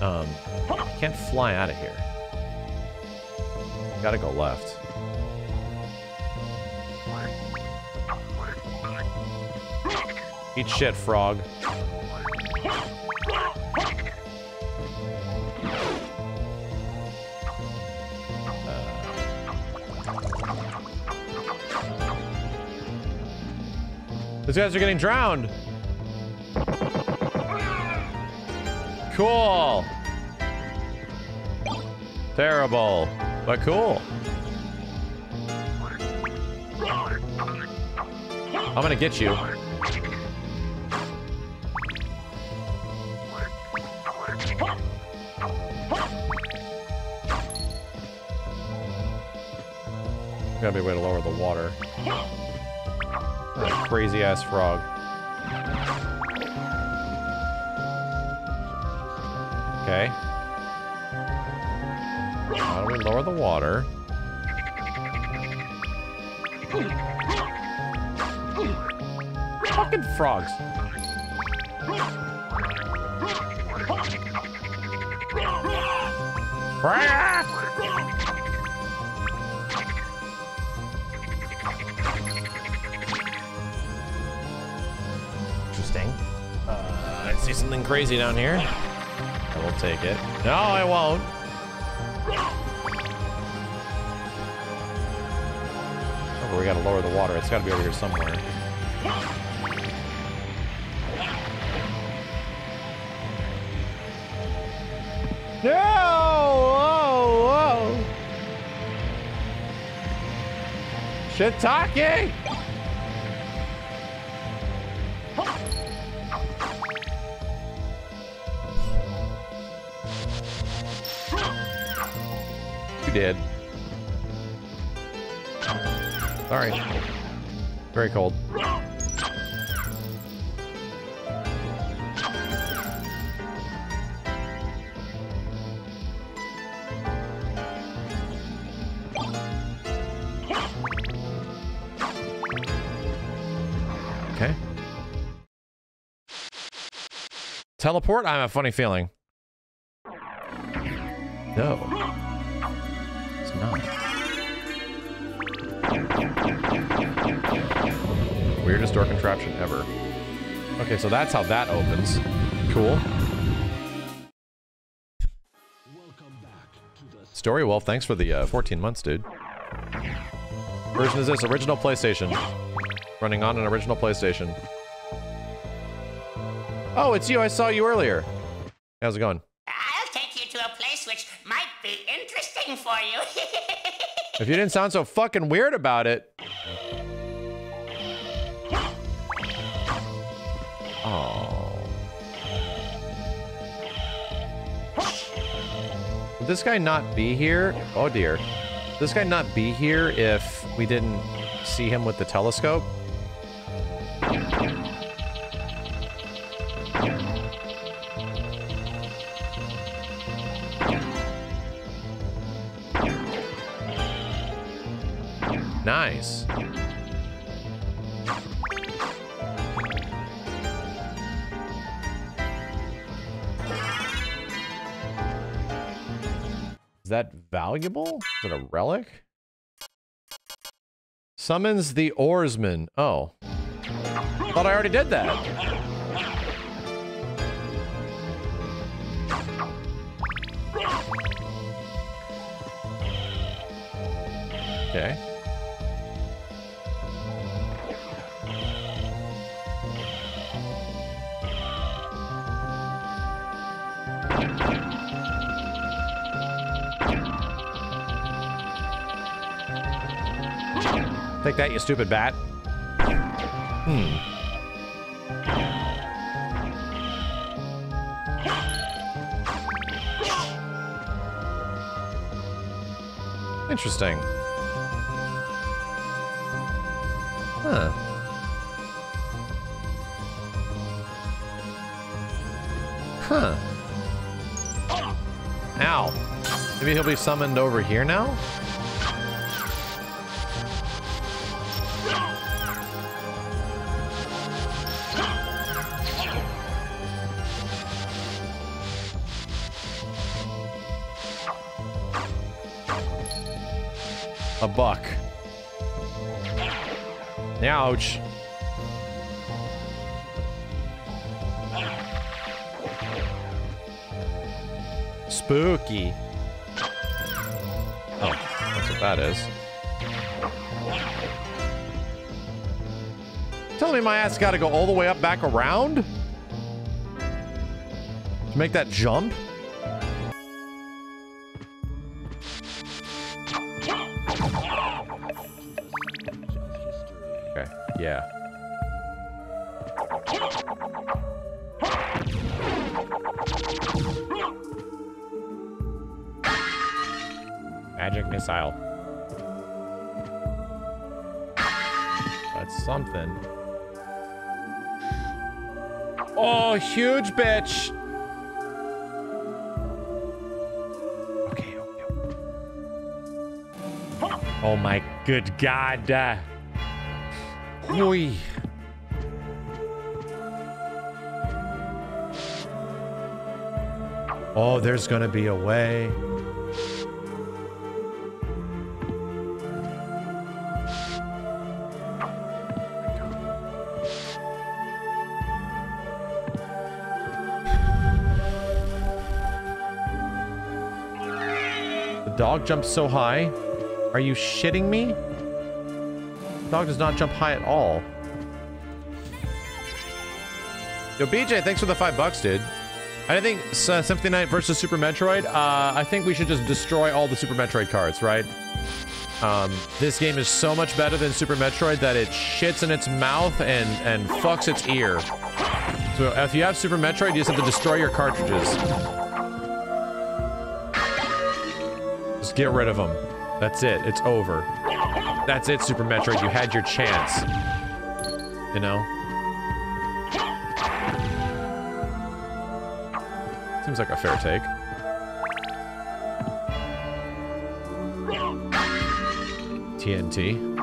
Um, can't fly out of here. Gotta go left. Eat shit, frog. Uh. These guys are getting drowned. Cool. Terrible, but cool. I'm gonna get you. Gotta be a way to lower the water. crazy ass frog. Okay. How do we lower the water? Fucking frogs. Interesting. See something crazy down here. I will take it. No, I won't. Oh, we gotta lower the water. It's gotta be over here somewhere. No! Whoa! Whoa! Shiitake! Did. Sorry. Very cold. Okay. Teleport? I have a funny feeling. No. It's not. Weirdest door contraption ever. Okay, so that's how that opens. Cool. Story Wolf, thanks for the uh, 14 months, dude. Version is this original PlayStation. Running on an original PlayStation. Oh, it's you. I saw you earlier. How's it going? I'll take you to a place which might be interesting for you. (laughs) If you didn't sound so fucking weird about it. Oh. Would this guy not be here? Oh dear. Would this guy not be here if we didn't see him with the telescope? It a relic? Summons the oarsman. Oh. Thought I already did that. Okay. Take that, you stupid bat. Hmm. Interesting. Huh. Huh. Ow. Maybe he'll be summoned over here now? Ouch. Spooky. Oh, that's what that is. Telling me my ass gotta go all the way up back around? To make that jump? Huge bitch! Okay, okay. Oh my good god. Uh. Oh, there's gonna be a way. Dog jumps so high. Are you shitting me? The dog does not jump high at all. Yo, BJ, thanks for the five bucks, dude. I think uh, Symphony Knight versus Super Metroid. Uh, I think we should just destroy all the Super Metroid cards, right? Um, this game is so much better than Super Metroid that it shits in its mouth and and fucks its ear. So if you have Super Metroid, you just have to destroy your cartridges. Get rid of them. That's it. It's over. That's it, Super Metroid. You had your chance. You know? Seems like a fair take. TNT.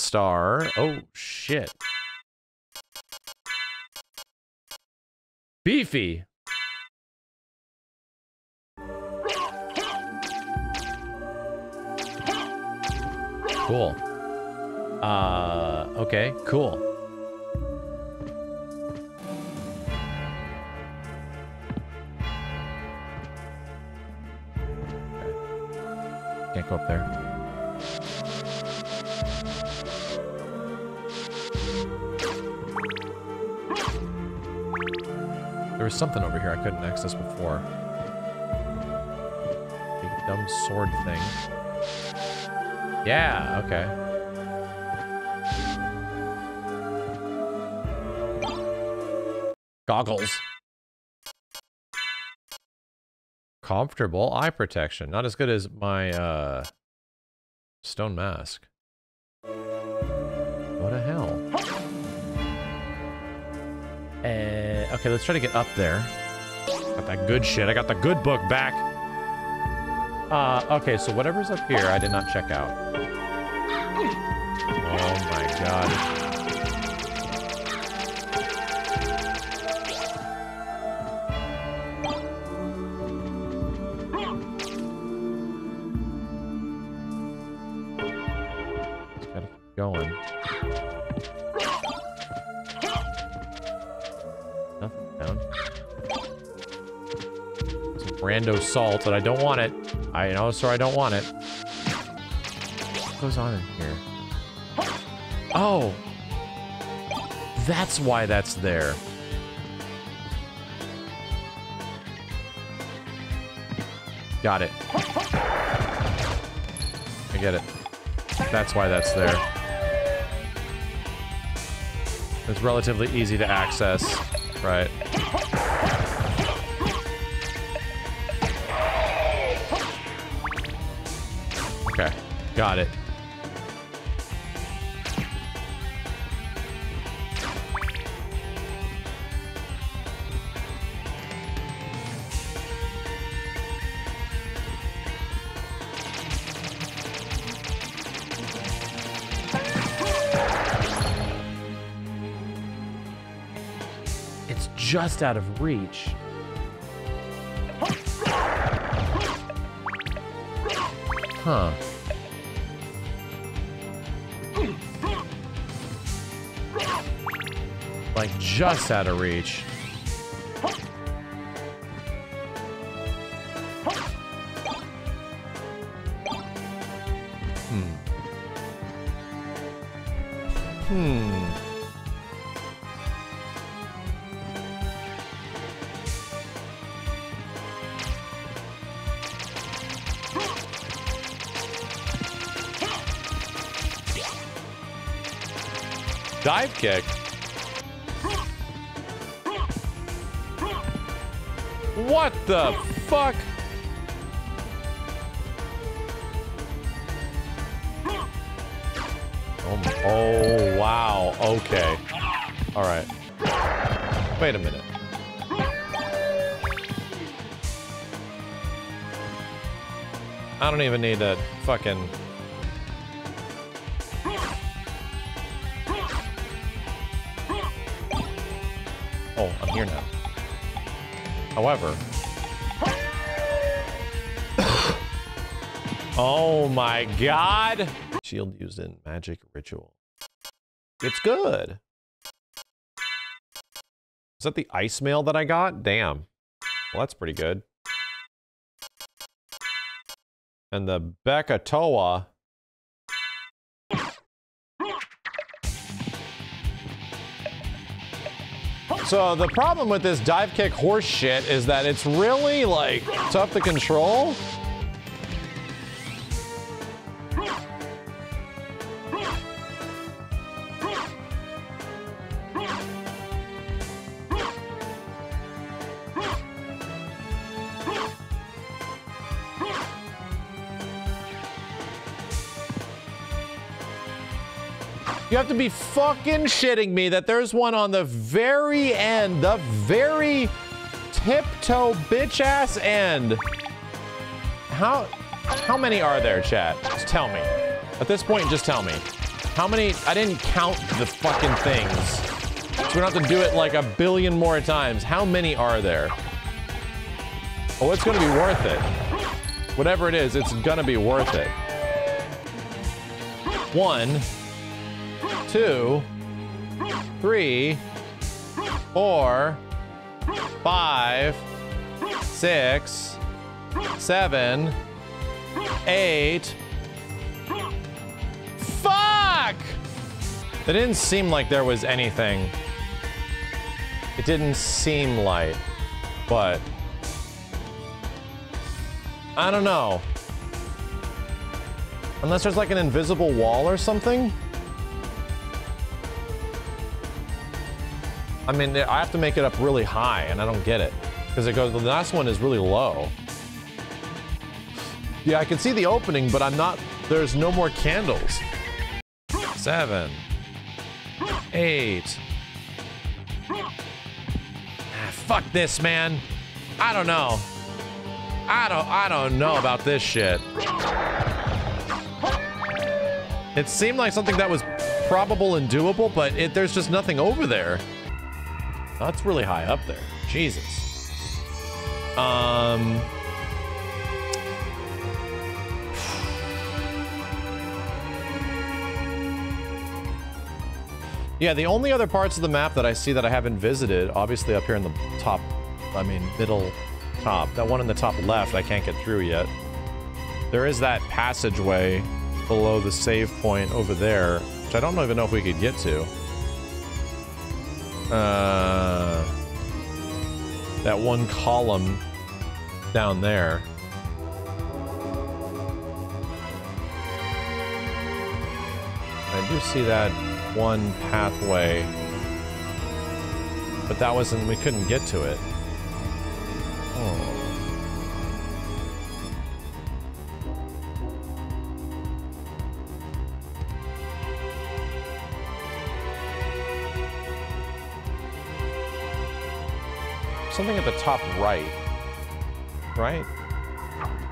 Star. Oh, shit. Beefy. cool. Uh, okay, cool. Can't go up there. Was something over here I couldn't access before. Big dumb sword thing. Yeah, okay. Goggles. Comfortable eye protection. Not as good as my uh stone mask. What the hell? Uh, okay, let's try to get up there. Got that good shit. I got the good book back. Uh, okay, so whatever's up here, I did not check out. Oh my god. Salt, but I don't want it. I know, sir, I don't want it. What goes on in here? Oh! That's why that's there. Got it. I get it. That's why that's there. It's relatively easy to access, right? Got it. It's just out of reach. Huh. Just out of reach. Hmm. Hmm. Dive kick. The fuck? Oh, oh wow. Okay. All right. Wait a minute. I don't even need to fucking Oh, I'm here now. However. Oh my god! Shield used in magic ritual. It's good. Is that the ice mail that I got? Damn. Well, that's pretty good. And the Bekatowa. So the problem with this dive kick horse shit is that it's really like tough to control. To be fucking shitting me that there's one on the very end, the very tiptoe bitch ass end. How how many are there, chat? Just tell me. At this point, just tell me. How many? I didn't count the fucking things. So we don't have to do it like a billion more times. How many are there? Oh, it's gonna be worth it. Whatever it is, it's gonna be worth it. One, two, three, four, five, six, seven, eight. Fuck! It didn't seem like there was anything. It didn't seem like, but I don't know. Unless there's like an invisible wall or something. I mean, I have to make it up really high, and I don't get it. Because it goes, the last one is really low. Yeah, I can see the opening, but I'm not, there's no more candles. Seven. Eight. Ah, fuck this, man. I don't know. I don't, I don't know about this shit. It seemed like something that was probable and doable, but it, there's just nothing over there. That's really high up there. Jesus. Um. Yeah, the only other parts of the map that I see that I haven't visited, obviously up here in the top, I mean, middle top, that one in the top left I can't get through yet. There is that passageway below the save point over there, which I don't even know if we could get to. Uh, that one column down there. I do see that one pathway, but that wasn't, we couldn't get to it. Oh. Something at the top right. Right?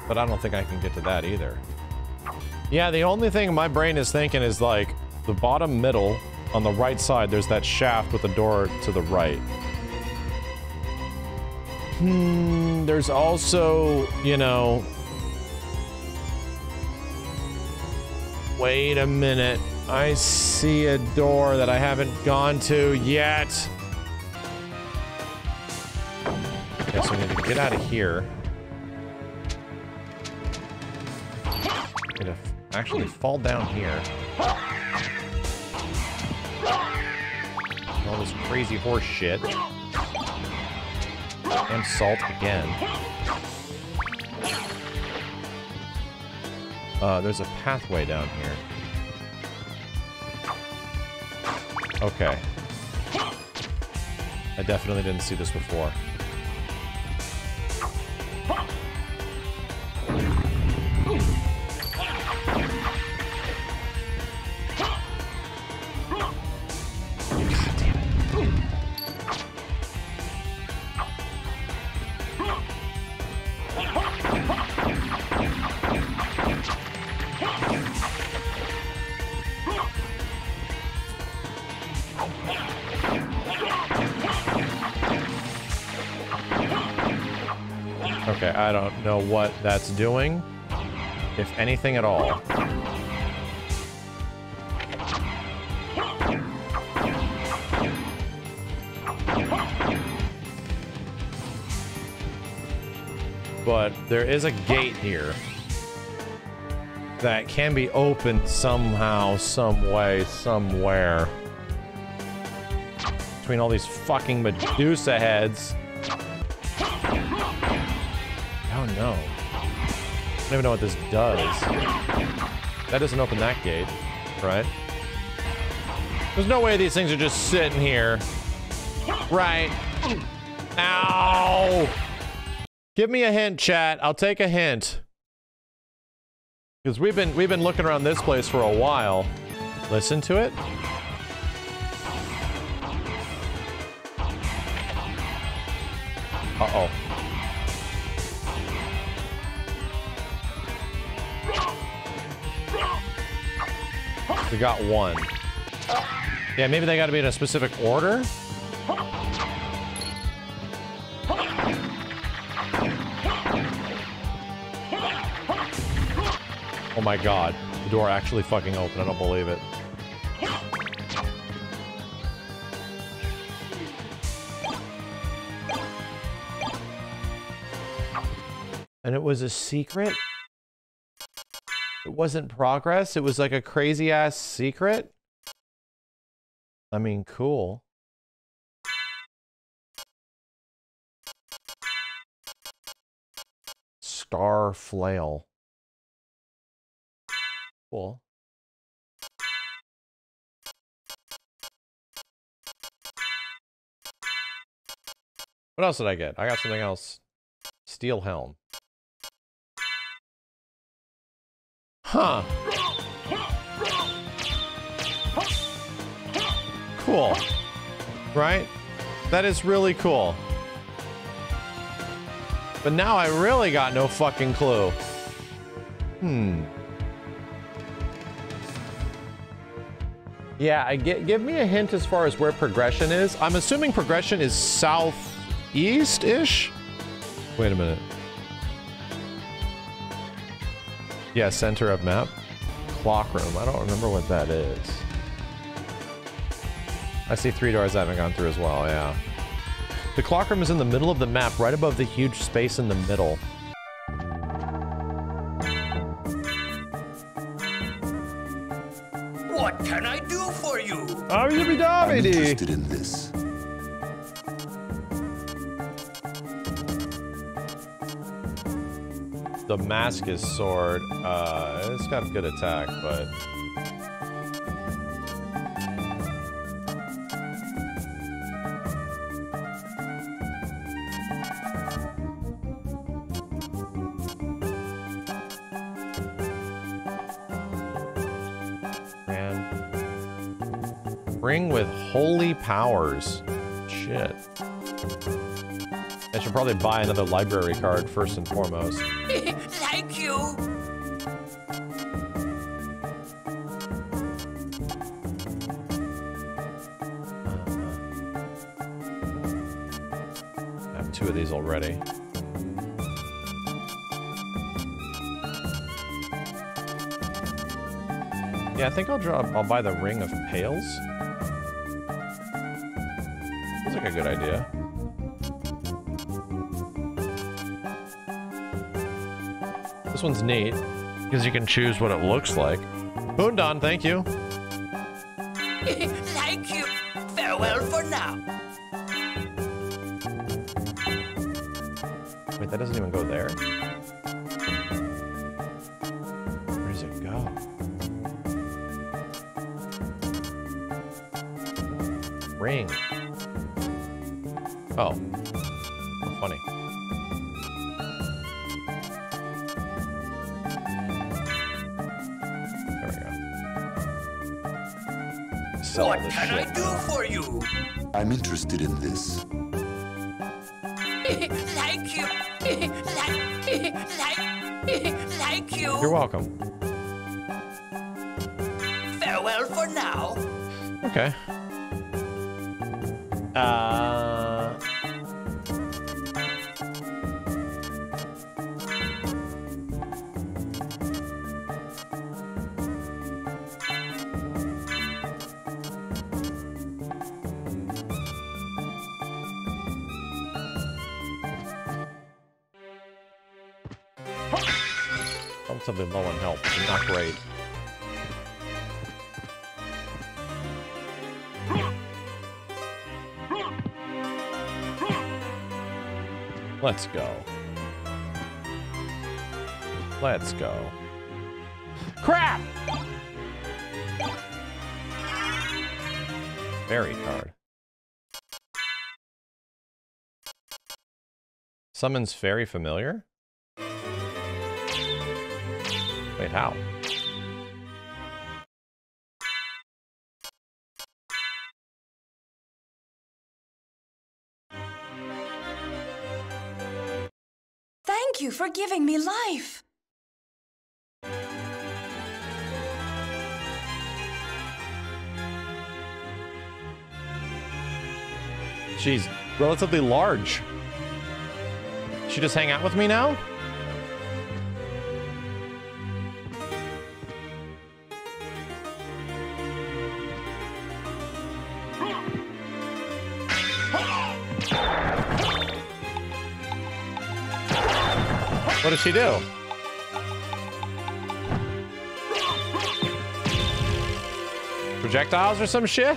But I don't think I can get to that either. Yeah, the only thing my brain is thinking is like the bottom middle on the right side, there's that shaft with the door to the right. Hmm, there's also, you know... Wait a minute. I see a door that I haven't gone to yet. Okay, so I need to get out of here. Need to actually fall down here. All this crazy horse shit. And salt again. Uh, there's a pathway down here. Okay. I definitely didn't see this before. Okay, know what that's doing, if anything at all. But there is a gate here that can be opened somehow, some way, somewhere. Between all these fucking Medusa heads. No. I don't even know what this does. That doesn't open that gate, right? There's no way these things are just sitting here. Right. Ow! Give me a hint, chat. I'll take a hint. Because we've been we've been looking around this place for a while. Listen to it. Uh-oh. We got one. Yeah, maybe they gotta be in a specific order? Oh my god. The door actually fucking opened. I don't believe it. And it was a secret? It wasn't progress? It was like a crazy ass secret? I mean, cool. Star flail. Cool. What else did I get? I got something else. Steel helm. Huh. Cool. Right? That is really cool. But now I really got no fucking clue. Hmm. Yeah, I get, give me a hint as far as where progression is. I'm assuming progression is southeast-ish? Wait a minute. Yeah, center of map. Clock room. I don't remember what that is. I see three doors I haven't gone through as well, yeah. The clock room is in the middle of the map, right above the huge space in the middle. What can I do for you? You be I'm interested in this. Damascus sword. Uh, it's got a good attack, but ring with holy powers. Shit. Should probably buy another library card first and foremost. (laughs) Thank you. I have two of these already. Yeah, I think I'll draw. I'll buy the Ring of Pales. Seems like a good idea. This one's neat because you can choose what it looks like. Boondon, thank you. (laughs) Thank you. Farewell for now. Wait, that doesn't even go there. What this can I do for you? I'm interested in this. (laughs) Thank you. Thank, thank, thank you. You're welcome. Farewell for now. Okay. Let's go. Let's go. Crap! Fairy card. Summons fairy familiar? Wait, how? Giving me life. She's relatively large. She just hang out with me now? Does she do? Projectiles or some shit?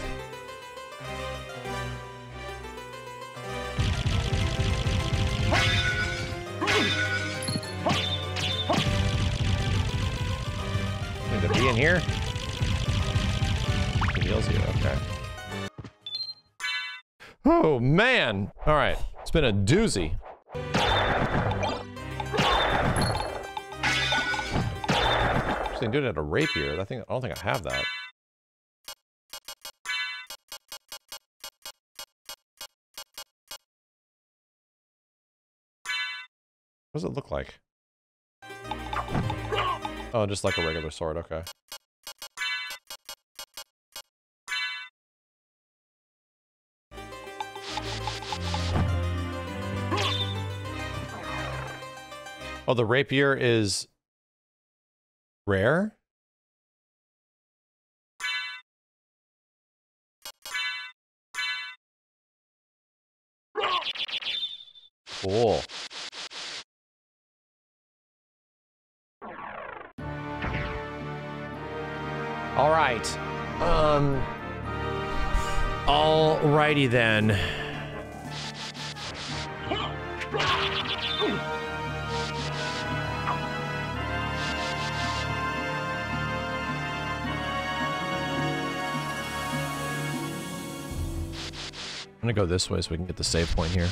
Need to be in here? He heals you, okay. Oh, man. All right. It's been a doozy. Actually, do it at a rapier. I think I don't think I have that. What does it look like? Oh, just like a regular sword, okay. Oh, the rapier is rare? Cool. All right. Um. Alrighty then. Gonna go this way so we can get the save point here.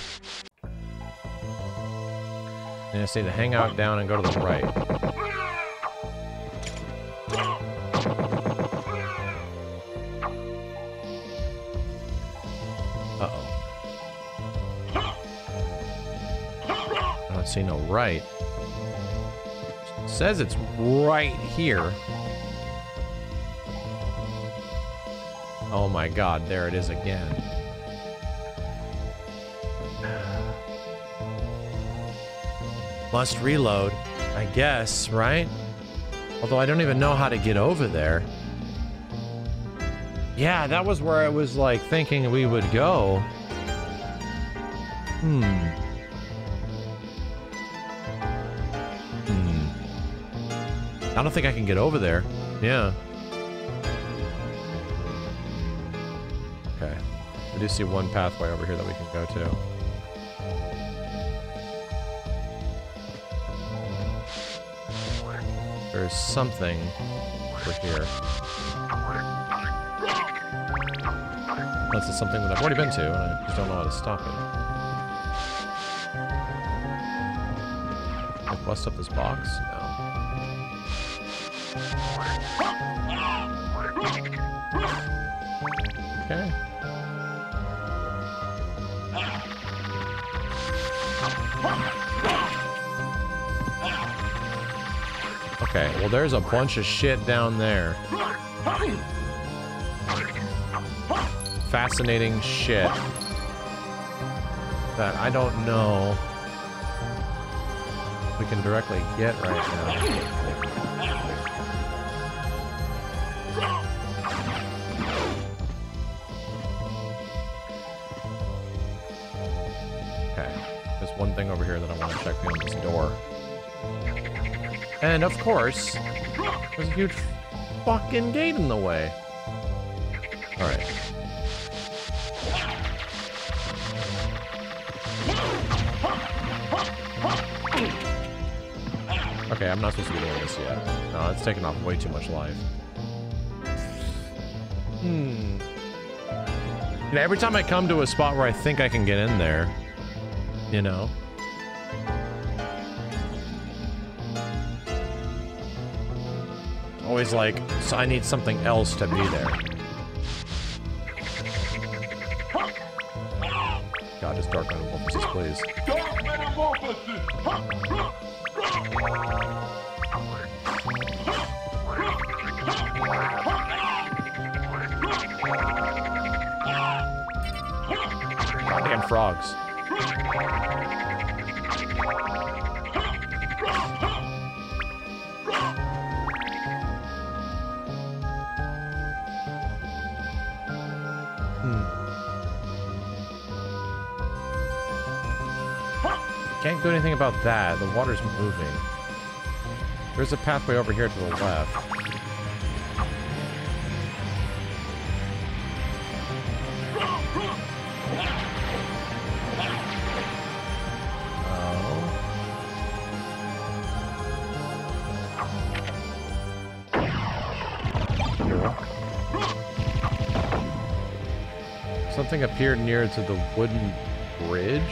And I need to hang out down and go to the right. Uh-oh. I don't see no right. It says it's right here. Oh my god, there it is again. Must reload, I guess, right? Although I don't even know how to get over there. Yeah, that was where I was like thinking we would go. Hmm. Hmm. I don't think I can get over there. Yeah. Okay. I do see one pathway over here that we can go to. There's something over here. This is something that I've already been to, and I just don't know how to stop it. I bust up this box? No. Well there's a bunch of shit down there. Fascinating shit. That I don't know we can directly get right now. Of course, there's a huge fucking gate in the way. Alright. Okay, I'm not supposed to be doing this yet. No, it's taking off way too much life. Hmm. Every time I come to a spot where I think I can get in there, you know, always like, so I need something else to be there. God, just Dark Metamorphosis, please. Goddamn frogs. Anything about that. The water's moving. There's a pathway over here to the left. Oh. Something appeared near to the wooden bridge.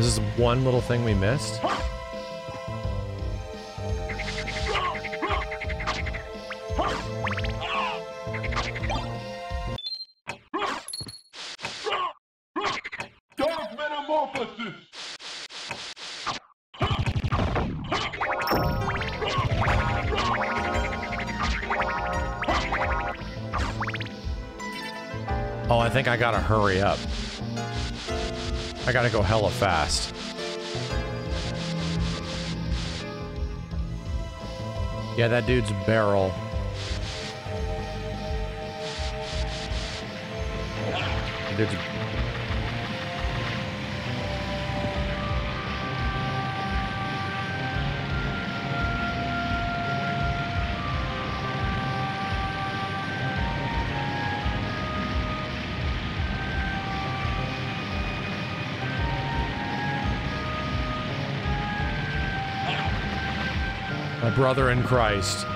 This is one little thing we missed. Oh, I think I gotta hurry up. I gotta go hella fast. Yeah, that dude's barrel. Dude's brother in Christ.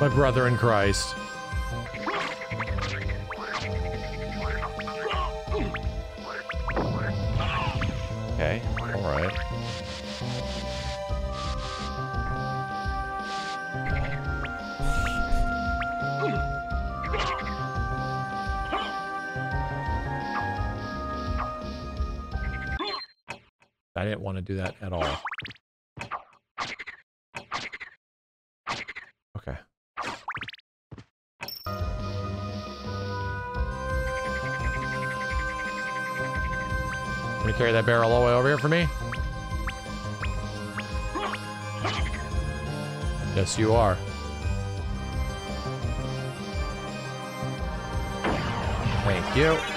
My brother in Christ. Do that at all. Okay. Can you carry that barrel all the way over here for me? Yes, you are. Thank you.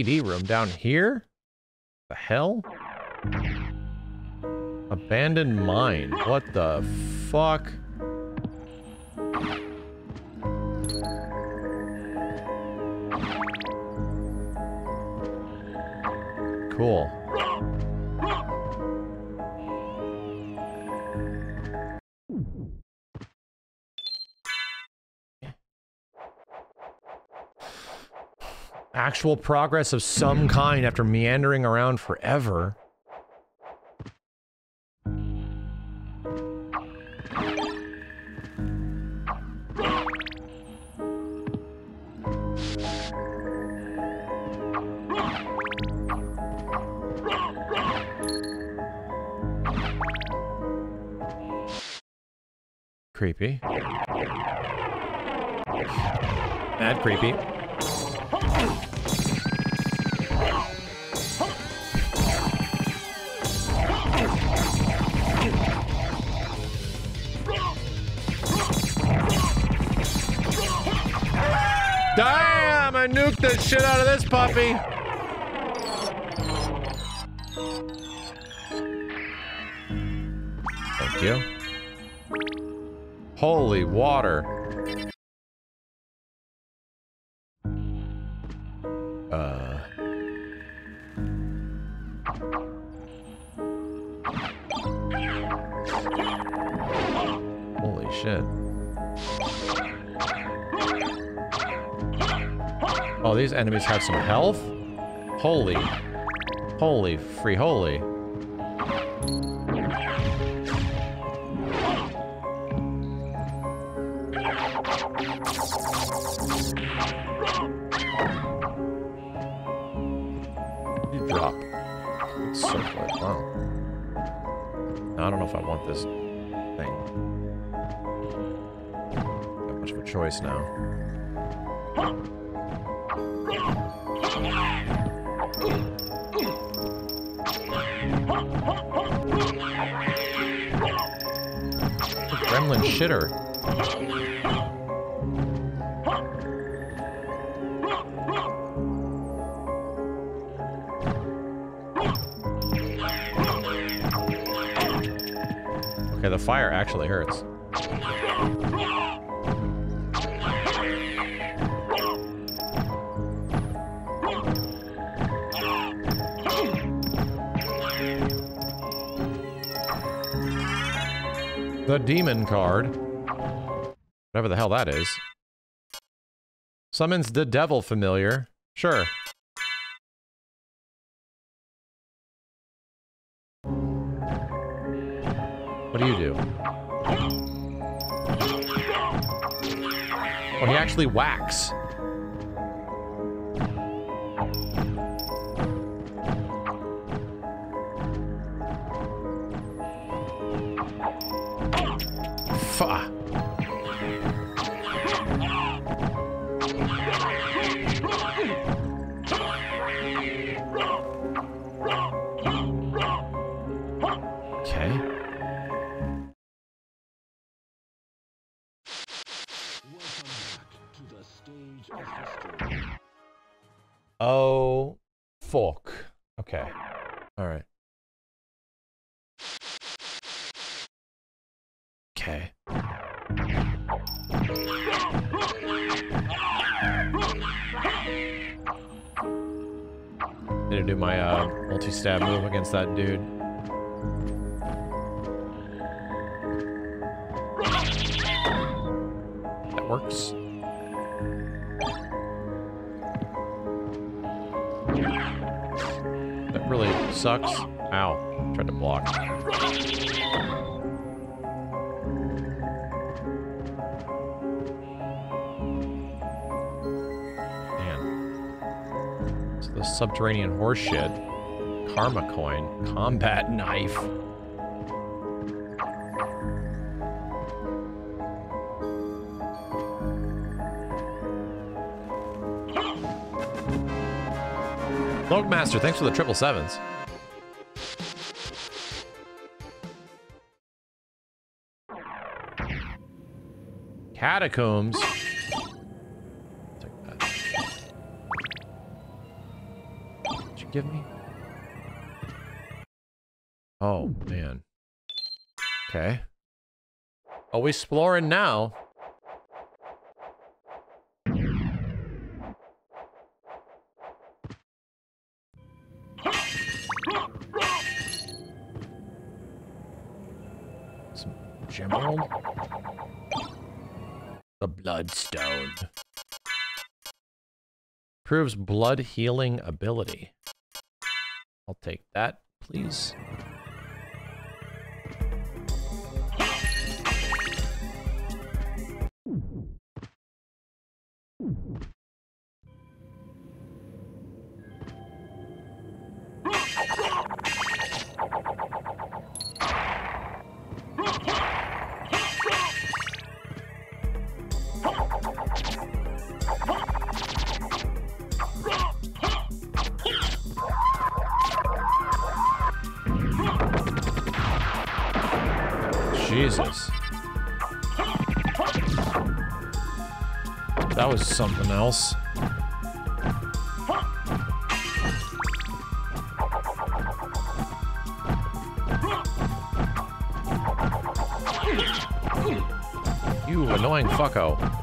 CD room down here? The hell? Abandoned mine. What the fuck? Cool. Actual progress of some kind after meandering around forever. Enemies have some health? Holy. Holy free holy. Fire actually hurts. The demon card. Whatever the hell that is. Summons the devil familiar. Sure. What do you do? Oh, he actually whacks. Fa. Oh, fuck. Okay. All right. Okay. Need to do my uh, multi-stab move against that dude. That works. Sucks. Ow. Tried to block. Man. So the subterranean horse shit. Karma coin. Combat knife. Master, thanks for the triple sevens. Catacombs. Take you give me? Oh, man. Okay. Are we exploring now. Some gemerald. The bloodstone. Proves blood healing ability. I'll take that, please. That was something else. You annoying fucko.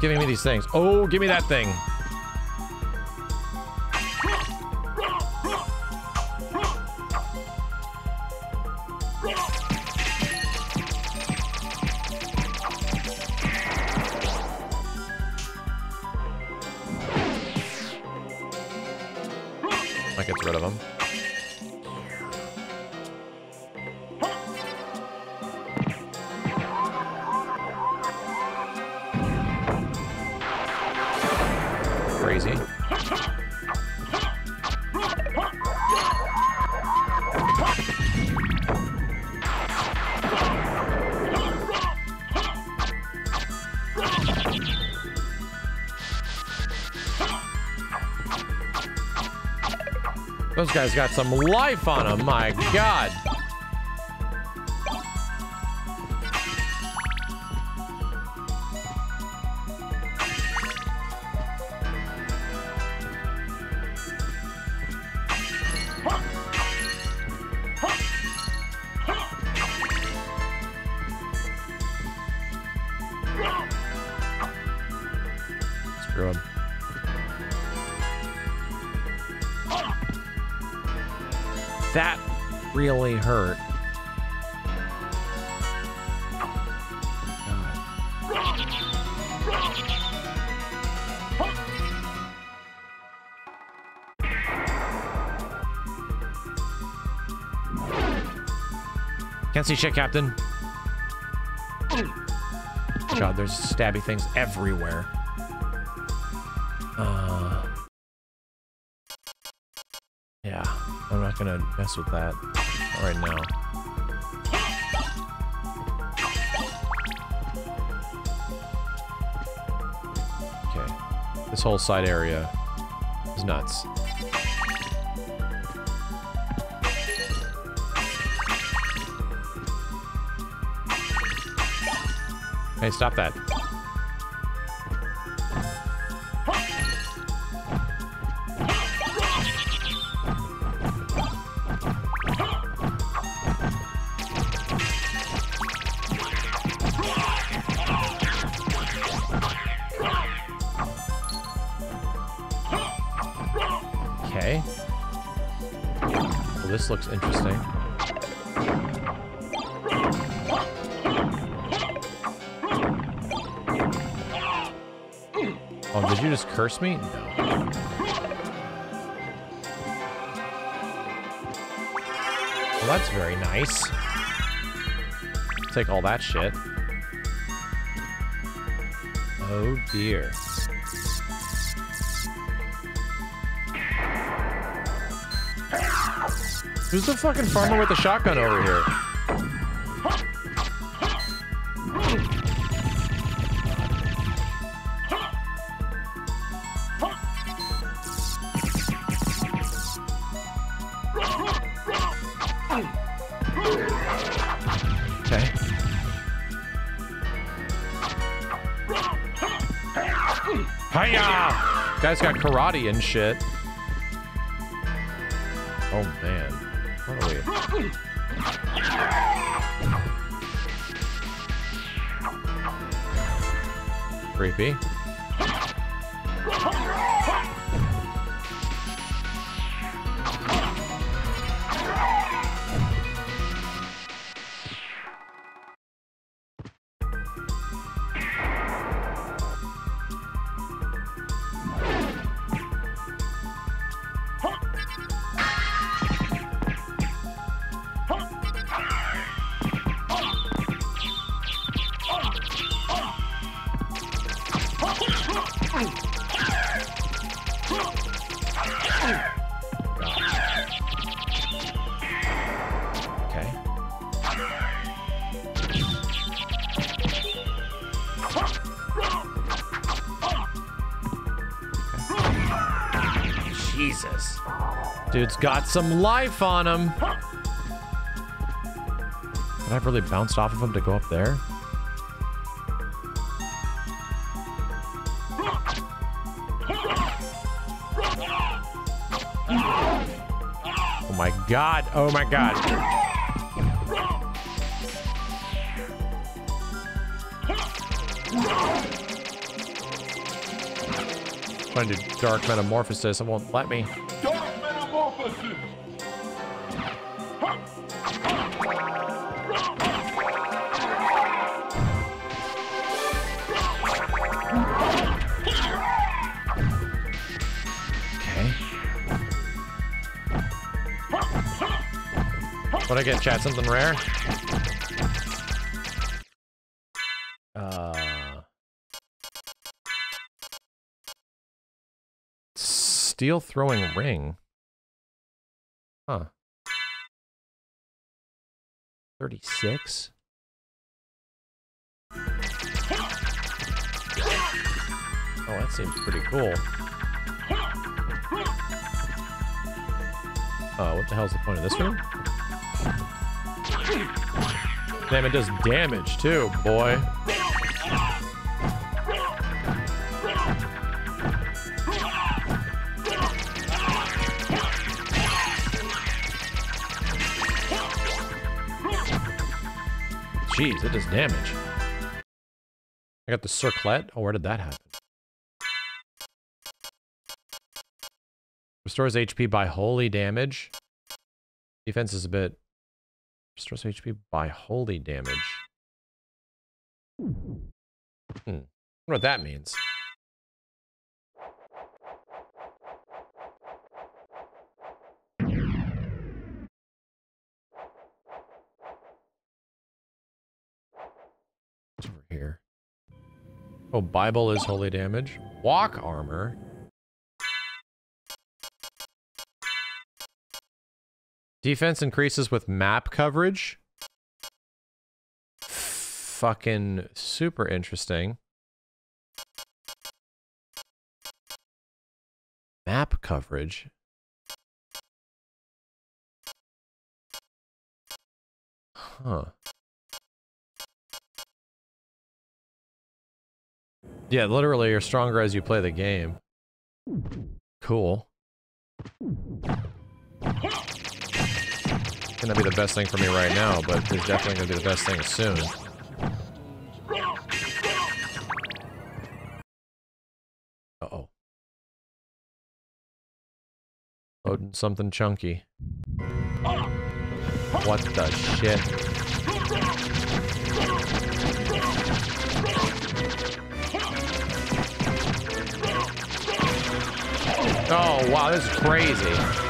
Giving me these things. Oh, give me that thing. Those guys got some life on them, my god. See shit, Captain. God, there's stabby things everywhere. Uh, yeah, I'm not gonna mess with that right now. Okay, this whole side area is nuts. Hey, stop that. Me? No. Well, that's very nice. Take all that shit. Oh dear. Who's the fucking farmer with the shotgun over here? Karate and shit. Some life on him. Could I have really bounced off of him to go up there? Oh my god. Oh my god. Trying to dark metamorphosis. It won't let me. I get, chat? Something rare? Uh. Steel throwing ring. Damn, it does damage too, boy. Jeez, it does damage. I got the circlet. Oh, where did that happen? Restores HP by holy damage. Defense is a bit... Restores HP by holy damage. Hmm. I what that means. What's over here? Oh, Bible is holy damage. Walk armor. Defense increases with map coverage. Fucking super interesting. Map coverage. Huh. Yeah, literally, you're stronger as you play the game. Cool. Gonna be the best thing for me right now, but it's definitely gonna be the best thing soon. Uh-oh. Loading something chunky. What the shit? Oh, wow, this is crazy.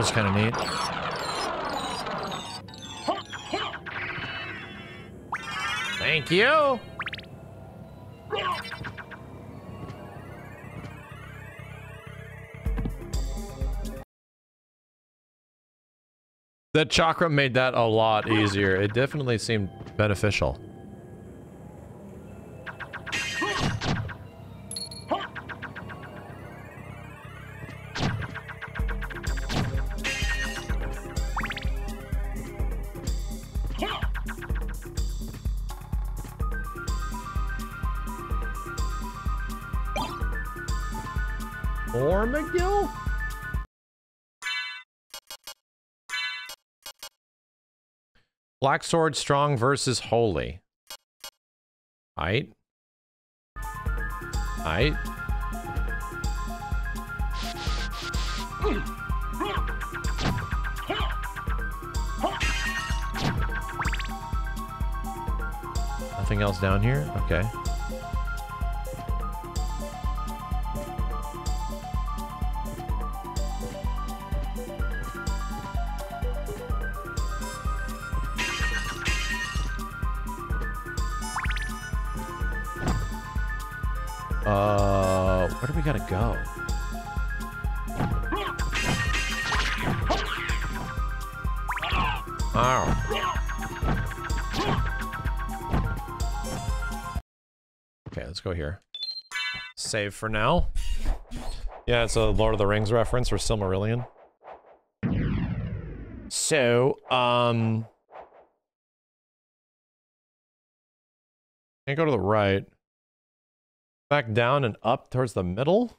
Was kind of neat. Thank you. The chakram made that a lot easier. It definitely seemed beneficial. Black Sword Strong versus Holy. Aight. Aight. Nothing else down here? Okay. we gotta go? Ow. Okay, let's go here. Save for now. Yeah, it's a Lord of the Rings reference for Silmarillion. So, um... Can't go to the right. Back down and up towards the middle?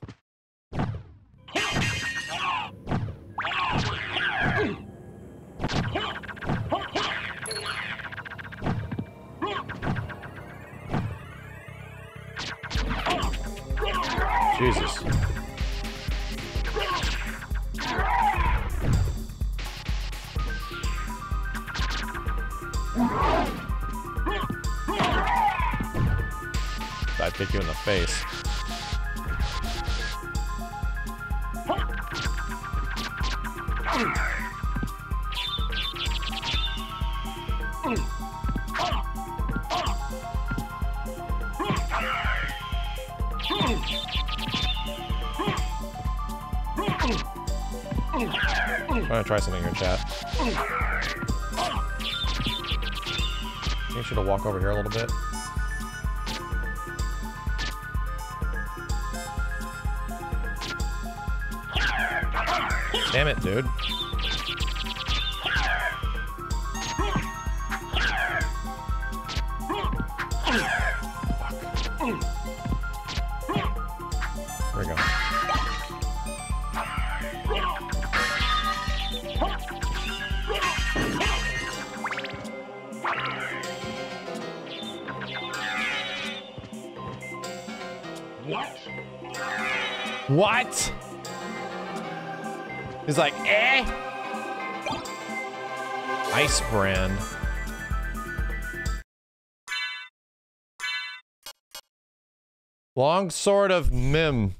Sword of Mim.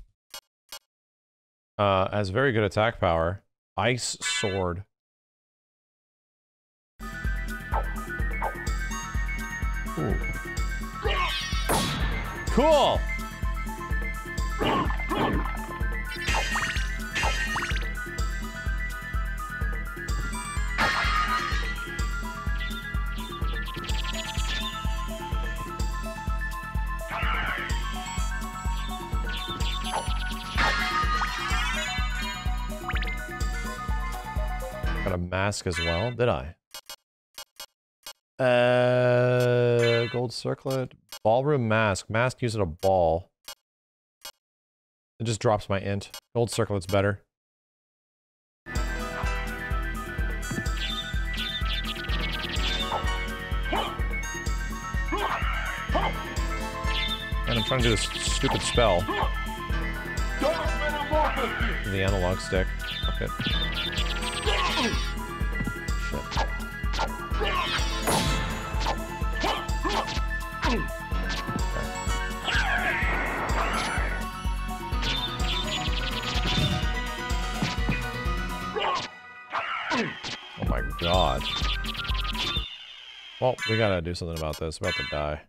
Uh, has very good attack power. Ice sword. Ooh. Cool. Got a mask as well, did I? Uh, gold circlet, ballroom mask, mask using a ball. It just drops my int. Gold circlet's better. And I'm trying to do this stupid spell. The analog stick. Okay. Oh my god. Well, we gotta do something about this. I'm about to die.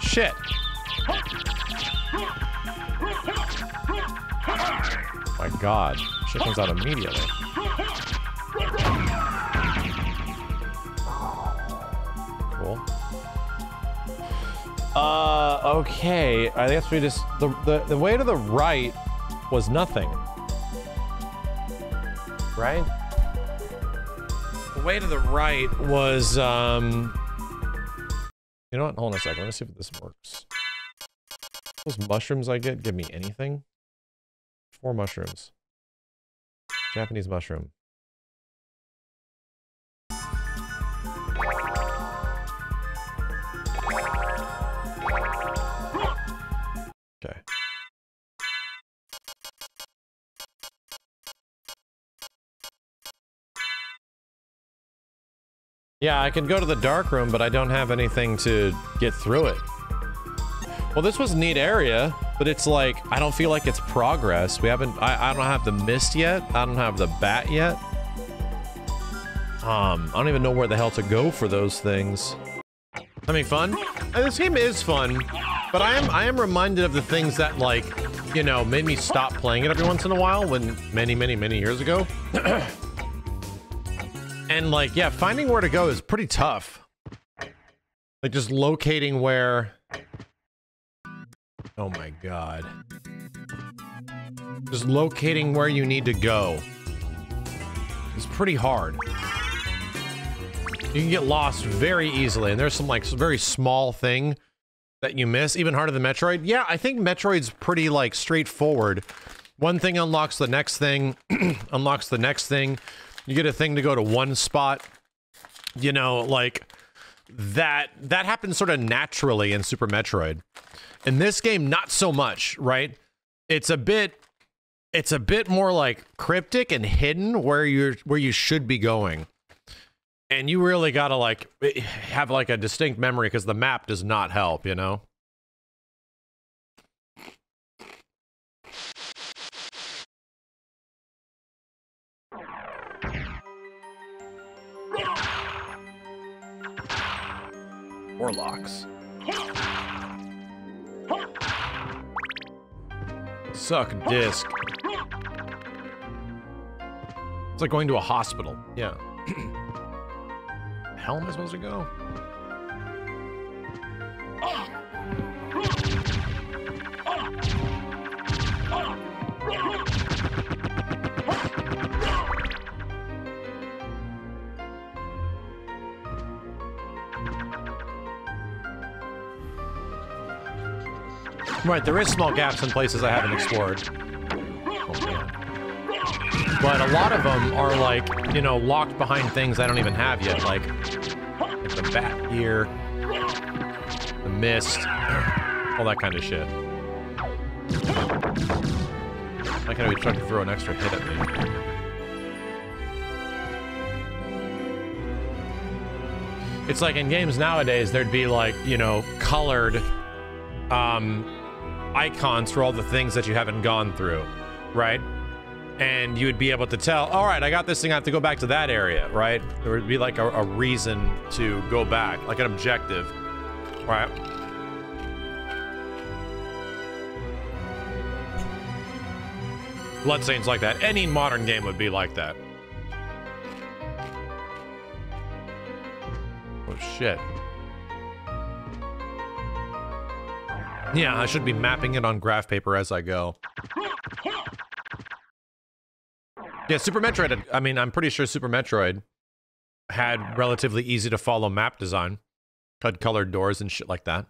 Shit. My god. Shit comes out immediately. Cool. Uh, okay. I guess we just... The, the, the way to the right was nothing. Right? The way to the right was, um... You know what? Hold on a second. Let me see if this works. Those mushrooms I get give me anything? Four mushrooms. Japanese mushroom. Yeah, I can go to the dark room, but I don't have anything to get through it. Well, this was a neat area, but it's like, I don't feel like it's progress. We haven't, I, I don't have the mist yet. I don't have the bat yet. Um, I don't even know where the hell to go for those things. I mean, fun? Uh, This game is fun, but I am I am reminded of the things that like, you know, made me stop playing it every once in a while when many, many, many years ago. (clears throat) and like, yeah, finding where to go is pretty tough. Like just locating where Oh my god. Just locating where you need to go. is pretty hard. You can get lost very easily, and there's some like very small thing that you miss, even harder than Metroid. Yeah, I think Metroid's pretty like straightforward. One thing unlocks the next thing, (clears throat) unlocks the next thing. You get a thing to go to one spot. You know, like that that happens sort of naturally in Super Metroid. In this game, not so much, right? It's a bit it's a bit more like cryptic and hidden where you're where you should be going and you really gotta like eh, have like a distinct memory because the map does not help you know warlocks suck disc. It's like going to a hospital. Yeah. Hell am I supposed to go? Right, there is small gaps in places I haven't explored. Oh. But a lot of them are like, you know, locked behind things I don't even have yet, like, like the bat here, the mist, all that kind of shit. I can't be trying to throw an extra hit at me. It's like in games nowadays, there'd be like, you know, colored um, icons for all the things that you haven't gone through, right? and you would be able to tell, all right, I got this thing, I have to go back to that area, right? There would be like a, a reason to go back, like an objective, right? Bloodstains like that. Any modern game would be like that. Oh, shit. Yeah, I should be mapping it on graph paper as I go. Yeah, Super Metroid, I mean, I'm pretty sure Super Metroid had relatively easy to follow map design. Had colored doors and shit like that.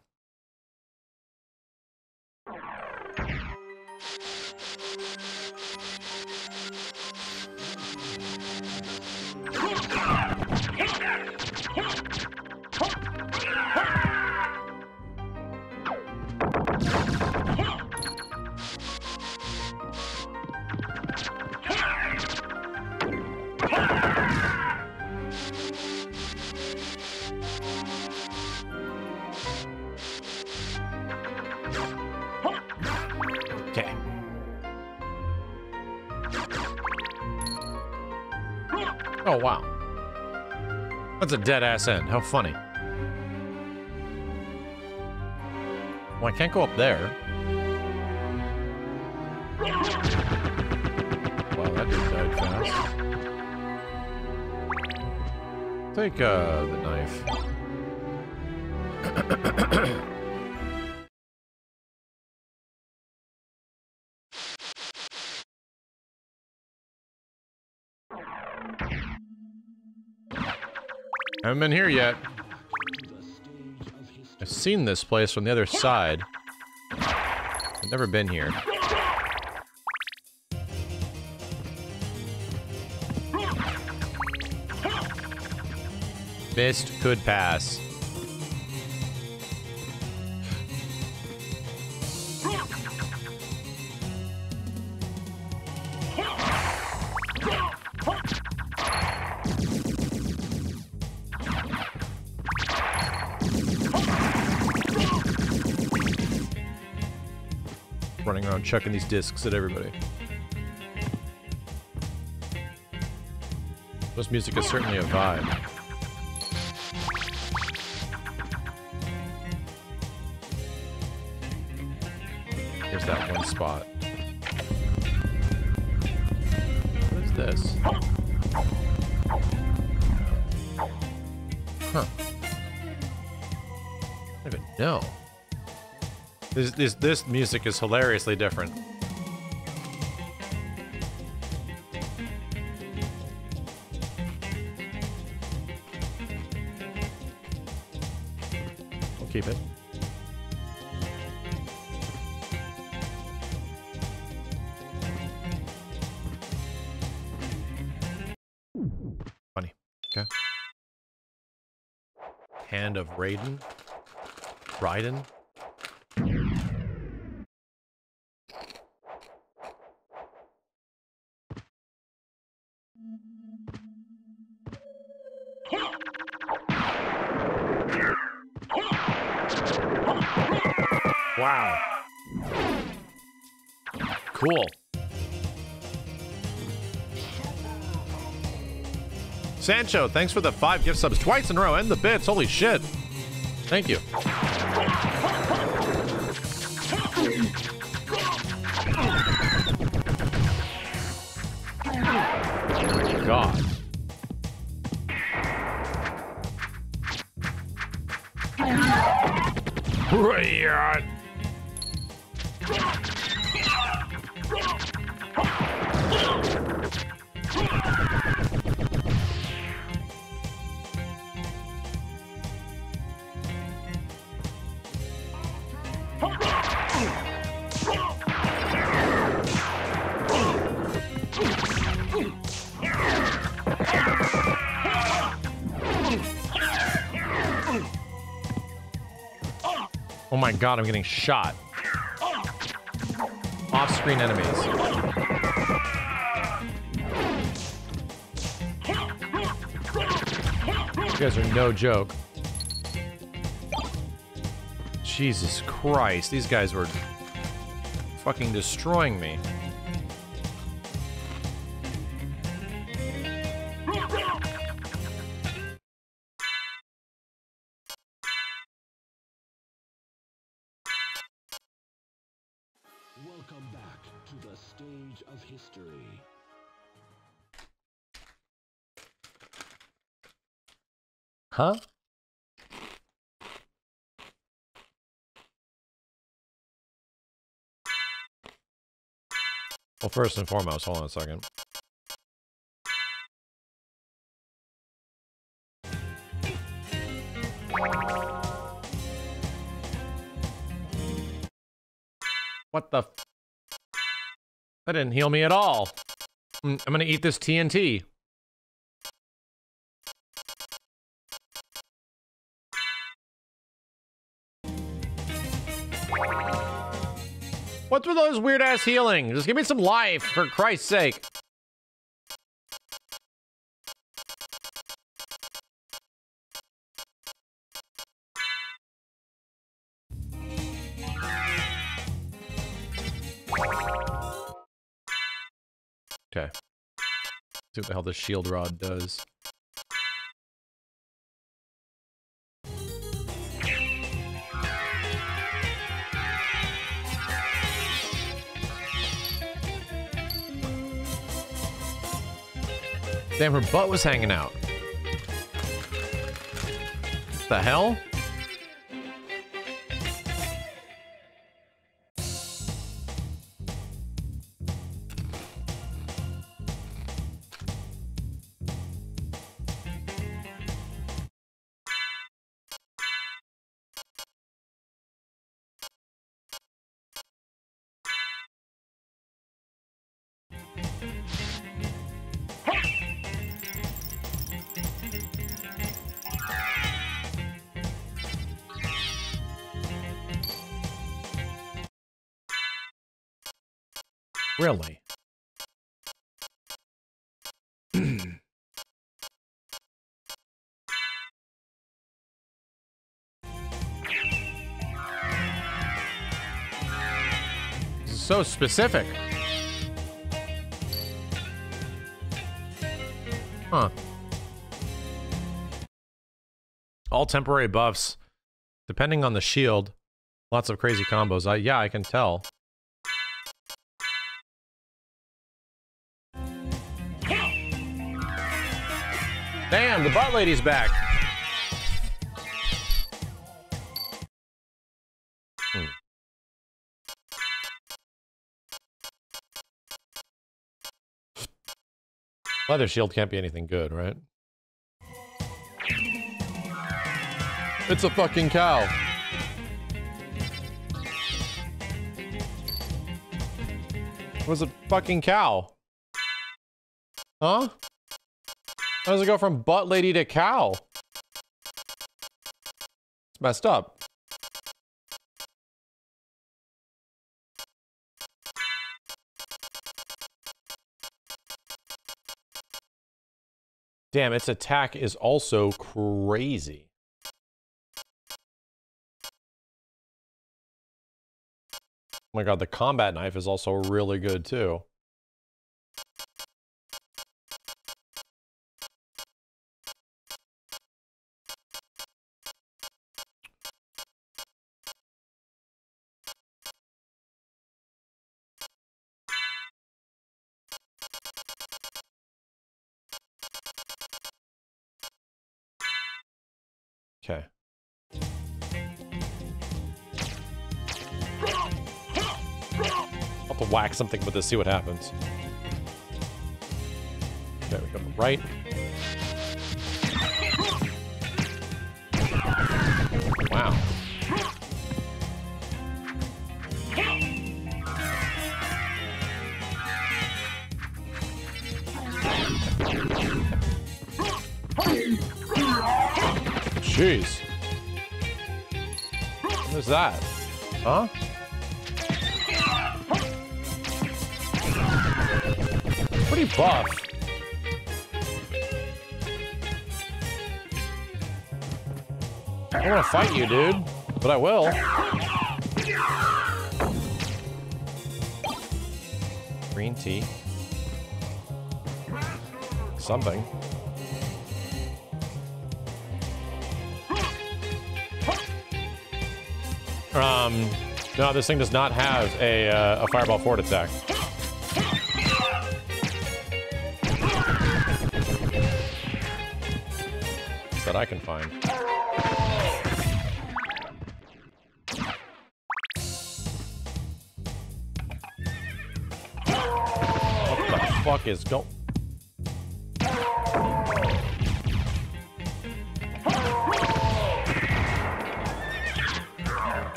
That's a dead ass end. How funny. Well, I can't go up there. Wow, that just died fast. Take uh, the knife. (clears throat) Haven't been here yet. I've seen this place from the other side. I've never been here. Mist could pass. Around chucking these discs at everybody. This music is certainly a vibe. Here's that one spot. This, music is hilariously different. We'll keep it. Funny. Okay. Hand of Raiden? Raiden? Cool. Sancho, thanks for the five gift subs twice in a row and the bits. Holy shit. Thank you. God. Right. My god, I'm getting shot. Off-screen enemies. You guys are no joke. Jesus Christ, these guys were fucking destroying me. Huh? Well, first and foremost, hold on a second. What the? That didn't heal me at all. Mm, I'm gonna eat this TNT. What's with those weird ass healing? Just give me some life, for Christ's sake. Okay. See what the hell this shield rod does. Damn, her butt was hanging out. The hell? Really? (clears throat) So specific. Huh. All temporary buffs. Depending on the shield. Lots of crazy combos. I yeah, I can tell. The butt lady's back. Hmm. Leather shield can't be anything good, right? It's a fucking cow. It was a fucking cow. Huh? How does it go from butt lady to cow? It's messed up. Damn, its attack is also crazy. Oh my god, the combat knife is also really good too. Okay. I'll have to whack something with this, see what happens. Okay, we go right. Wow. Jeez. What is that? Huh? Pretty buff. I don't want to fight you, dude, but I will. Green tea. Something. Um, no, this thing does not have a, uh, a fireball fort attack. That I can find. What the fuck is go-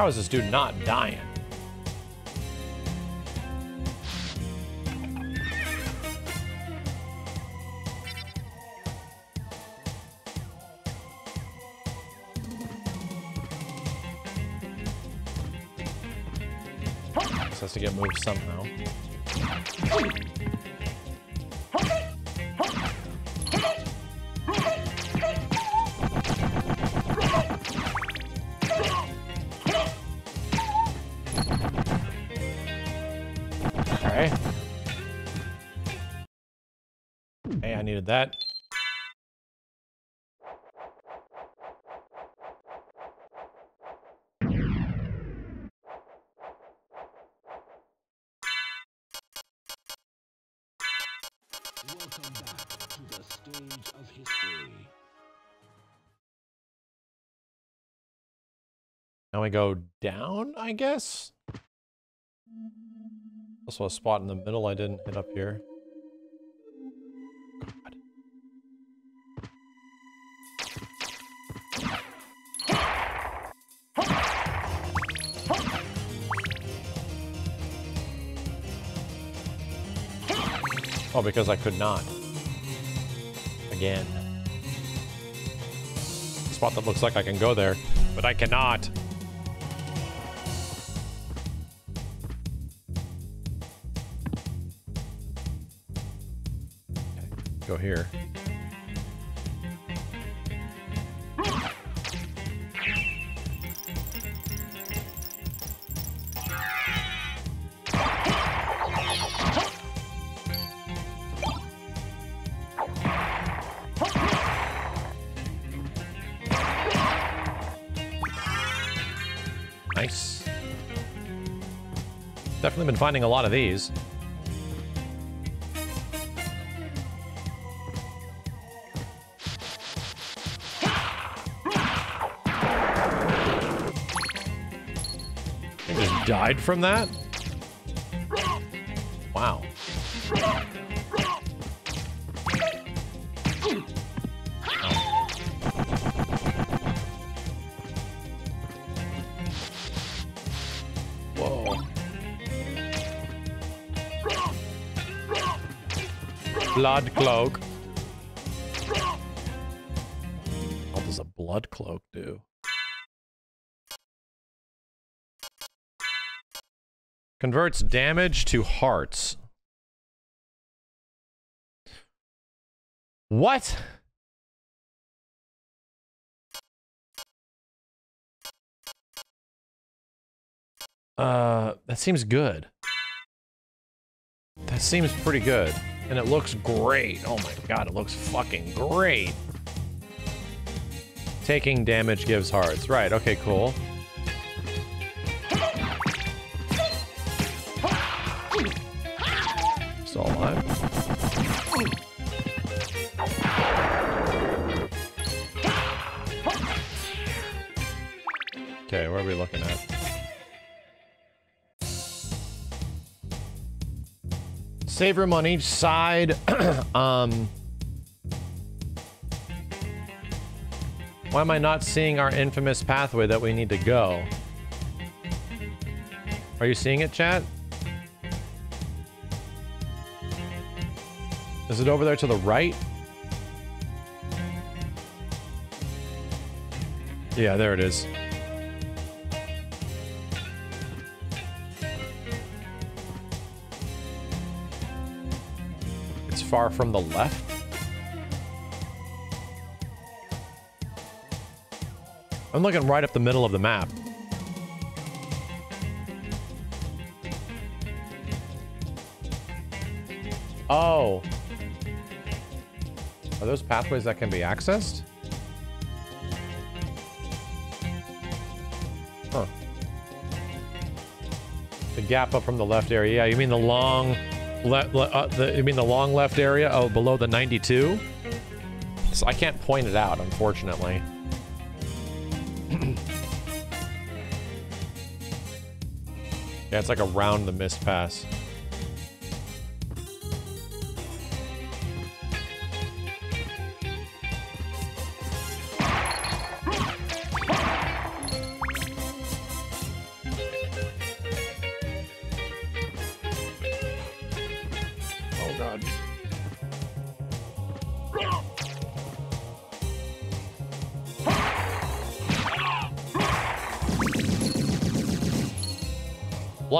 How is this dude not dying? Has to get moved somehow. Now we go down, I guess? Also a spot in the middle I didn't hit up here. God. Oh, because I could not. Again. Spot that looks like I can go there, but I cannot. Go here. Nice. Definitely been finding a lot of these. From that? Wow. Whoa. Blood cloak. What does a blood cloak do? Converts damage to hearts. What? Uh, that seems good. That seems pretty good. And it looks great. Oh my god, it looks fucking great. Taking damage gives hearts. Right, okay, cool. Save room on each side. (clears throat) um, why am I not seeing our infamous pathway that we need to go? Are you seeing it, chat? Is it over there to the right? Yeah, there it is. Far from the left. I'm looking right up the middle of the map. Oh. Are those pathways that can be accessed? Huh. The gap up from the left area. Yeah, you mean the long left uh, the you mean the long left area oh below the 92? So I can't point it out unfortunately. (clears throat) yeah, it's like around the mist pass.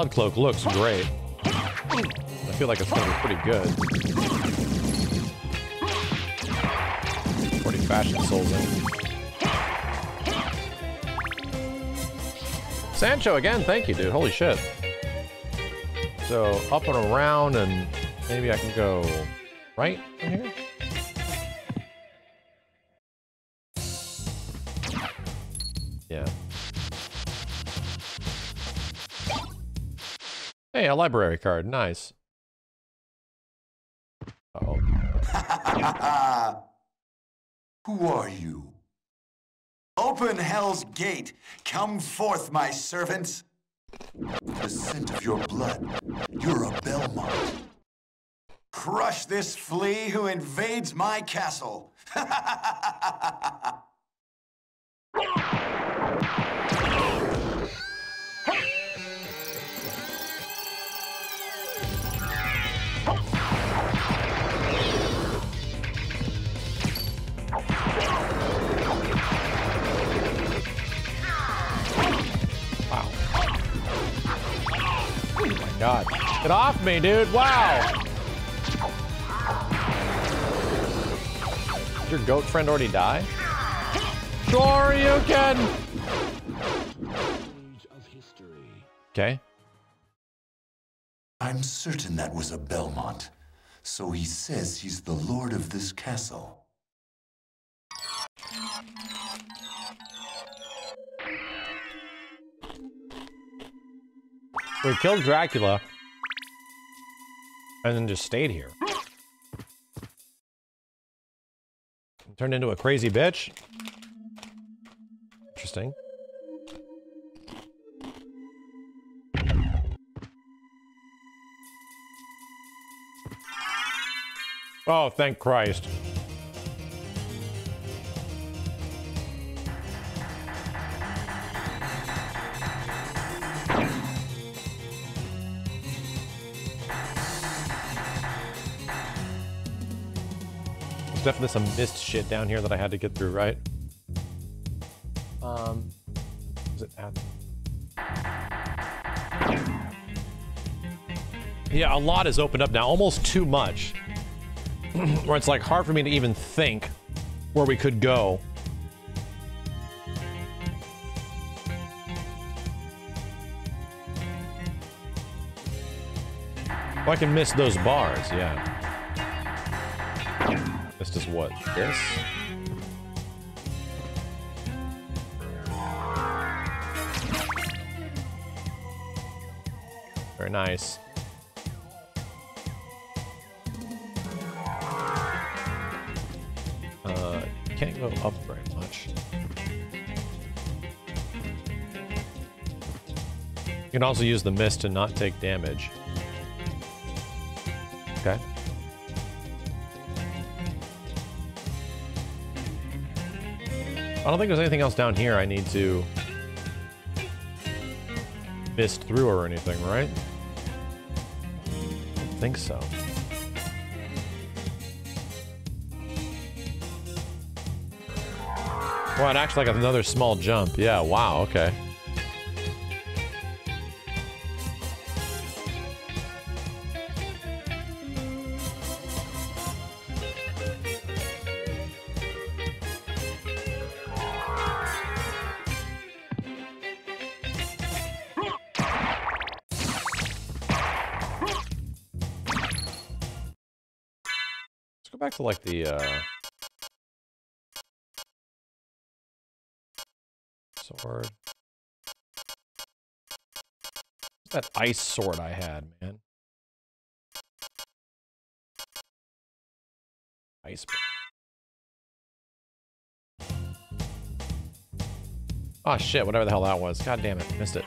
Blood Cloak looks great. I feel like it's gonna be pretty good. Pretty fashion soulsing. Sancho again, thank you, dude. Holy shit. So up and around, and maybe I can go right a library card. Nice. Uh oh. (laughs) Who are you? Open hell's gate. Come forth, my servants. The scent of your blood. You're a Belmont. Crush this flea who invades my castle. (laughs) god. Get off me, dude. Wow. Did your goat friend already die? Sure you can! Okay. I'm certain that was a Belmont. So he says he's the lord of this castle. We killed Dracula. And then just stayed here. Turned into a crazy bitch. Interesting. Oh, thank Christ. There's definitely some mist shit down here that I had to get through, right? Um, is it at? Yeah, a lot has opened up now, almost too much. (clears throat) where it's like hard for me to even think where we could go. Oh, I can miss those bars, yeah. What? This? Very nice. Uh, can't go up very much. You can also use the mist to not take damage. I don't think there's anything else down here I need to mist through or anything, right? I don't think so. Well, it acts like another small jump. Yeah, wow, okay. Like the uh sword. That ice sword I had, man? Ice. Oh shit, whatever the hell that was. God damn it, missed it.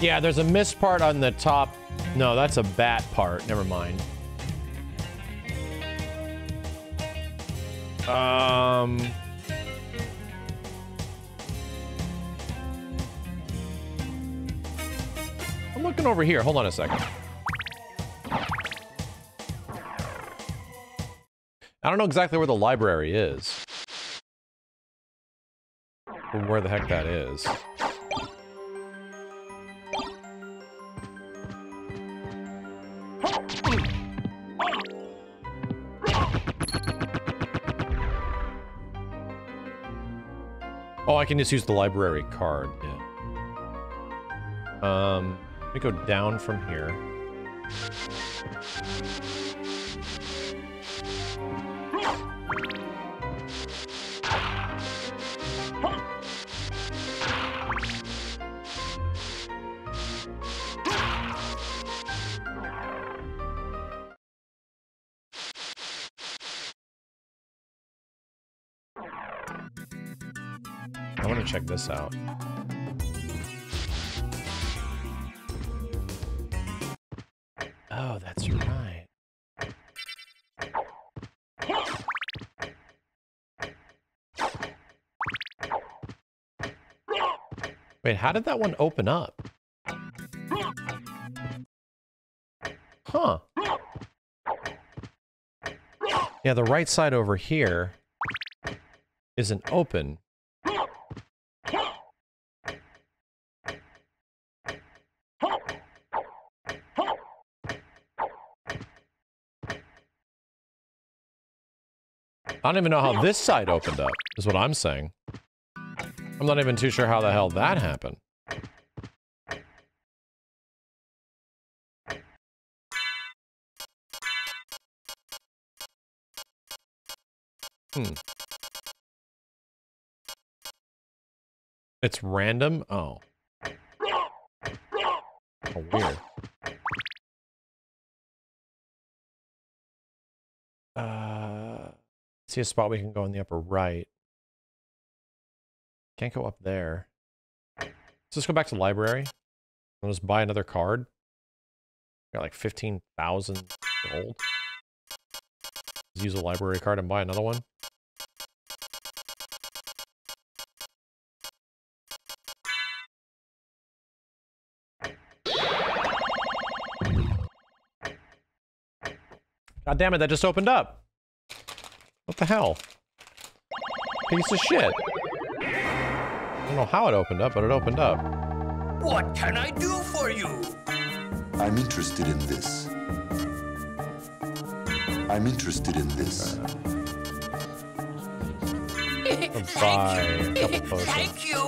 Yeah, there's a mist part on the top. No, that's a bat part. Never mind. Um... I'm looking over here. Hold on a second. I don't know exactly where the library is. Or where the heck that is. I can just use the library card. Yeah. Um, let me go down from here. This out. Oh, that's right. Wait, how did that one open up? Huh. Yeah, the right side over here isn't open. I don't even know how this side opened up, is what I'm saying. I'm not even too sure how the hell that happened. Hmm. It's random? Oh. Oh, weird. Uh, see a spot we can go in the upper right. Can't go up there. So Let's just go back to library. I'll just buy another card. Got like 15,000 gold. Just use a library card and buy another one. God damn it, that just opened up. What the hell? Piece of shit. I don't know how it opened up, but it opened up. What can I do for you? I'm interested in this. I'm interested in this. Buy a couple. Thank you.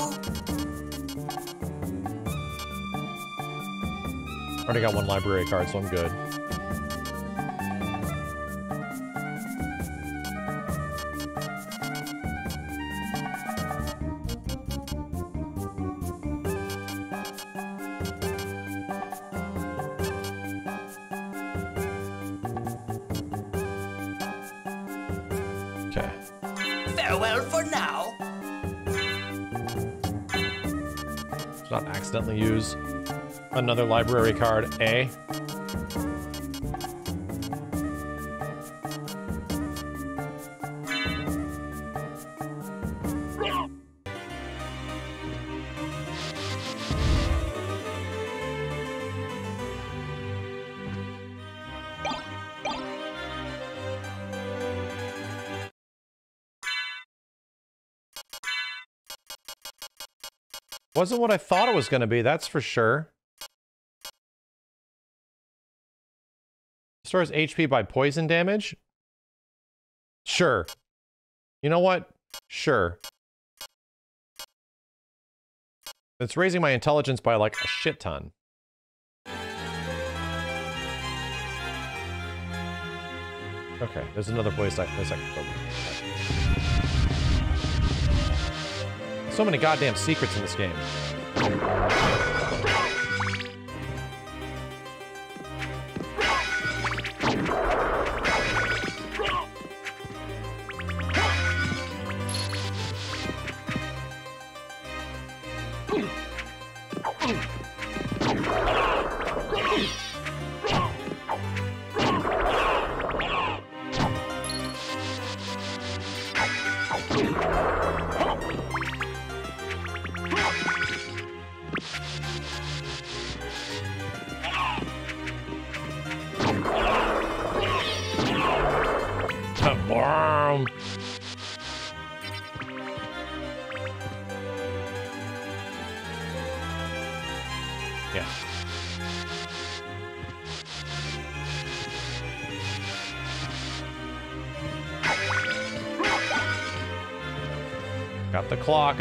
Already got one library card, so I'm good. Accidentally use another library card, A. Wasn't what I thought it was going to be, that's for sure. Restores HP by poison damage? Sure. You know what? Sure. It's raising my intelligence by like a shit ton. Okay, there's another place I, I can go. So many goddamn secrets in this game.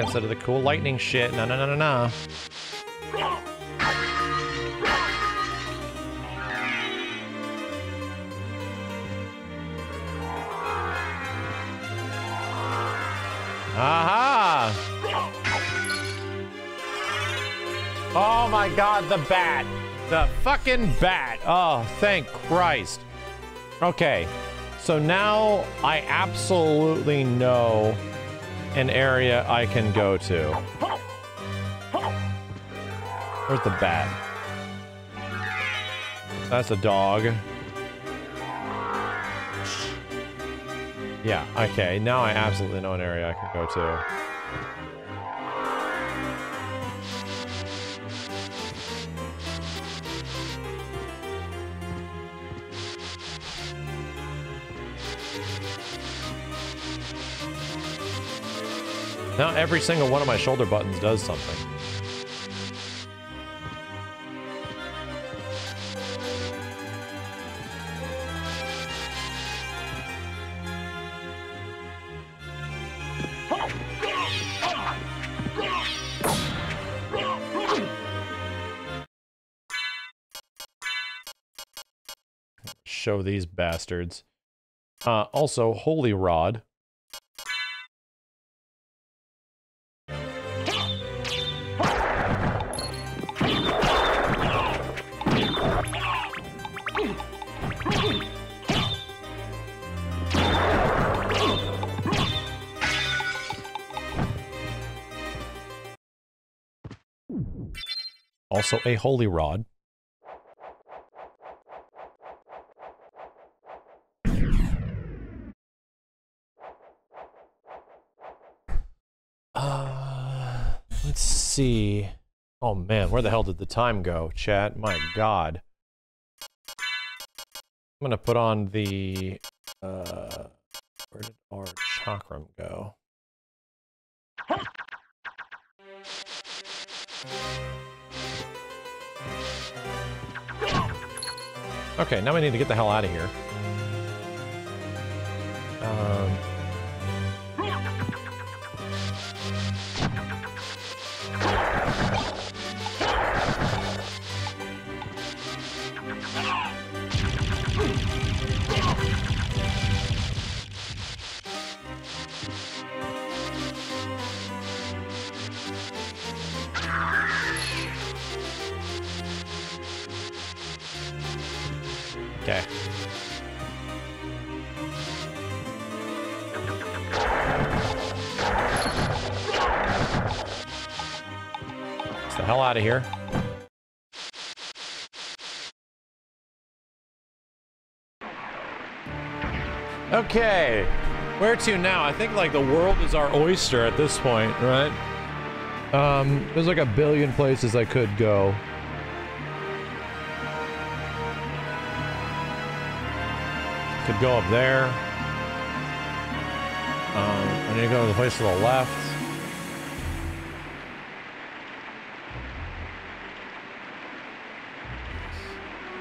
Instead of the cool lightning shit. No, no, no, no, no. Aha! Oh my god, the bat. The fucking bat. Oh, thank Christ. Okay, so now I absolutely know an area I can go to. Where's the bat? That's a dog. Yeah, okay, now I absolutely know an area I can go to. Now every single one of my shoulder buttons does something. Show these bastards. Uh, also, Holy Rod. Also a Holy Rod. Uh, let's see. Oh man, where the hell did the time go, chat? My god. I'm gonna put on the, uh, where did our chakram go? Okay, now we need to get the hell out of here. Um, Okay. Get the hell out of here. Okay. Where to now? I think like the world is our oyster at this point, right? Um, there's like a billion places I could go. Could go up there. Um, I need to go to the place to the left.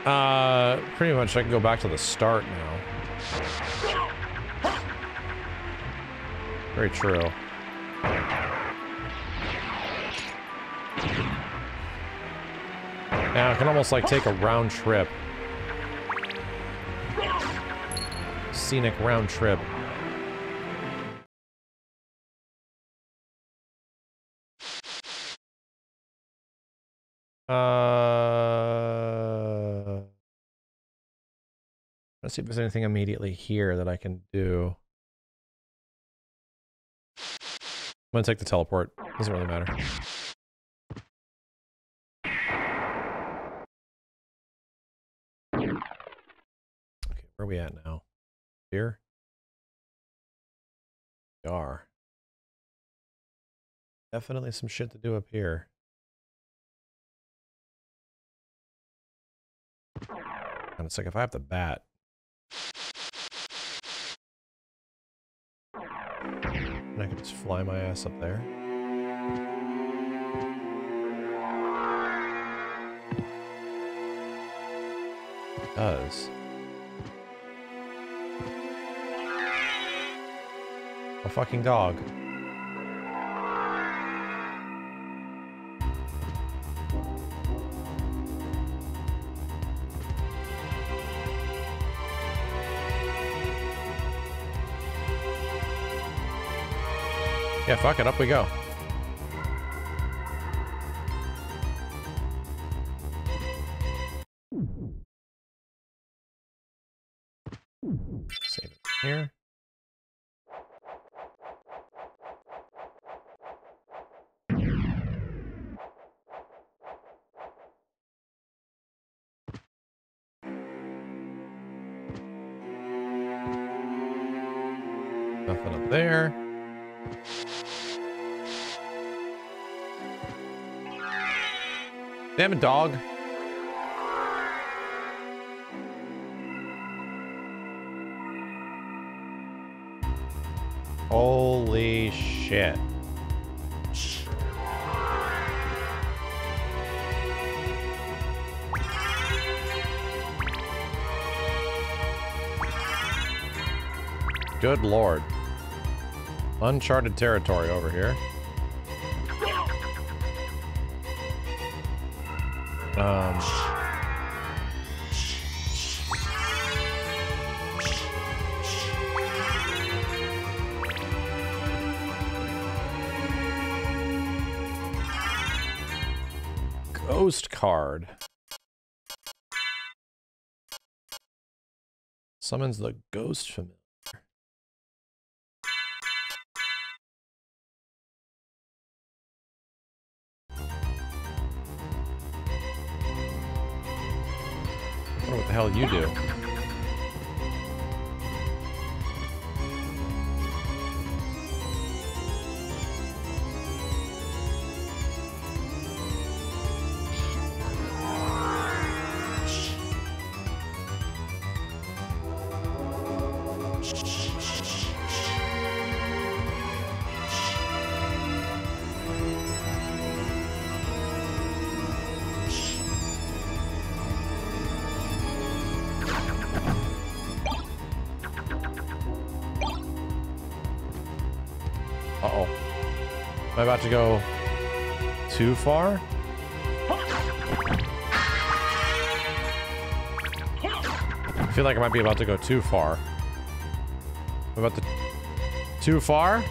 Uh, pretty much I can go back to the start now. Very true. Now I can almost like take a round trip. Scenic round trip. Uh, let's see if there's anything immediately here that I can do. I'm gonna take the teleport. Doesn't really matter. Okay, where are we at now? Here? We are. Definitely some shit to do up here. And it's like if I have to bat. And I can just fly my ass up there. It does. A fucking dog. Yeah, fuck it, up we go. Dog. Holy shit. Good lord. Uncharted territory over here. Um, ghost card. Summons the ghost familiar. You do. I to go too far? I feel like I might be about to go too far. About to... Too far?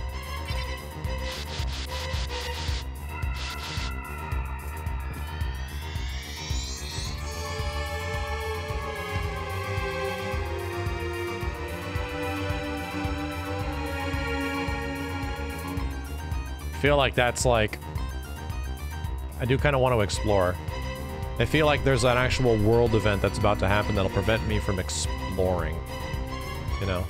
Feel like that's like I do kind of want to explore. I feel like there's an actual world event that's about to happen that'll prevent me from exploring. You know?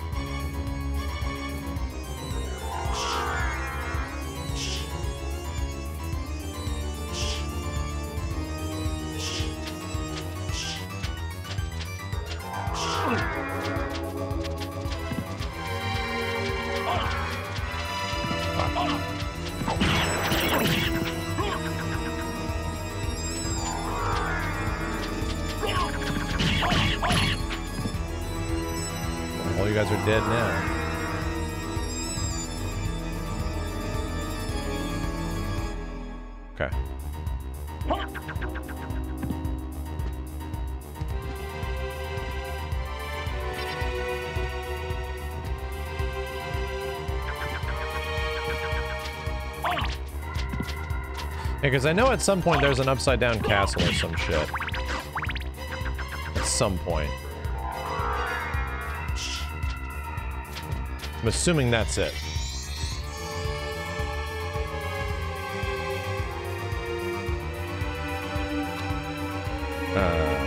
Because I know at some point there's an upside down castle or some shit. At some point. I'm assuming that's it. Uh...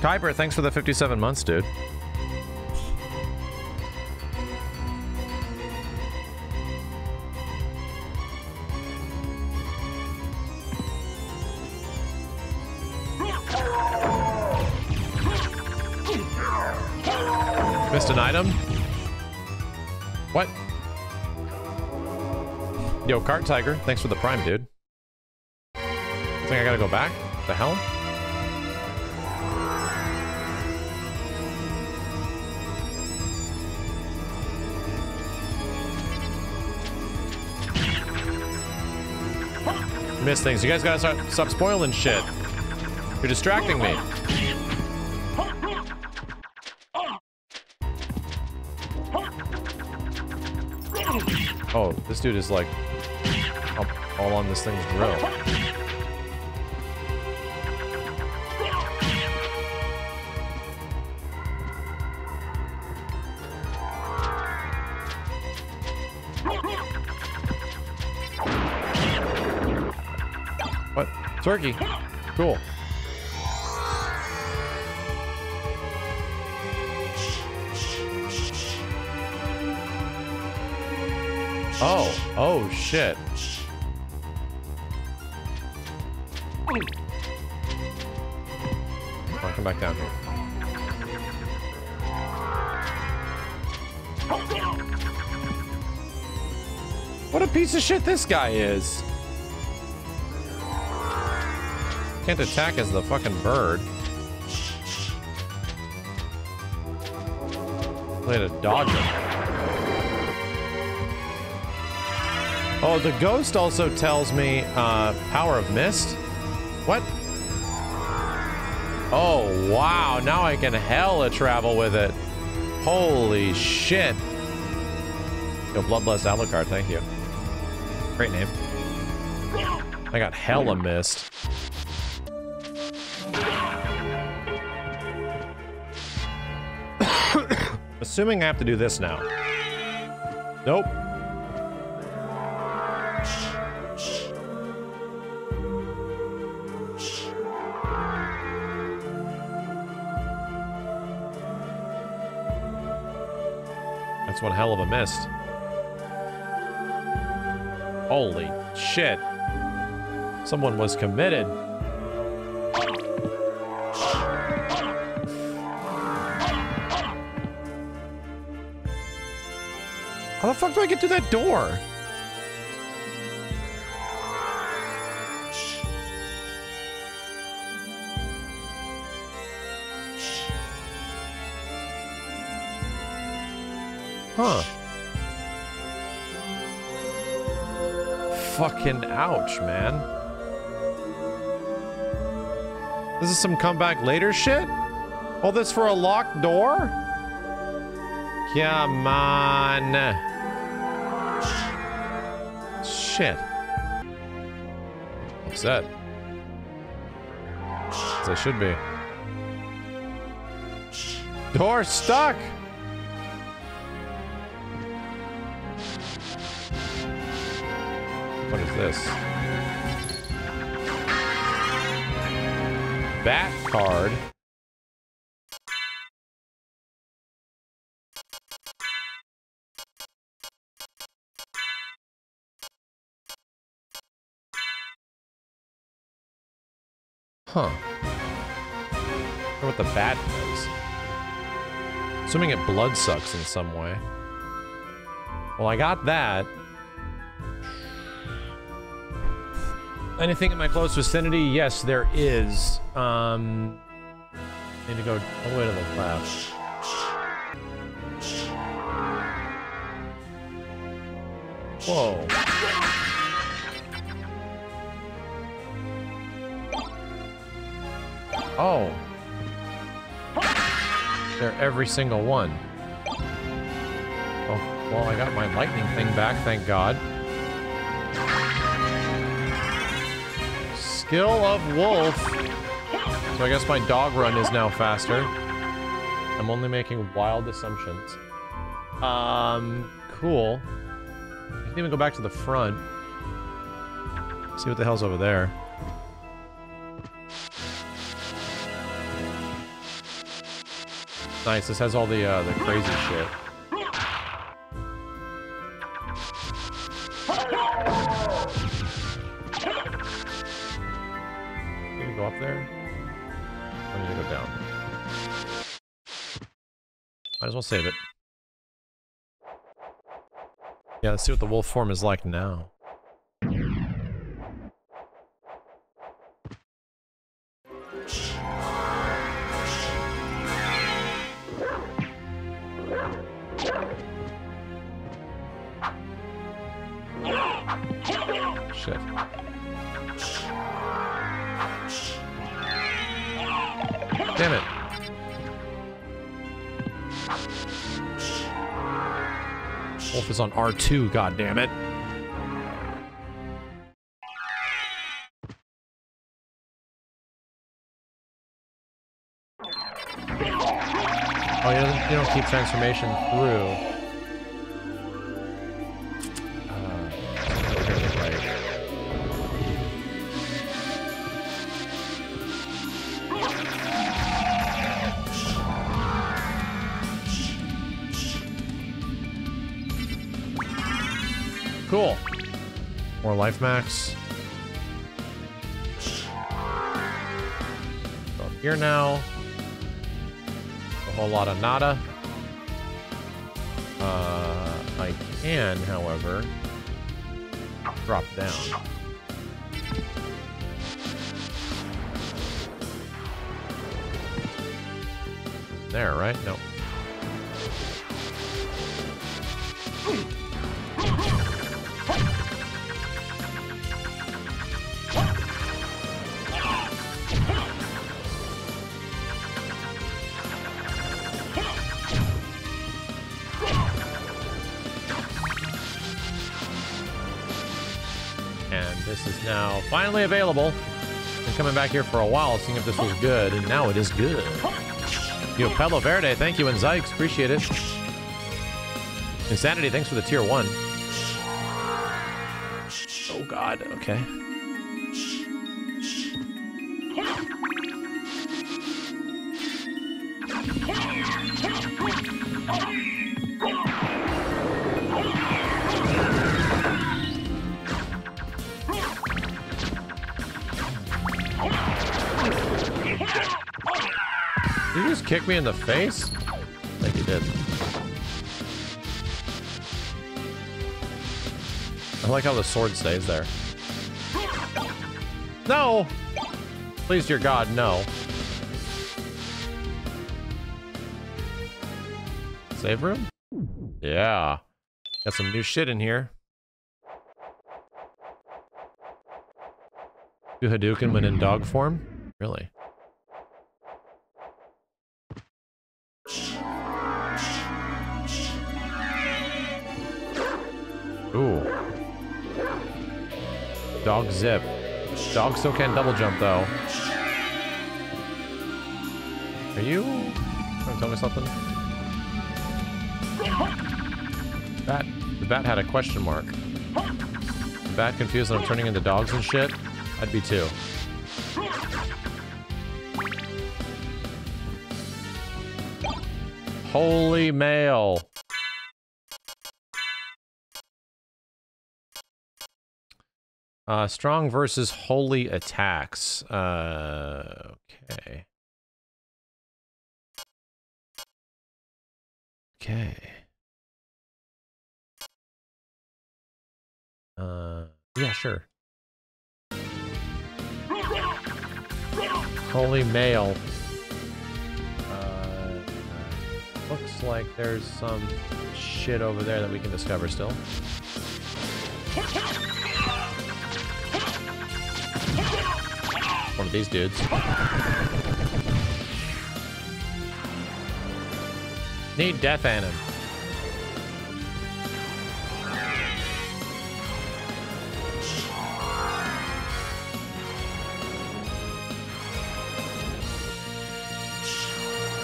Kyber, thanks for the 57 months, dude. Missed an item? What? Yo, Cart Tiger, thanks for the prime, dude. Think I gotta go back? The hell? Miss things. You guys gotta start, stop spoiling shit. You're distracting me. This dude is like all on this thing's grill. What? Turkey. Cool. Oh, shit. Come back down here. What a piece of shit this guy is. Can't attack as the fucking bird. Played a dodger. Oh, the ghost also tells me uh, power of mist. What? Oh, wow. Now I can hella travel with it. Holy shit. Yo, Bloodlust Alucard, thank you. Great name. I got hella missed. (coughs) Assuming I have to do this now. Nope. That's one hell of a miss. Holy shit. Someone was committed. How the fuck do I get through that door? Huh. Fucking ouch, man. This is some comeback later shit? All this for a locked door? Come on. Shit. That? As I should be. Door stuck! This? Bat card. Huh. wonder what the bat does. Assuming it blood sucks in some way. Well, I got that. Anything in my close vicinity? Yes, there is. Um, need to go all the way to the left. Whoa. Oh. They're every single one. Oh, well, I got my lightning thing back, thank God. Skill of Wolf. So I guess my dog run is now faster. I'm only making wild assumptions. Um, cool. I can even go back to the front. See what the hell's over there. Nice, this has all the, uh, the crazy shit. Save it. Yeah, let's see what the wolf form is like now. On R2, god damn it. Oh, you don't, you don't keep transformation through. Life max. Go up here now. A whole lot of nada. Uh, I can, however, drop down. There, right? No. Finally available. Been coming back here for a while, seeing if this was good, and now it is good. Yo, Pelo Verde, thank you, and Zykes, appreciate it. Insanity, thanks for the tier one. Oh god, okay. In the face? I think he did. I like how the sword stays there. No! Please, dear God, no. Save room? Yeah. Got some new shit in here. Do Hadouken when in dog form? Really? Ooh. Dog zip. Dog still can't double jump though. Are you trying to tell me something? Bat. The bat had a question mark. The bat confused that I'm turning into dogs and shit? I'd be too. Holy mail. Uh, strong versus holy attacks. Uh, okay. Okay. Uh, yeah, sure. Holy mail. Uh, looks like there's some shit over there that we can discover still. One of these dudes. Need Death Anim.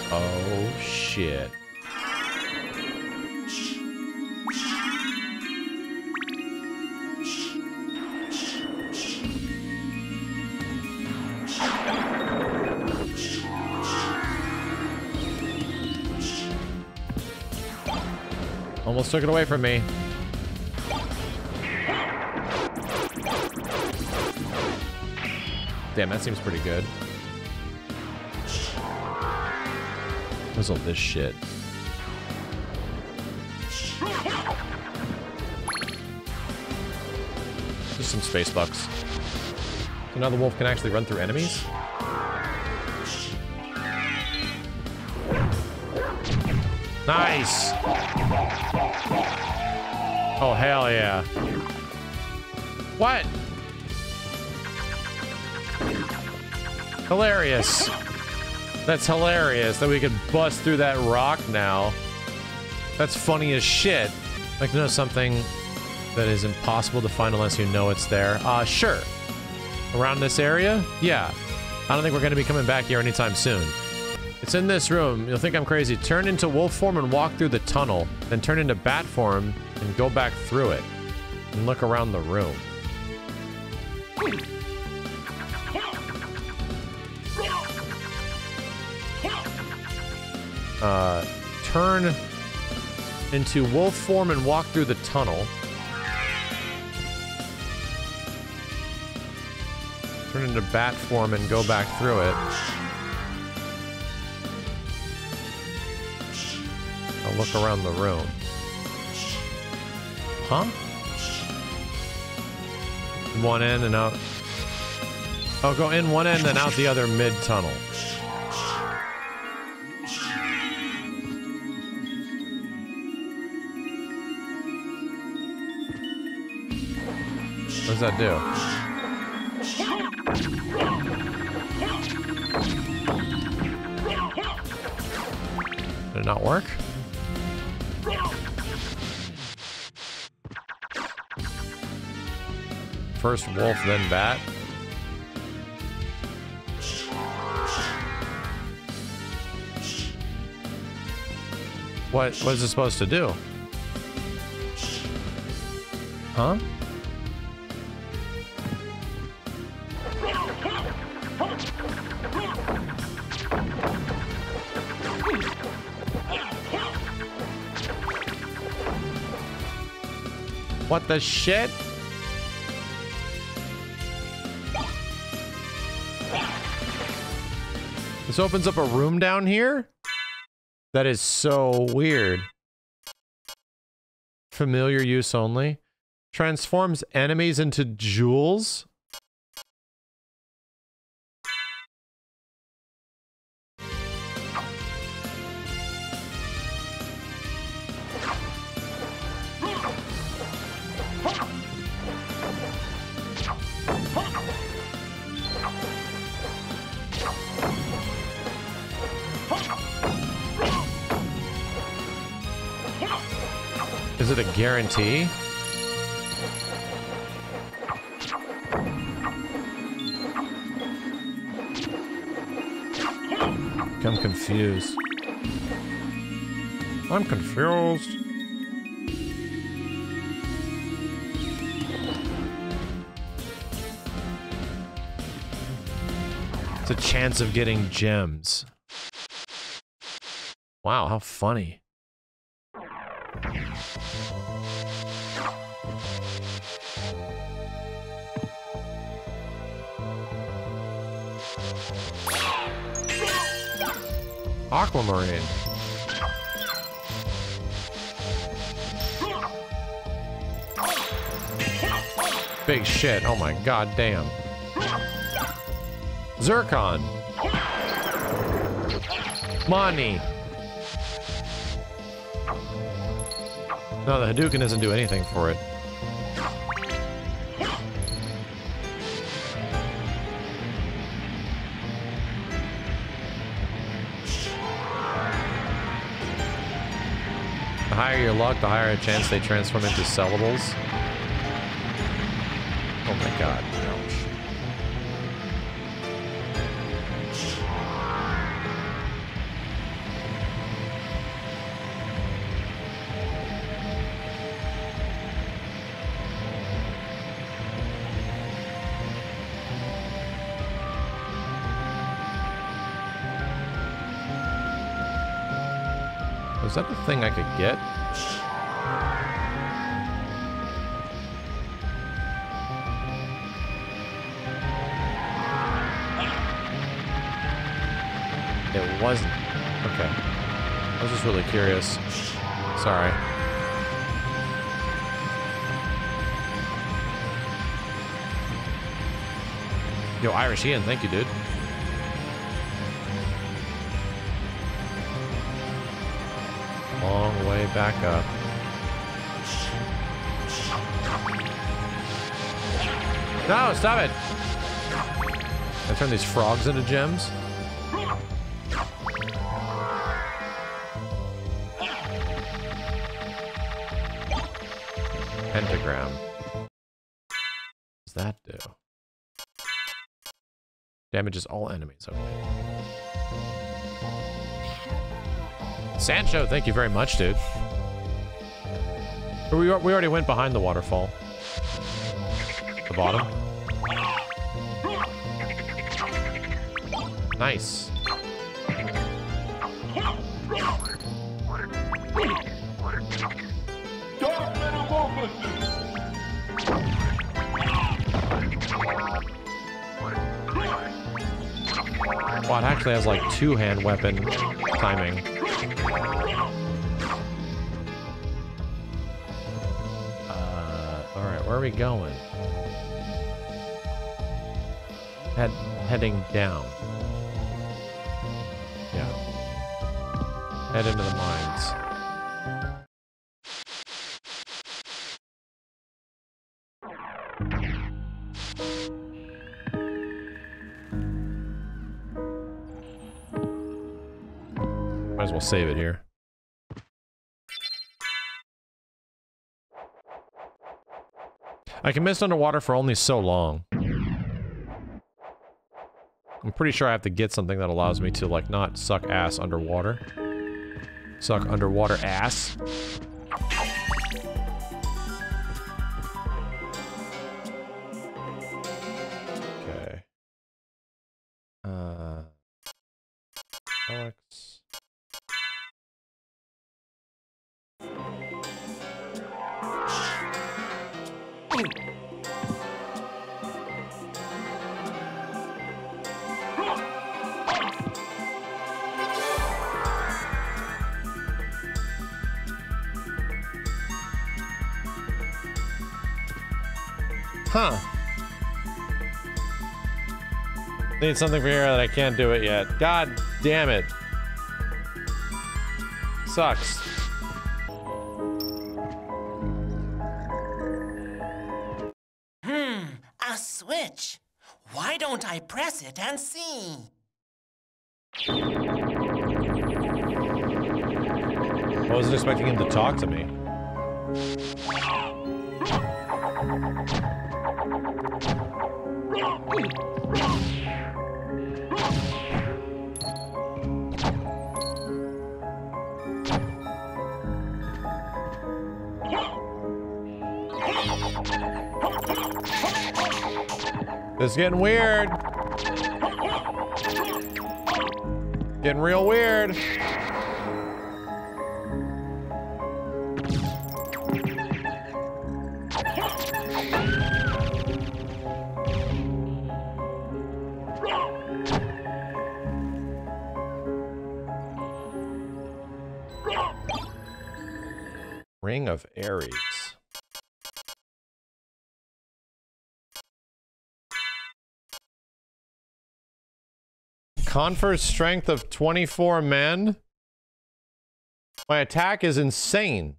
Oh shit. Almost took it away from me. Damn, that seems pretty good. What's all this shit? Just some space bucks. So now the wolf can actually run through enemies? Nice! Oh, hell yeah. What? Hilarious. That's hilarious that we could bust through that rock now. That's funny as shit. I'd like to know something that is impossible to find unless you know it's there. Uh, sure. Around this area? Yeah. I don't think we're going to be coming back here anytime soon. It's in this room. You'll think I'm crazy. Turn into wolf form and walk through the tunnel. Then turn into bat form and go back through it. And look around the room. Uh, turn into wolf form and walk through the tunnel. Turn into bat form and go back through it. I'll look around the room. Huh? One in and out. Oh, go in one end and out the other mid-tunnel. What does that do? Did it not work? First wolf, then bat. What is it supposed to do? Huh? What the shit? This opens up a room down here? That is so weird. Familiar use only. Transforms enemies into jewels? Is it a guarantee? I'm confused. I'm confused. It's a chance of getting gems. Wow, how funny. Aquamarine. Big shit. Oh my god damn. Zircon. Money. No, the Hadouken doesn't do anything for it. Your luck, the higher a chance they transform into sellables. Oh my god, ouch. Was that the thing I could get? Wasn't. Okay. I was just really curious. Sorry. Yo, Irish Ian, thank you, dude. Long way back up. No, stop it! I turn these frogs into gems. Damages all enemies. Okay. Sancho, thank you very much, dude. We, we already went behind the waterfall. The bottom. Nice. Actually has like two-hand weapon timing. Uh, all right, where are we going? Head, heading down. Yeah. Head into the mines. Can mist underwater for only so long. I'm pretty sure I have to get something that allows me to, like, not suck ass underwater. Suck underwater ass. Need something for here that I can't do it yet. God damn it. Sucks. Hmm, a switch. Why don't I press it and see? I wasn't expecting him to talk to me. (laughs) This is getting weird. Getting real weird. Ring of Ares. Confers strength of 24 men. My attack is insane.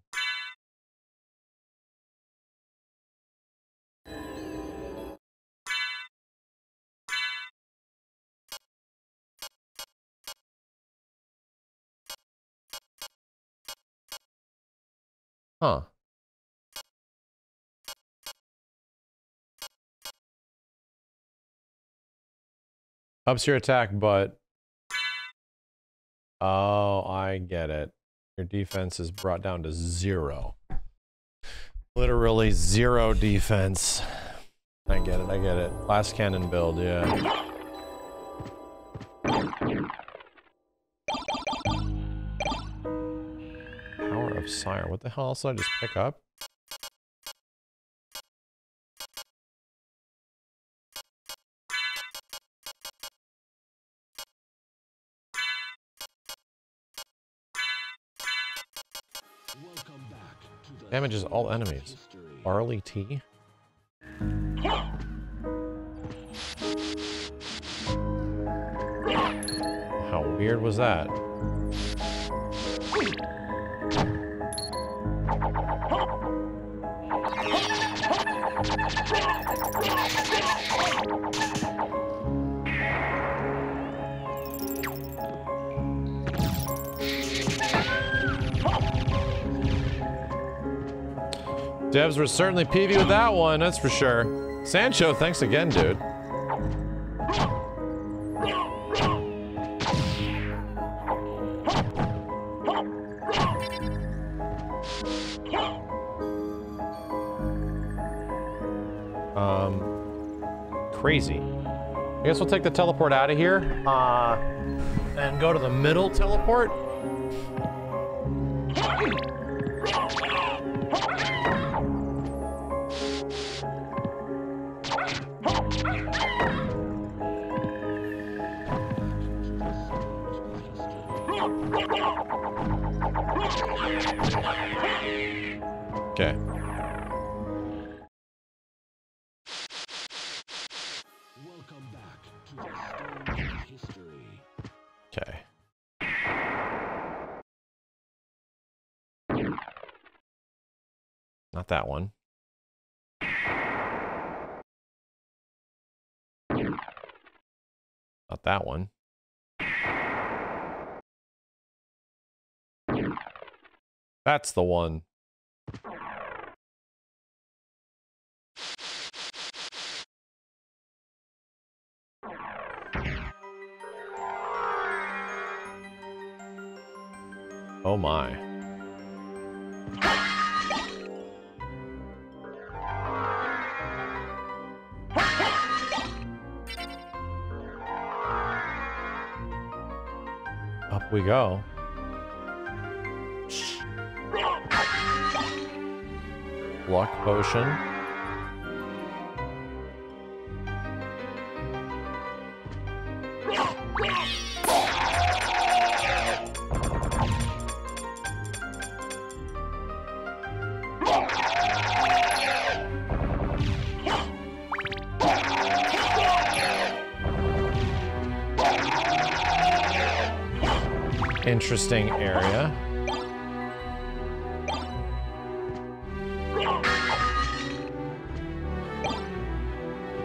Huh. Ups your attack, but... Oh, I get it. Your defense is brought down to zero. Literally zero defense. I get it, I get it. Glass cannon build, yeah. Power of Sire. What the hell else did I just pick up? Damages all enemies. Barley tea? How weird was that? Devs were certainly peevy with that one, that's for sure. Sancho, thanks again, dude. Um, crazy. I guess we'll take the teleport out of here, uh, and go to the middle teleport. that one. Not that one. That's the one. Oh my. Go. Luck potion. Interesting area.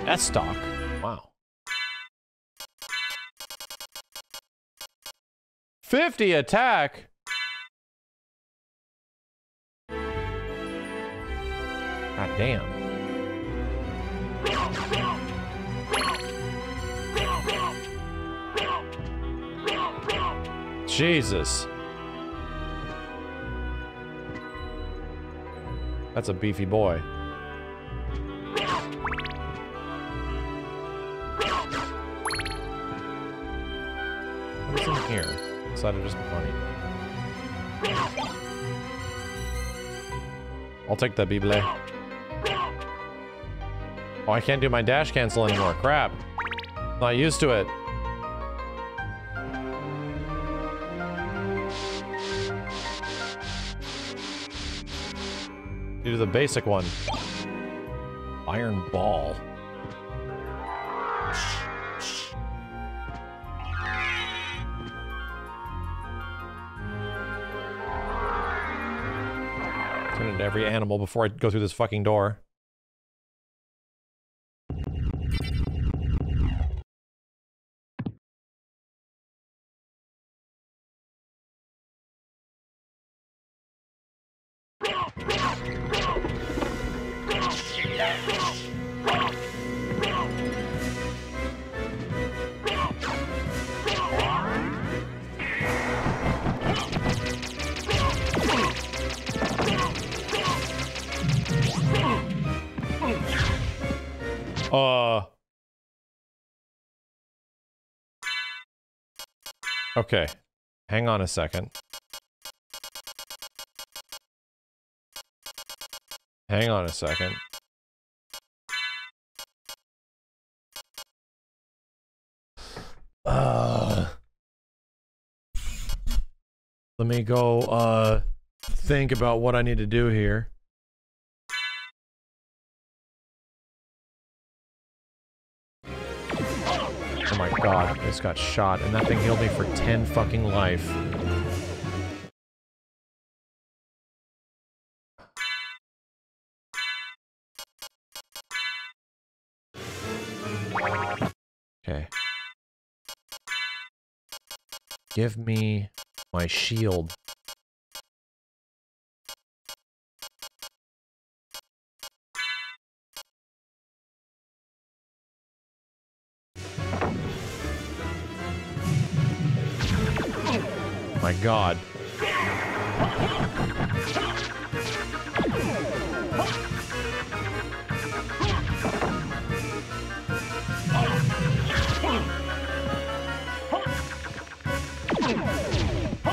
Estoc. Wow. 50 attack. God damn. Jesus. That's a beefy boy. What's in here? Inside of just money. I'll take that Bible. Oh, I can't do my dash cancel anymore. Crap. Not used to it. Do the basic one. Iron ball. Turn into every animal before I go through this fucking door. Okay. Hang on a second. Hang on a second. Uh. Let me go, uh, think about what I need to do here. God, I just got shot, and that thing healed me for 10 fucking life. Okay. Give me my shield. God.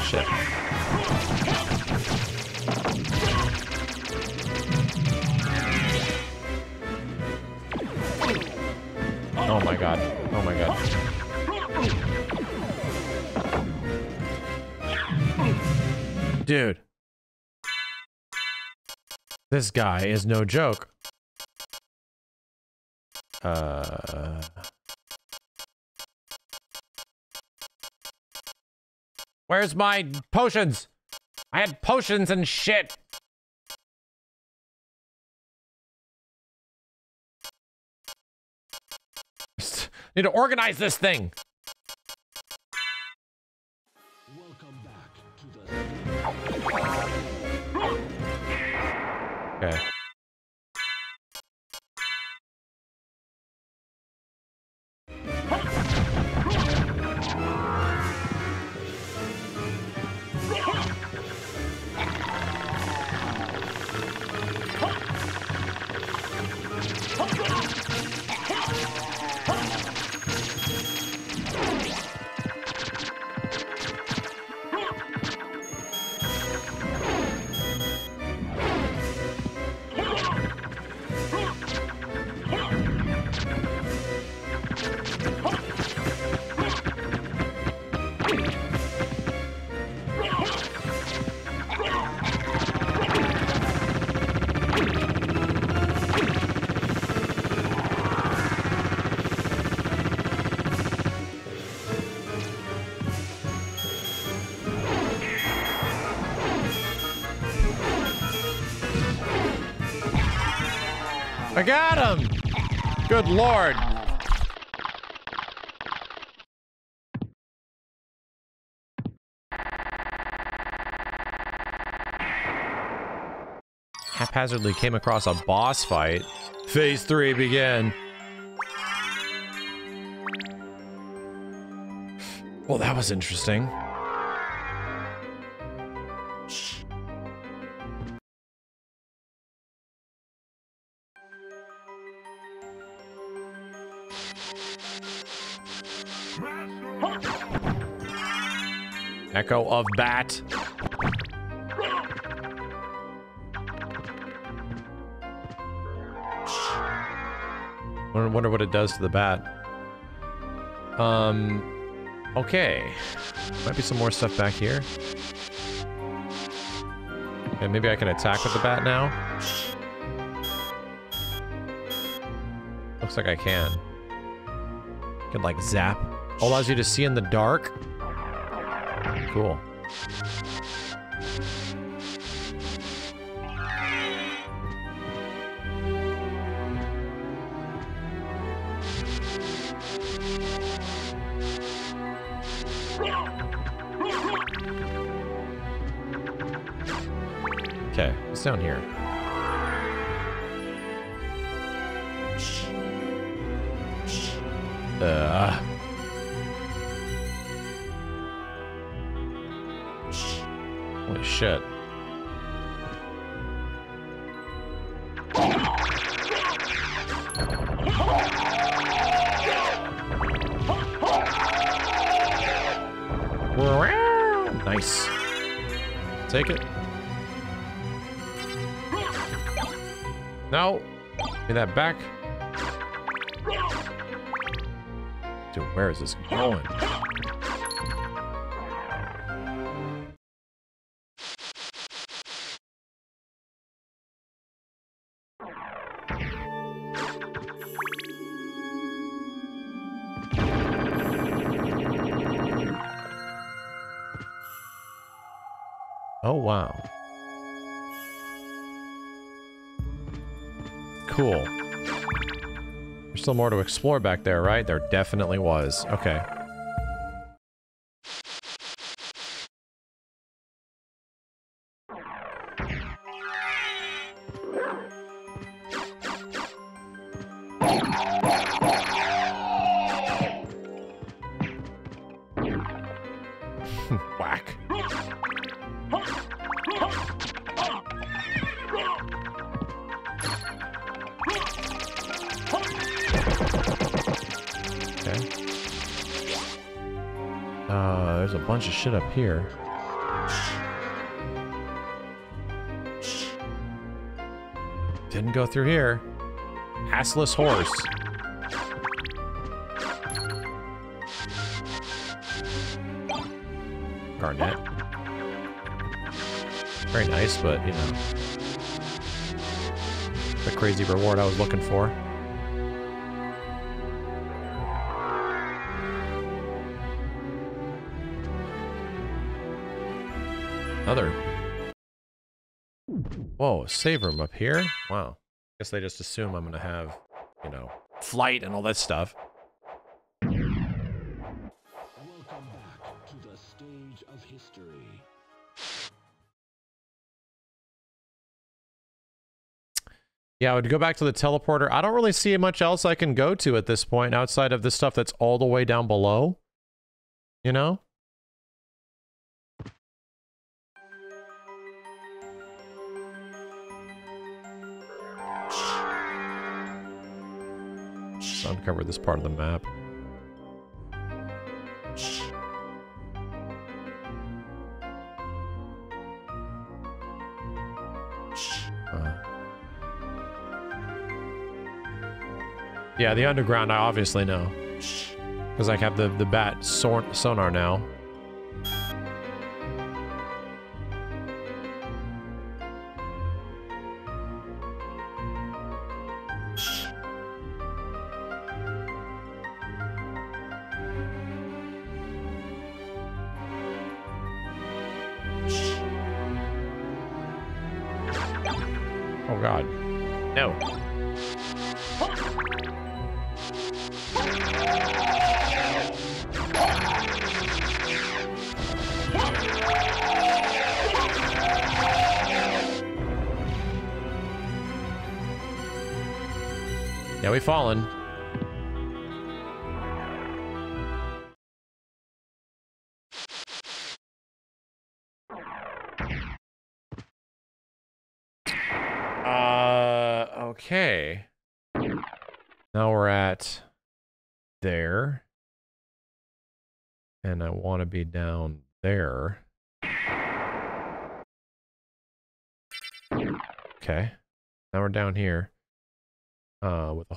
Shit. Oh my god. Dude. This guy is no joke. Uh... Where's my potions? I had potions and shit. (laughs) Need to organize this thing. Okay. Got him! Good lord. Haphazardly came across a boss fight. Phase 3 begin. Well, that was interesting. Echo of Bat. I wonder what it does to the bat. Um, okay. Might be some more stuff back here. Okay, maybe I can attack with the bat now. Looks like I can. Can like zap. Allows you to see in the dark. Cool. Wow. Cool. There's still more to explore back there, right? There definitely was. Okay. Here. Didn't go through here. Assless horse. Garnet. Very nice, but, you know. The crazy reward I was looking for. Another. Whoa, save room up here? Wow. Guess they just assume I'm gonna have, you know, flight and all that stuff. Welcome back to the stage of history. Yeah, I would go back to the teleporter. I don't really see much else I can go to at this point outside of the stuff that's all the way down below. You know? Uncover this part of the map. Uh. Yeah, the underground I obviously know. Because I have the, the bat sonar now.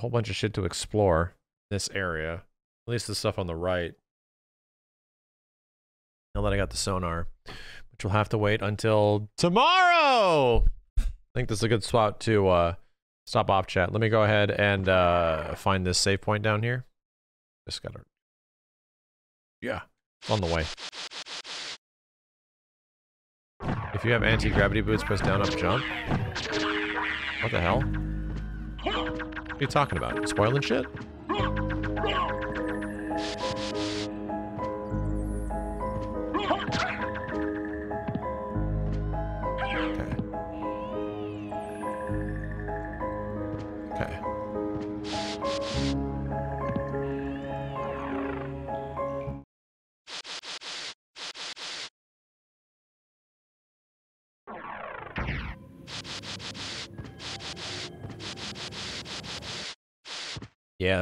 Whole bunch of shit to explore this area. At least the stuff on the right. Now that I got the sonar, which will have to wait until tomorrow. I think this is a good spot to uh, stop off chat. Let me go ahead and uh, find this save point down here. Just gotta. Yeah, on the way. If you have anti-gravity boots, press down, up, jump. What the hell? You talking about? Spoiling shit?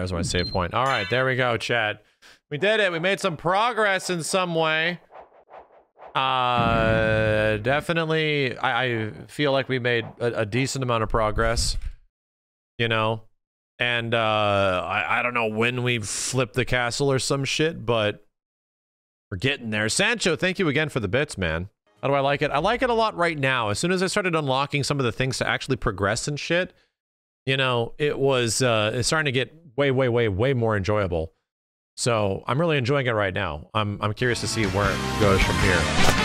There's my save point. All right, there we go, chat. We did it. We made some progress in some way. Uh, definitely, I, I feel like we made a, a decent amount of progress. You know, and uh, I, I don't know when we flip the castle or some shit, but we're getting there. Sancho, thank you again for the bits, man. How do I like it? I like it a lot right now. As soon as I started unlocking some of the things to actually progress and shit, you know, it was uh, it's starting to get way, way, way, way more enjoyable. So I'm really enjoying it right now. I'm I'm curious to see where it goes from here.